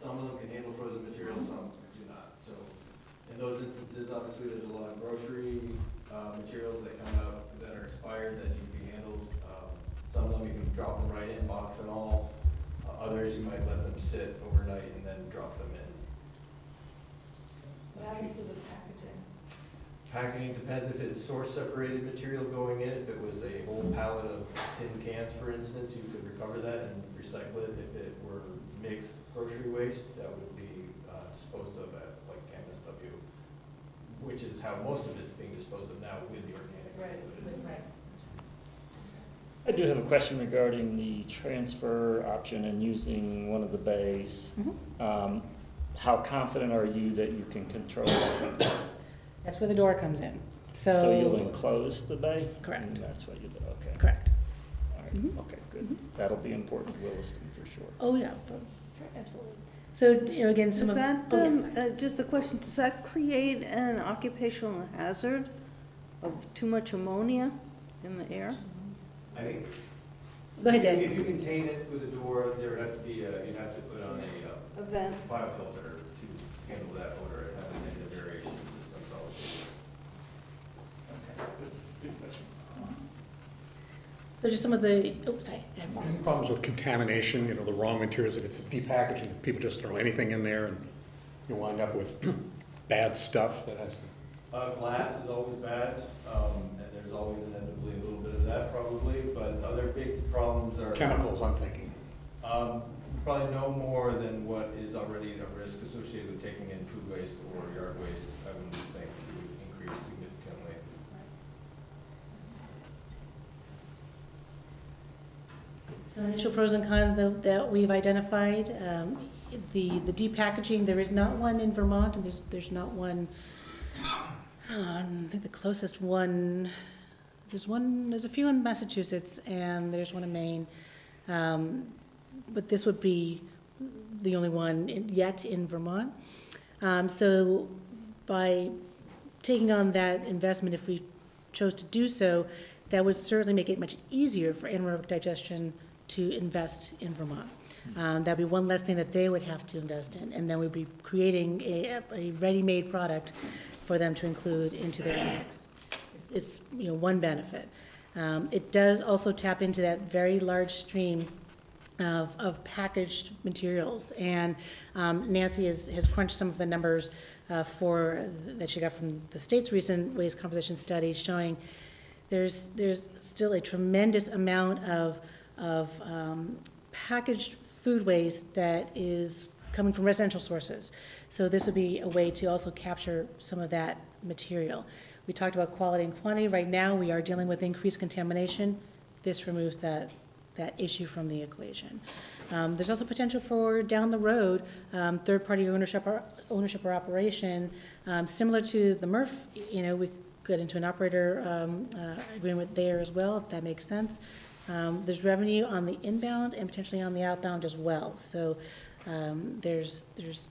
Some of them can handle frozen material, some do not. So in those instances, obviously, there's a lot of grocery uh, materials that come out that are expired that need to be handled. Um, Some of them you can drop them right in, box and all. Uh, Others, you might let them sit overnight and then drop them in. What happens with the packaging? Packaging depends if it's source separated material going in. If it was a whole pallet of tin cans, for instance, you could recover that and recycle it. If it were mixed grocery waste, that would be uh, disposed of at which is how most of it's being disposed of now with the organics included. right. I do have a question regarding the transfer option and using one of the bays. Um, How confident are you that you can control that? That's where the door comes in. So. So you'll enclose the bay? Correct. And that's what you do, okay. Correct. All right, Mhm. okay, good. That'll be important to Williston for sure. Oh, yeah. Absolutely. So, you know, again, some Does of. that, oh, yes, um, uh, just a question, does that create an occupational hazard of too much ammonia in the air? I think. Go ahead, Dan. If you contain it with a door, there would have to be, a- you'd have to put on a uh, A vent. biofilter to handle that odor and have a negative aeration system probably. So just some of the, oh, sorry. Any problems with contamination, you know, the wrong materials, if it's depackaging, people just throw anything in there and you wind up with [CLEARS THROAT] bad stuff that has, Uh, glass is always bad, um, and there's always inevitably a little bit of that probably, but other big problems are. chemicals, I'm thinking. Um, probably no more than what is already a risk associated with taking in food waste or yard waste, I wouldn't think would increase significantly. Some initial pros and cons that, that we've identified, um, the, the depackaging, there is not one in Vermont, and there's, there's not one, um, I think the closest one, there's one, there's a few in Massachusetts, and there's one in Maine. Um, but this would be the only one in- yet in Vermont. Um, so by taking on that investment, if we chose to do so, that would certainly make it much easier for anaerobic digestion to invest in Vermont. Um, that'd be one less thing that they would have to invest in, and then we'd be creating a, a ready-made product for them to include into their mix. It's, it's, you know, one benefit. Um, it does also tap into that very large stream of, of packaged materials. And um, Nancy has, has crunched some of the numbers uh, for, that she got from the state's recent waste composition study showing there's, there's still a tremendous amount of, of um, packaged food waste that is coming from residential sources. So this would be a way to also capture some of that material. We talked about quality and quantity. Right now, we are dealing with increased contamination. This removes that, that issue from the equation. Um, there's also potential for down the road, um, third-party ownership or, ownership or operation, um, similar to the MRF, you know, we get into an operator, um, uh, agreement there as well, if that makes sense. Um, there's revenue on the inbound and potentially on the outbound as well. So, um, there's, there's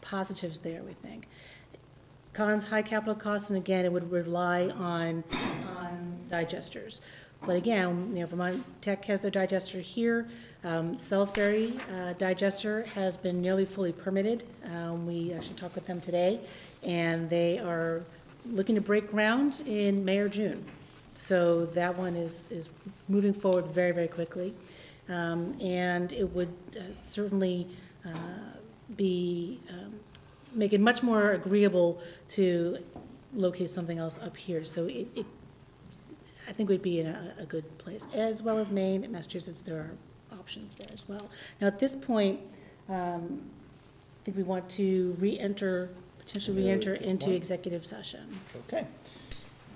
positives there, we think. Cons, high capital costs, and again, it would rely on, on digesters. But again, you know, Vermont Tech has their digester here. Um, Salisbury uh, digester has been nearly fully permitted. Um, we actually talked with them today, and they are looking to break ground in May or June. So that one is, is moving forward very, very quickly. Um, and it would uh, certainly uh, be, um, make it much more agreeable to locate something else up here. So it, it I think we'd be in a, a good place, as well as Maine and Massachusetts, there are options there as well. Now, at this point, um, I think we want to re-enter, potentially re-enter into executive session. Okay.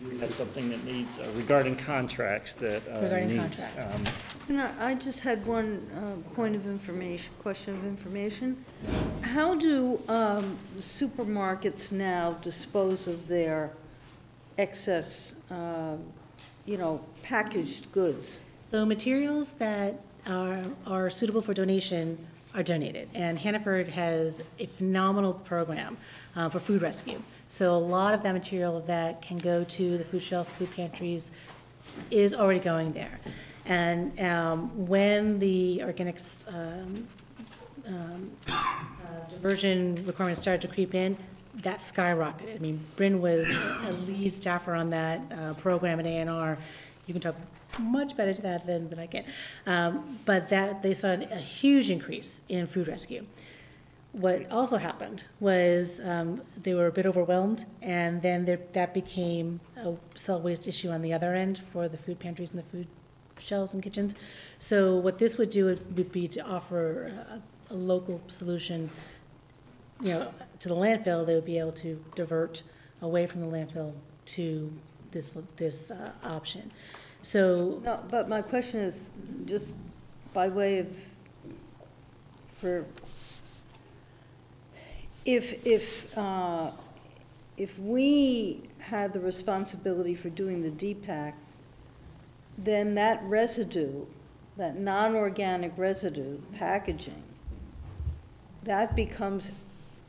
That's something that needs, uh, regarding contracts that uh, Regarding needs, contracts. um, And I I just had one uh, point of information, question of information. How do um, supermarkets now dispose of their excess, uh, you know, packaged goods? So materials that are, are suitable for donation are donated. And Hannaford has a phenomenal program uh, for food rescue. So a lot of that material that can go to the food shelves, the food pantries, is already going there. And um, when the organics um, um, uh, [COUGHS] diversion requirements started to creep in, that skyrocketed. I mean, Bryn was a lead staffer on that uh, program at ANR. You can talk much better to that than, than I can. Um, But that, they saw a huge increase in food rescue. What also happened was um, they were a bit overwhelmed, and then there, that became a solid waste issue on the other end for the food pantries and the food shelves and kitchens. So what this would do would be to offer a, a local solution, you know, to the landfill, they would be able to divert away from the landfill to this, this uh, option. So, No, but my question is, just by way of, for, if, if, uh, if we had the responsibility for doing the depack, then that residue, that non-organic residue packaging, that becomes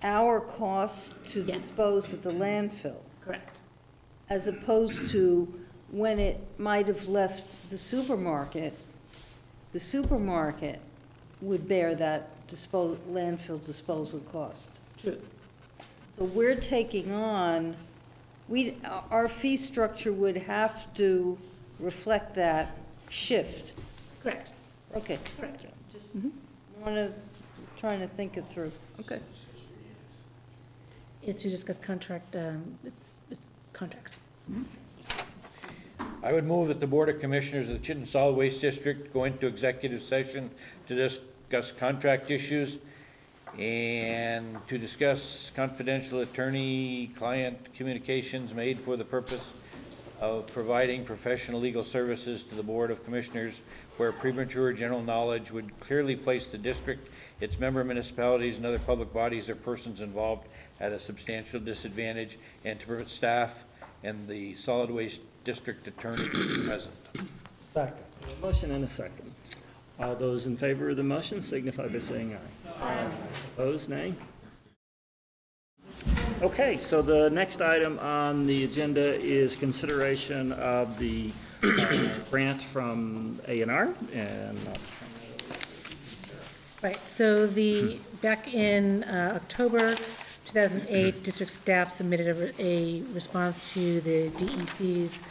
our cost to Yes. dispose at the landfill, correct. as opposed to when it might have left the supermarket, the supermarket would bear that dispos, landfill disposal cost. True. So we're taking on, we, our fee structure would have to reflect that shift. Correct. Okay. Correct. Just want to, trying to think it through. Okay. Is to discuss contract, um, it's, it's contracts. I would move that the Board of Commissioners of the Chittenden Solid Waste District go into executive session to discuss contract issues and to discuss confidential attorney-client communications made for the purpose of providing professional legal services to the Board of Commissioners where premature general knowledge would clearly place the district, its member municipalities, and other public bodies or persons involved at a substantial disadvantage, and to prevent staff and the solid waste district attorney to be present. Second. A Motion and a second. All those in favor of the motion signify by saying aye. Opposed, nay? Okay, so the next item on the agenda is consideration of the uh, grant from A and R, and uh, Right, so the, back in uh, October 2008, district staff submitted a a response to the DEC's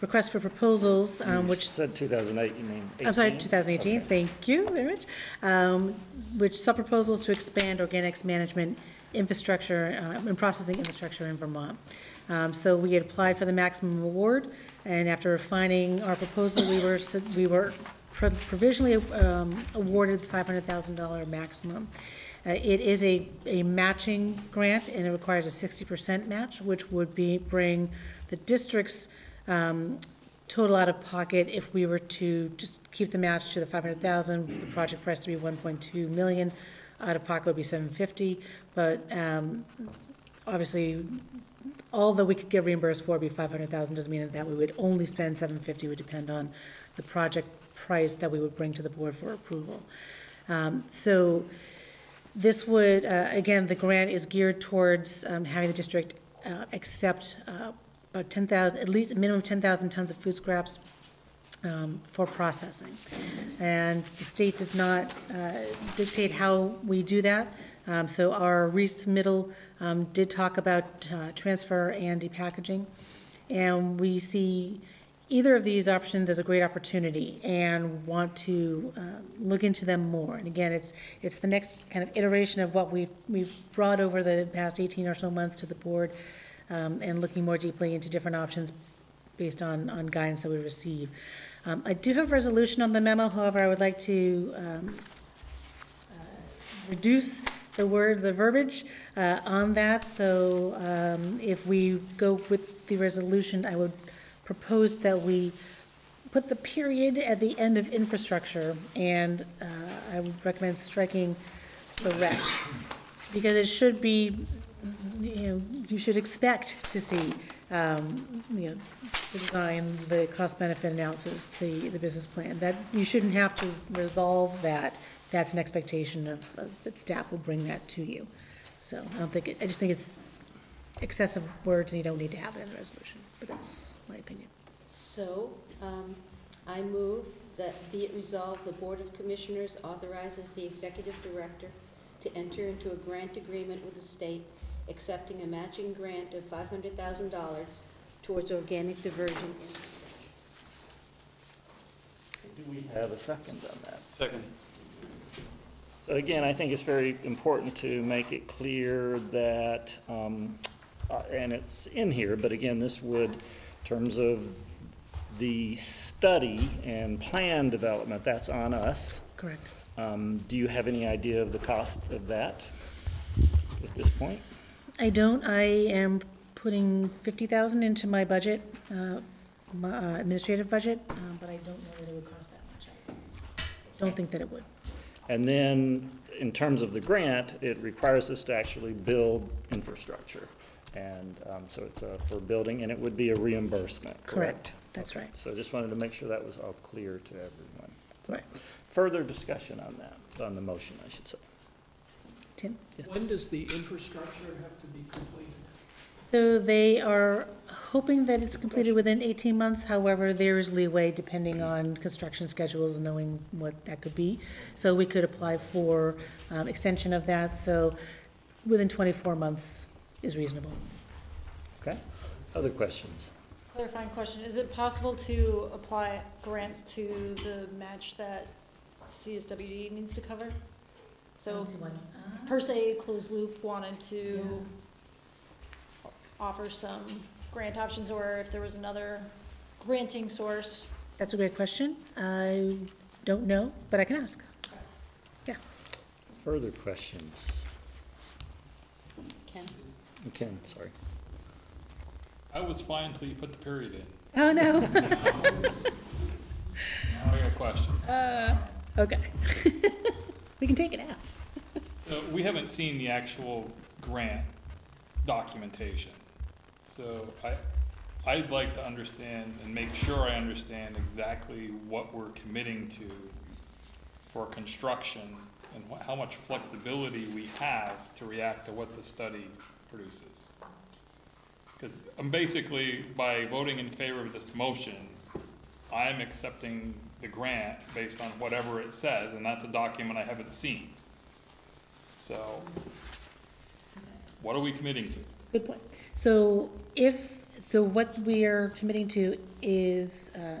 request for proposals, um, you which said 2008, you mean 18? I'm sorry, 2018, thank you very much, um, which saw proposals to expand organics management infrastructure uh, and processing infrastructure in Vermont. Um, So we had applied for the maximum award, and after refining our proposal, we were, we were pro- provisionally um, awarded the $500,000 maximum. Uh, It is a, a matching grant, and it requires a 60% match, which would be, bring the district's um, total out of pocket if we were to just keep the match to the five hundred thousand, the project price to be one point two million, out of pocket would be seven fifty, but, um, obviously, although we could get reimbursed for it be five hundred thousand, doesn't mean that, that we would only spend seven fifty, would depend on the project price that we would bring to the board for approval. Um, so, this would, uh, again, the grant is geared towards um, having the district uh, accept uh, about 10,000, at least a minimum of 10,000 tons of food scraps um, for processing. And the state does not uh, dictate how we do that. Um, So our resubmittal um, did talk about uh, transfer and depackaging. And we see either of these options as a great opportunity and want to uh, look into them more. And again, it's, it's the next kind of iteration of what we've, we've brought over the past 18 or so months to the board um, and looking more deeply into different options based on, on guidance that we receive. Um, I do have resolution on the memo, however, I would like to um, uh, reduce the word, the verbiage uh, on that. So um, if we go with the resolution, I would propose that we put the period at the end of infrastructure, and uh, I would recommend striking the rest. Because it should be, you know, you should expect to see um, you know, the design, the cost benefit analysis, the, the business plan. That, you shouldn't have to resolve that. That's an expectation of, of- that staff will bring that to you. So I don't think, it- I just think it's excessive words and you don't need to have it in the resolution, but that's my opinion. So, um, I move that be it resolved, the Board of Commissioners authorizes the Executive Director to enter into a grant agreement with the state accepting a matching grant of five hundred thousand dollars towards organic diversion infrastructure. Do we have a second on that? Second. So again, I think it's very important to make it clear that, um, uh, and it's in here, but again, this would, in terms of the study and plan development, that's on us. Correct. Um, Do you have any idea of the cost of that at this point? I don't, I am putting fifty thousand into my budget, uh, my uh, administrative budget, uh, but I don't know that it would cost that much. I Don't think that it would. And then, in terms of the grant, it requires us to actually build infrastructure. And um, so it's uh, for building, and it would be a reimbursement, correct? Correct, that's right. So just wanted to make sure that was all clear to everyone. So, Right. Further discussion on that, on the motion, I should say. Tim? When does the infrastructure have to be completed? So they are hoping that it's completed within 18 months, however, there is leeway depending on construction schedules, knowing what that could be. So we could apply for um, extension of that, so within 24 months is reasonable. Okay? Other questions? Clarifying question, is it possible to apply grants to the match that CSWD needs to cover? So per se, closed loop wanted to offer some grant options, or if there was another granting source. That's a great question. I don't know, but I can ask. Yeah. Further questions? Ken? Ken, sorry. I was fine until you put the period in. Oh, no. [LAUGHS] Now I got questions. Uh, Okay. [LAUGHS] We can take it out. So we haven't seen the actual grant documentation. So I, I'd like to understand and make sure I understand exactly what we're committing to for construction and how much flexibility we have to react to what the study produces. Because I'm basically, by voting in favor of this motion, I'm accepting the grant based on whatever it says, and that's a document I haven't seen. So, what are we committing to? Good point. So if, so what we are committing to is, uh,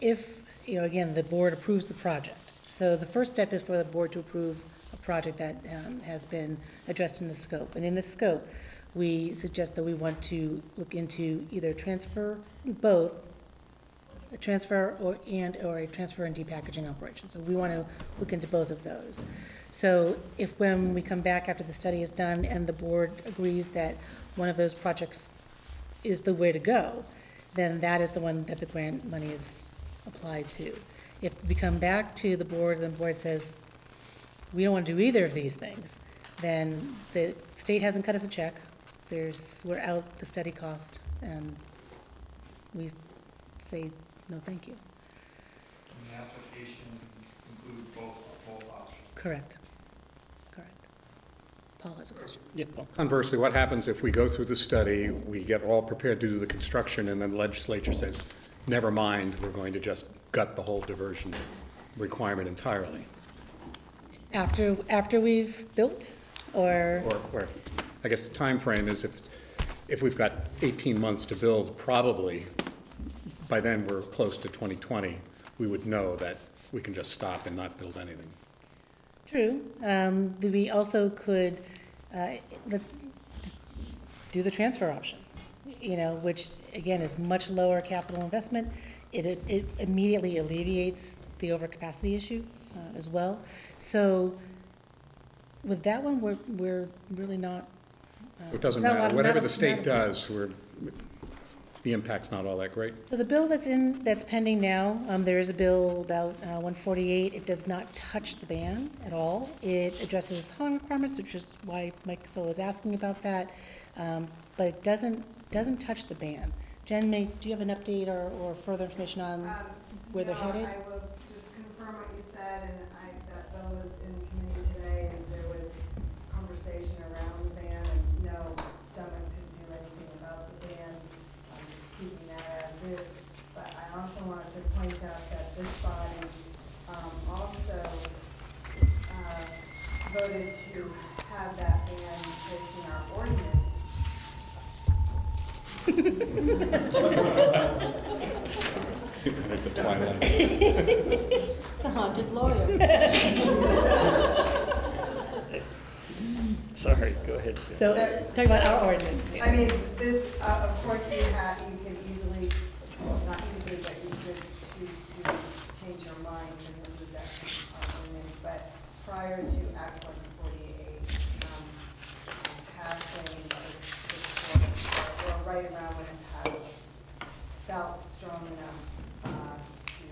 if, you know, again, the board approves the project. So the first step is for the board to approve a project that um, has been addressed in the scope. And in the scope, we suggest that we want to look into either transfer, both, a transfer or, and, or a transfer and depackaging operation. So we want to look into both of those. So if, when we come back after the study is done and the board agrees that one of those projects is the way to go, then that is the one that the grant money is applied to. If we come back to the board and the board says, we don't want to do either of these things, then the state hasn't cut us a check. There's, we're out the study cost, and we say, no, thank you. Can the application include both, both options? Correct. Correct. Paul has a question. Yeah, Paul? Conversely, what happens if we go through the study, we get all prepared due to do the construction, and then the legislature says, never mind, we're going to just gut the whole diversion requirement entirely? After, after we've built, or? Or, or, I guess the time frame is if, if we've got 18 months to build, probably, by then we're close to 2020, we would know that we can just stop and not build anything. True. Um, we also could, uh, just do the transfer option, you know, which, again, is much lower capital investment. It, it- it immediately alleviates the overcapacity issue, uh, as well. So with that one, we're, we're really not. uh, it doesn't not matter, whatever the state does, we're, the impact's not all that great. So the bill that's in, that's pending now, um, there is a bill about, uh, one forty-eight, it does not touch the ban at all. It addresses the hauling requirements, which is why Mike so was asking about that, um, but it doesn't doesn't touch the ban. Jen, may, do you have an update or, or further information on where they're Um, headed? I will just confirm what you said, and the Twilight. [LAUGHS] the haunted lawyer. [LAUGHS] Sorry, go ahead. So, so talking about our ordinance. I mean, this, uh, of course, you have, you can easily, not easily, but you could choose to change your mind terms of that ordinance. But prior to Act 1 right around when it passed, felt strong enough, uh, to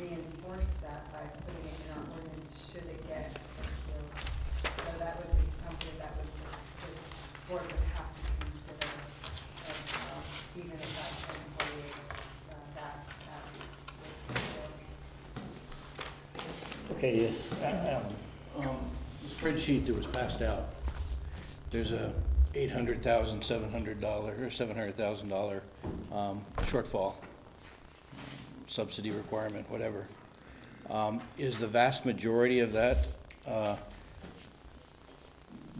reinforce that by putting it in our ordinance, should it get, repealed. So that would be something that would, this, this board would have to consider, as, um, even if that's one forty-eight, uh, that, that was repealed. Okay, yes, uh, Um, The spreadsheet that was passed out, there's a eight hundred thousand, seven hundred dollar, or seven hundred thousand dollar um, shortfall, subsidy requirement, whatever. Um, Is the vast majority of that uh,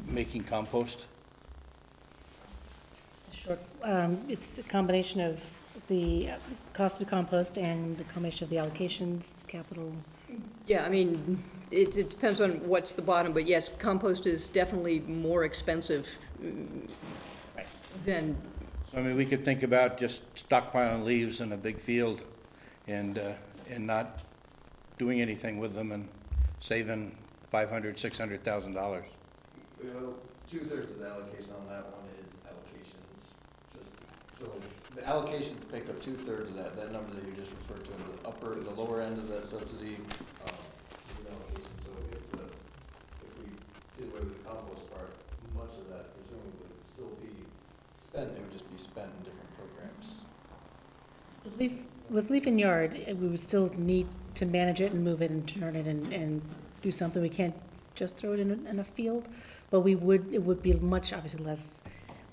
making compost? Short, um, it's a combination of the uh, cost of compost and the combination of the allocations, capital. Yeah, I mean, it, it depends on what's the bottom, but yes, compost is definitely more expensive than, So I mean, we could think about just stockpiling leaves in a big field and, uh, and not doing anything with them and saving five hundred, six hundred thousand dollars. Well, two-thirds of the allocation on that one is allocations, just, so the allocations pick up two-thirds of that, that number that you just referred to, the upper, the lower end of that subsidy, um, did away with the compost part, much of that presumably would still be spent, it would just be spent in different programs. With Leaf, with Leaf and Yard, uh, we would still need to manage it and move it and turn it and, and do something. We can't just throw it in, a- in a field, but we would, it would be much, obviously, less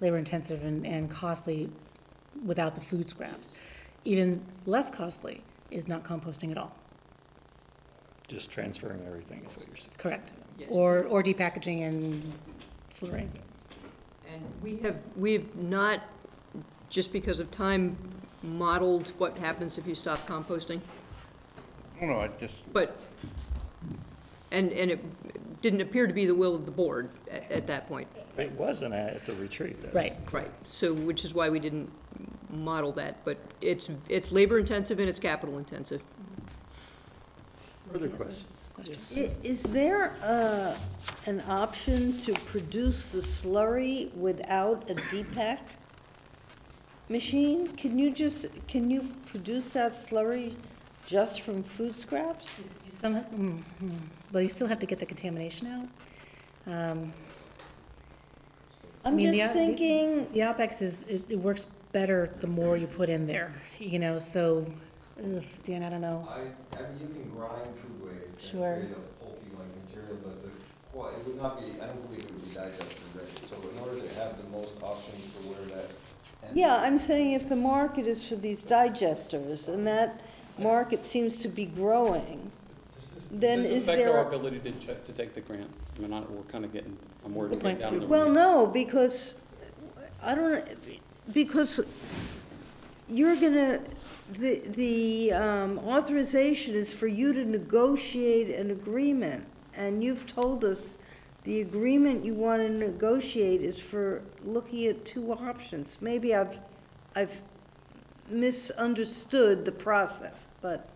labor intensive and, and costly without the food scraps. Even less costly is not composting at all, Just transferring everything is what you're saying. correct? Yes. Or, or depackaging and slurrying. and we have, we have not, just because of time, modeled what happens if you stop composting. I don't know, I just, But, and, and it didn't appear to be the will of the board at, at that point. It wasn't at the retreat. that's- Right. Right, so, which is why we didn't model that, but it's, it's labor intensive and it's capital intensive. Further questions? questions? I- Is there uh, an option to produce the slurry without a depack machine? Can you just, can you produce that slurry just from food scraps? You s- you some, mm, mm. well, you still have to get the contamination out. Um, I I'm mean, the just out- the- thinking, The OpEx is, it, it works better the more you put in there, you know, so, ugh, Dan, I don't know. I, I mean, you can grind food waste and Sure. create a pulpy like material, but the, well, it would not be, I don't believe it would be digested ready. So in order to have the most options for where that. ends yeah, up- I'm saying if the market is for these digesters, and that market seems to be growing, then Does is this affect our there, ability to, ch- to take the grant? I mean, I- we're kind of getting, I'm worried we're getting down in the well, weeds. no, because, I don't, because you're gonna, the, the um, authorization is for you to negotiate an agreement, and you've told us the agreement you want to negotiate is for looking at two options. Maybe I've, I've misunderstood the process, but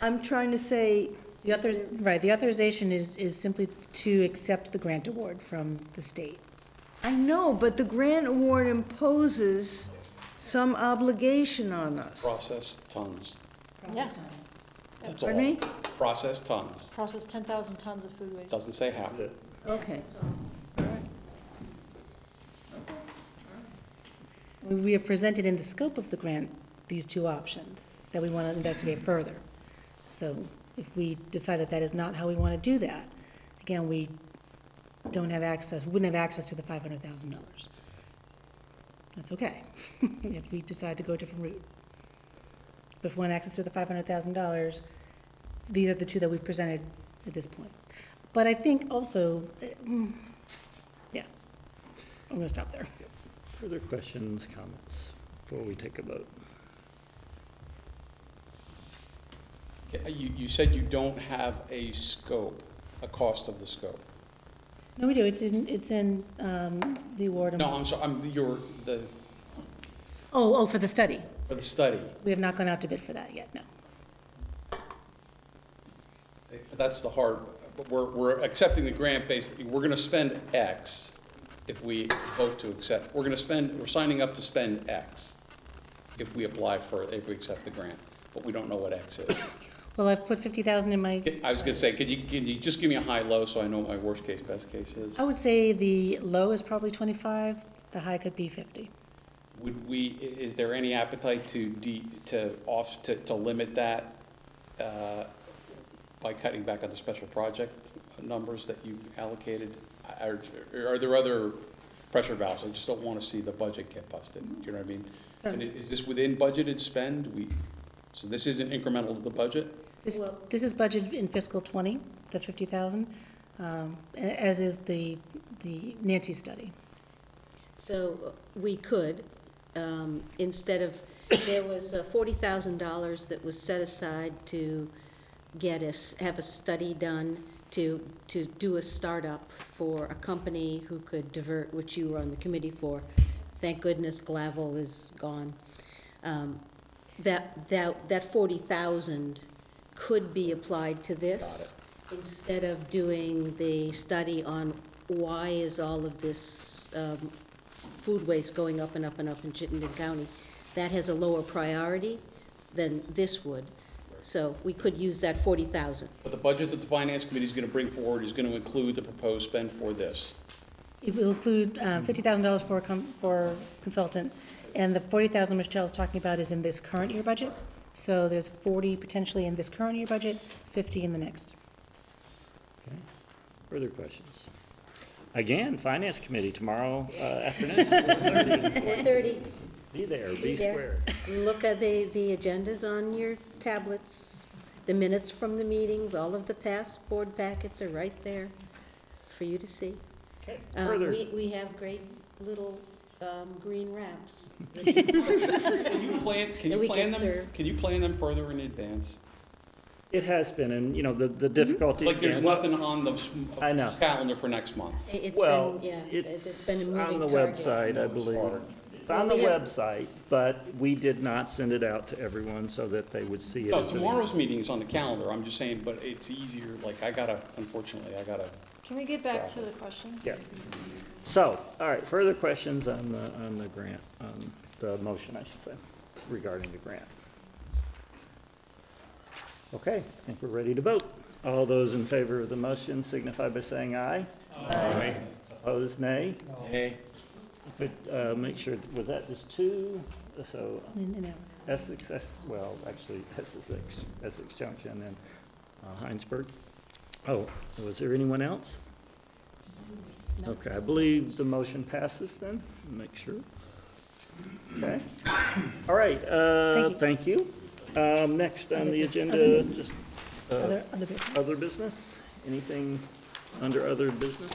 I'm trying to say, The authors, right, the authorization is, is simply to accept the grant award from the state. I know, but the grant award imposes some obligation on us. Process tons, Yeah, that's all. Pardon me? Processed tons, process ten thousand tons of food waste. doesn't say how. Okay. We have presented in the scope of the grant these two options that we want to investigate further. So if we decide that that is not how we want to do that, again, we don't have access, we wouldn't have access to the five hundred thousand dollars. That's okay, [LAUGHS] if we decide to go a different route. But if we want access to the five hundred thousand dollars, these are the two that we've presented at this point. But I think also, eh, mm, yeah, I'm gonna stop there. Further questions, comments before we take a vote? You, you said you don't have a scope, a cost of the scope. No, we do, it's in, it's in um, the award. No, I'm sorry, I'm, your, the, Oh, oh, for the study. for the study. We have not gone out to bid for that yet, no. That's the hard, but we're, we're accepting the grant based, we're gonna spend X if we vote to accept, we're gonna spend, we're signing up to spend X if we apply for, if we accept the grant, but we don't know what X is. [COUGHS] Well, I've put fifty thousand in my, I was gonna say, could you, can you just give me a high-low so I know what my worst case, best case is? I would say the low is probably twenty-five, the high could be fifty. Would we, i- is there any appetite to de, to off, to, to limit that, uh, by cutting back on the special project numbers that you allocated? Are, are there other pressure valves? I just don't wanna see the budget get busted, do you know what I mean? And i- is this within budgeted spend? We, so this isn't incremental to the budget? This, this is budgeted in fiscal twenty, the fifty thousand, um, a- as is the, the Nancy study. So uh, we could, um, instead of, there was uh, $40,000 that was set aside to get us, have a study done to, to do a startup for a company who could divert, which you were on the committee for. Thank goodness Glavel is gone. Um, That, that, that 40,000 could be applied to this. Instead of doing the study on why is all of this um, food waste going up and up and up in Chittenden County, that has a lower priority than this would. So we could use that 40,000. But the budget that the finance committee is gonna bring forward is gonna include the proposed spend for this. It will include uh, fifty thousand dollars for, a for consultant, and the forty thousand Michelle is talking about is in this current year budget. So there's forty potentially in this current year budget, fifty in the next. Okay. Further questions? Again, Finance Committee tomorrow uh, afternoon, [LAUGHS] 4:30. 4:30. Be there, Be be there. square. Look at the, the agendas on your tablets, the minutes from the meetings, all of the past board packets are right there for you to see. Okay, Uh, further, We, we have great little um, green wraps. Can you plan, can That you we plan can them, serve. can you plan them further in advance? it has been, and, you know, the, the It's difficulty. like there's again- nothing on the s- I know. calendar for next month. It- It's Well, been, yeah, it's it's been a moving on the target. website, I believe. It's on the Well, we have- website, but we did not send it out to everyone so that they would see it. No, as an- tomorrow's meeting is on the calendar, I'm just saying, but it's easier, like, I gotta, unfortunately, I gotta, Can we get back to the question? Yeah. So, all right, further questions on the, on the grant, on the motion, I should say, regarding the grant? Okay, I think we're ready to vote. All those in favor of the motion signify by saying aye. Aye. Opposed, nay? Nay. Could, uh, make sure, was that just two? So And- and Essex, well, actually Essex, Essex Junction and uh, Hinesburg. Oh, was there anyone else? Okay, I believe the motion passes then, make sure. Okay, all right, uh, thank you. Um, next on Other the bus- agenda other is just. uh, Other- other business. Other business, anything under other business?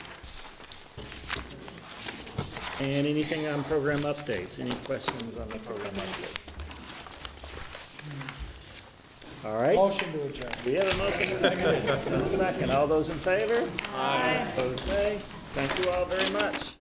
And anything on program updates, any questions on the program updates? All right. Motion to adjourn. We have a motion to adjourn. [LAUGHS] Second, all those in favor? Aye. Opposed, nay. Thank you all very much.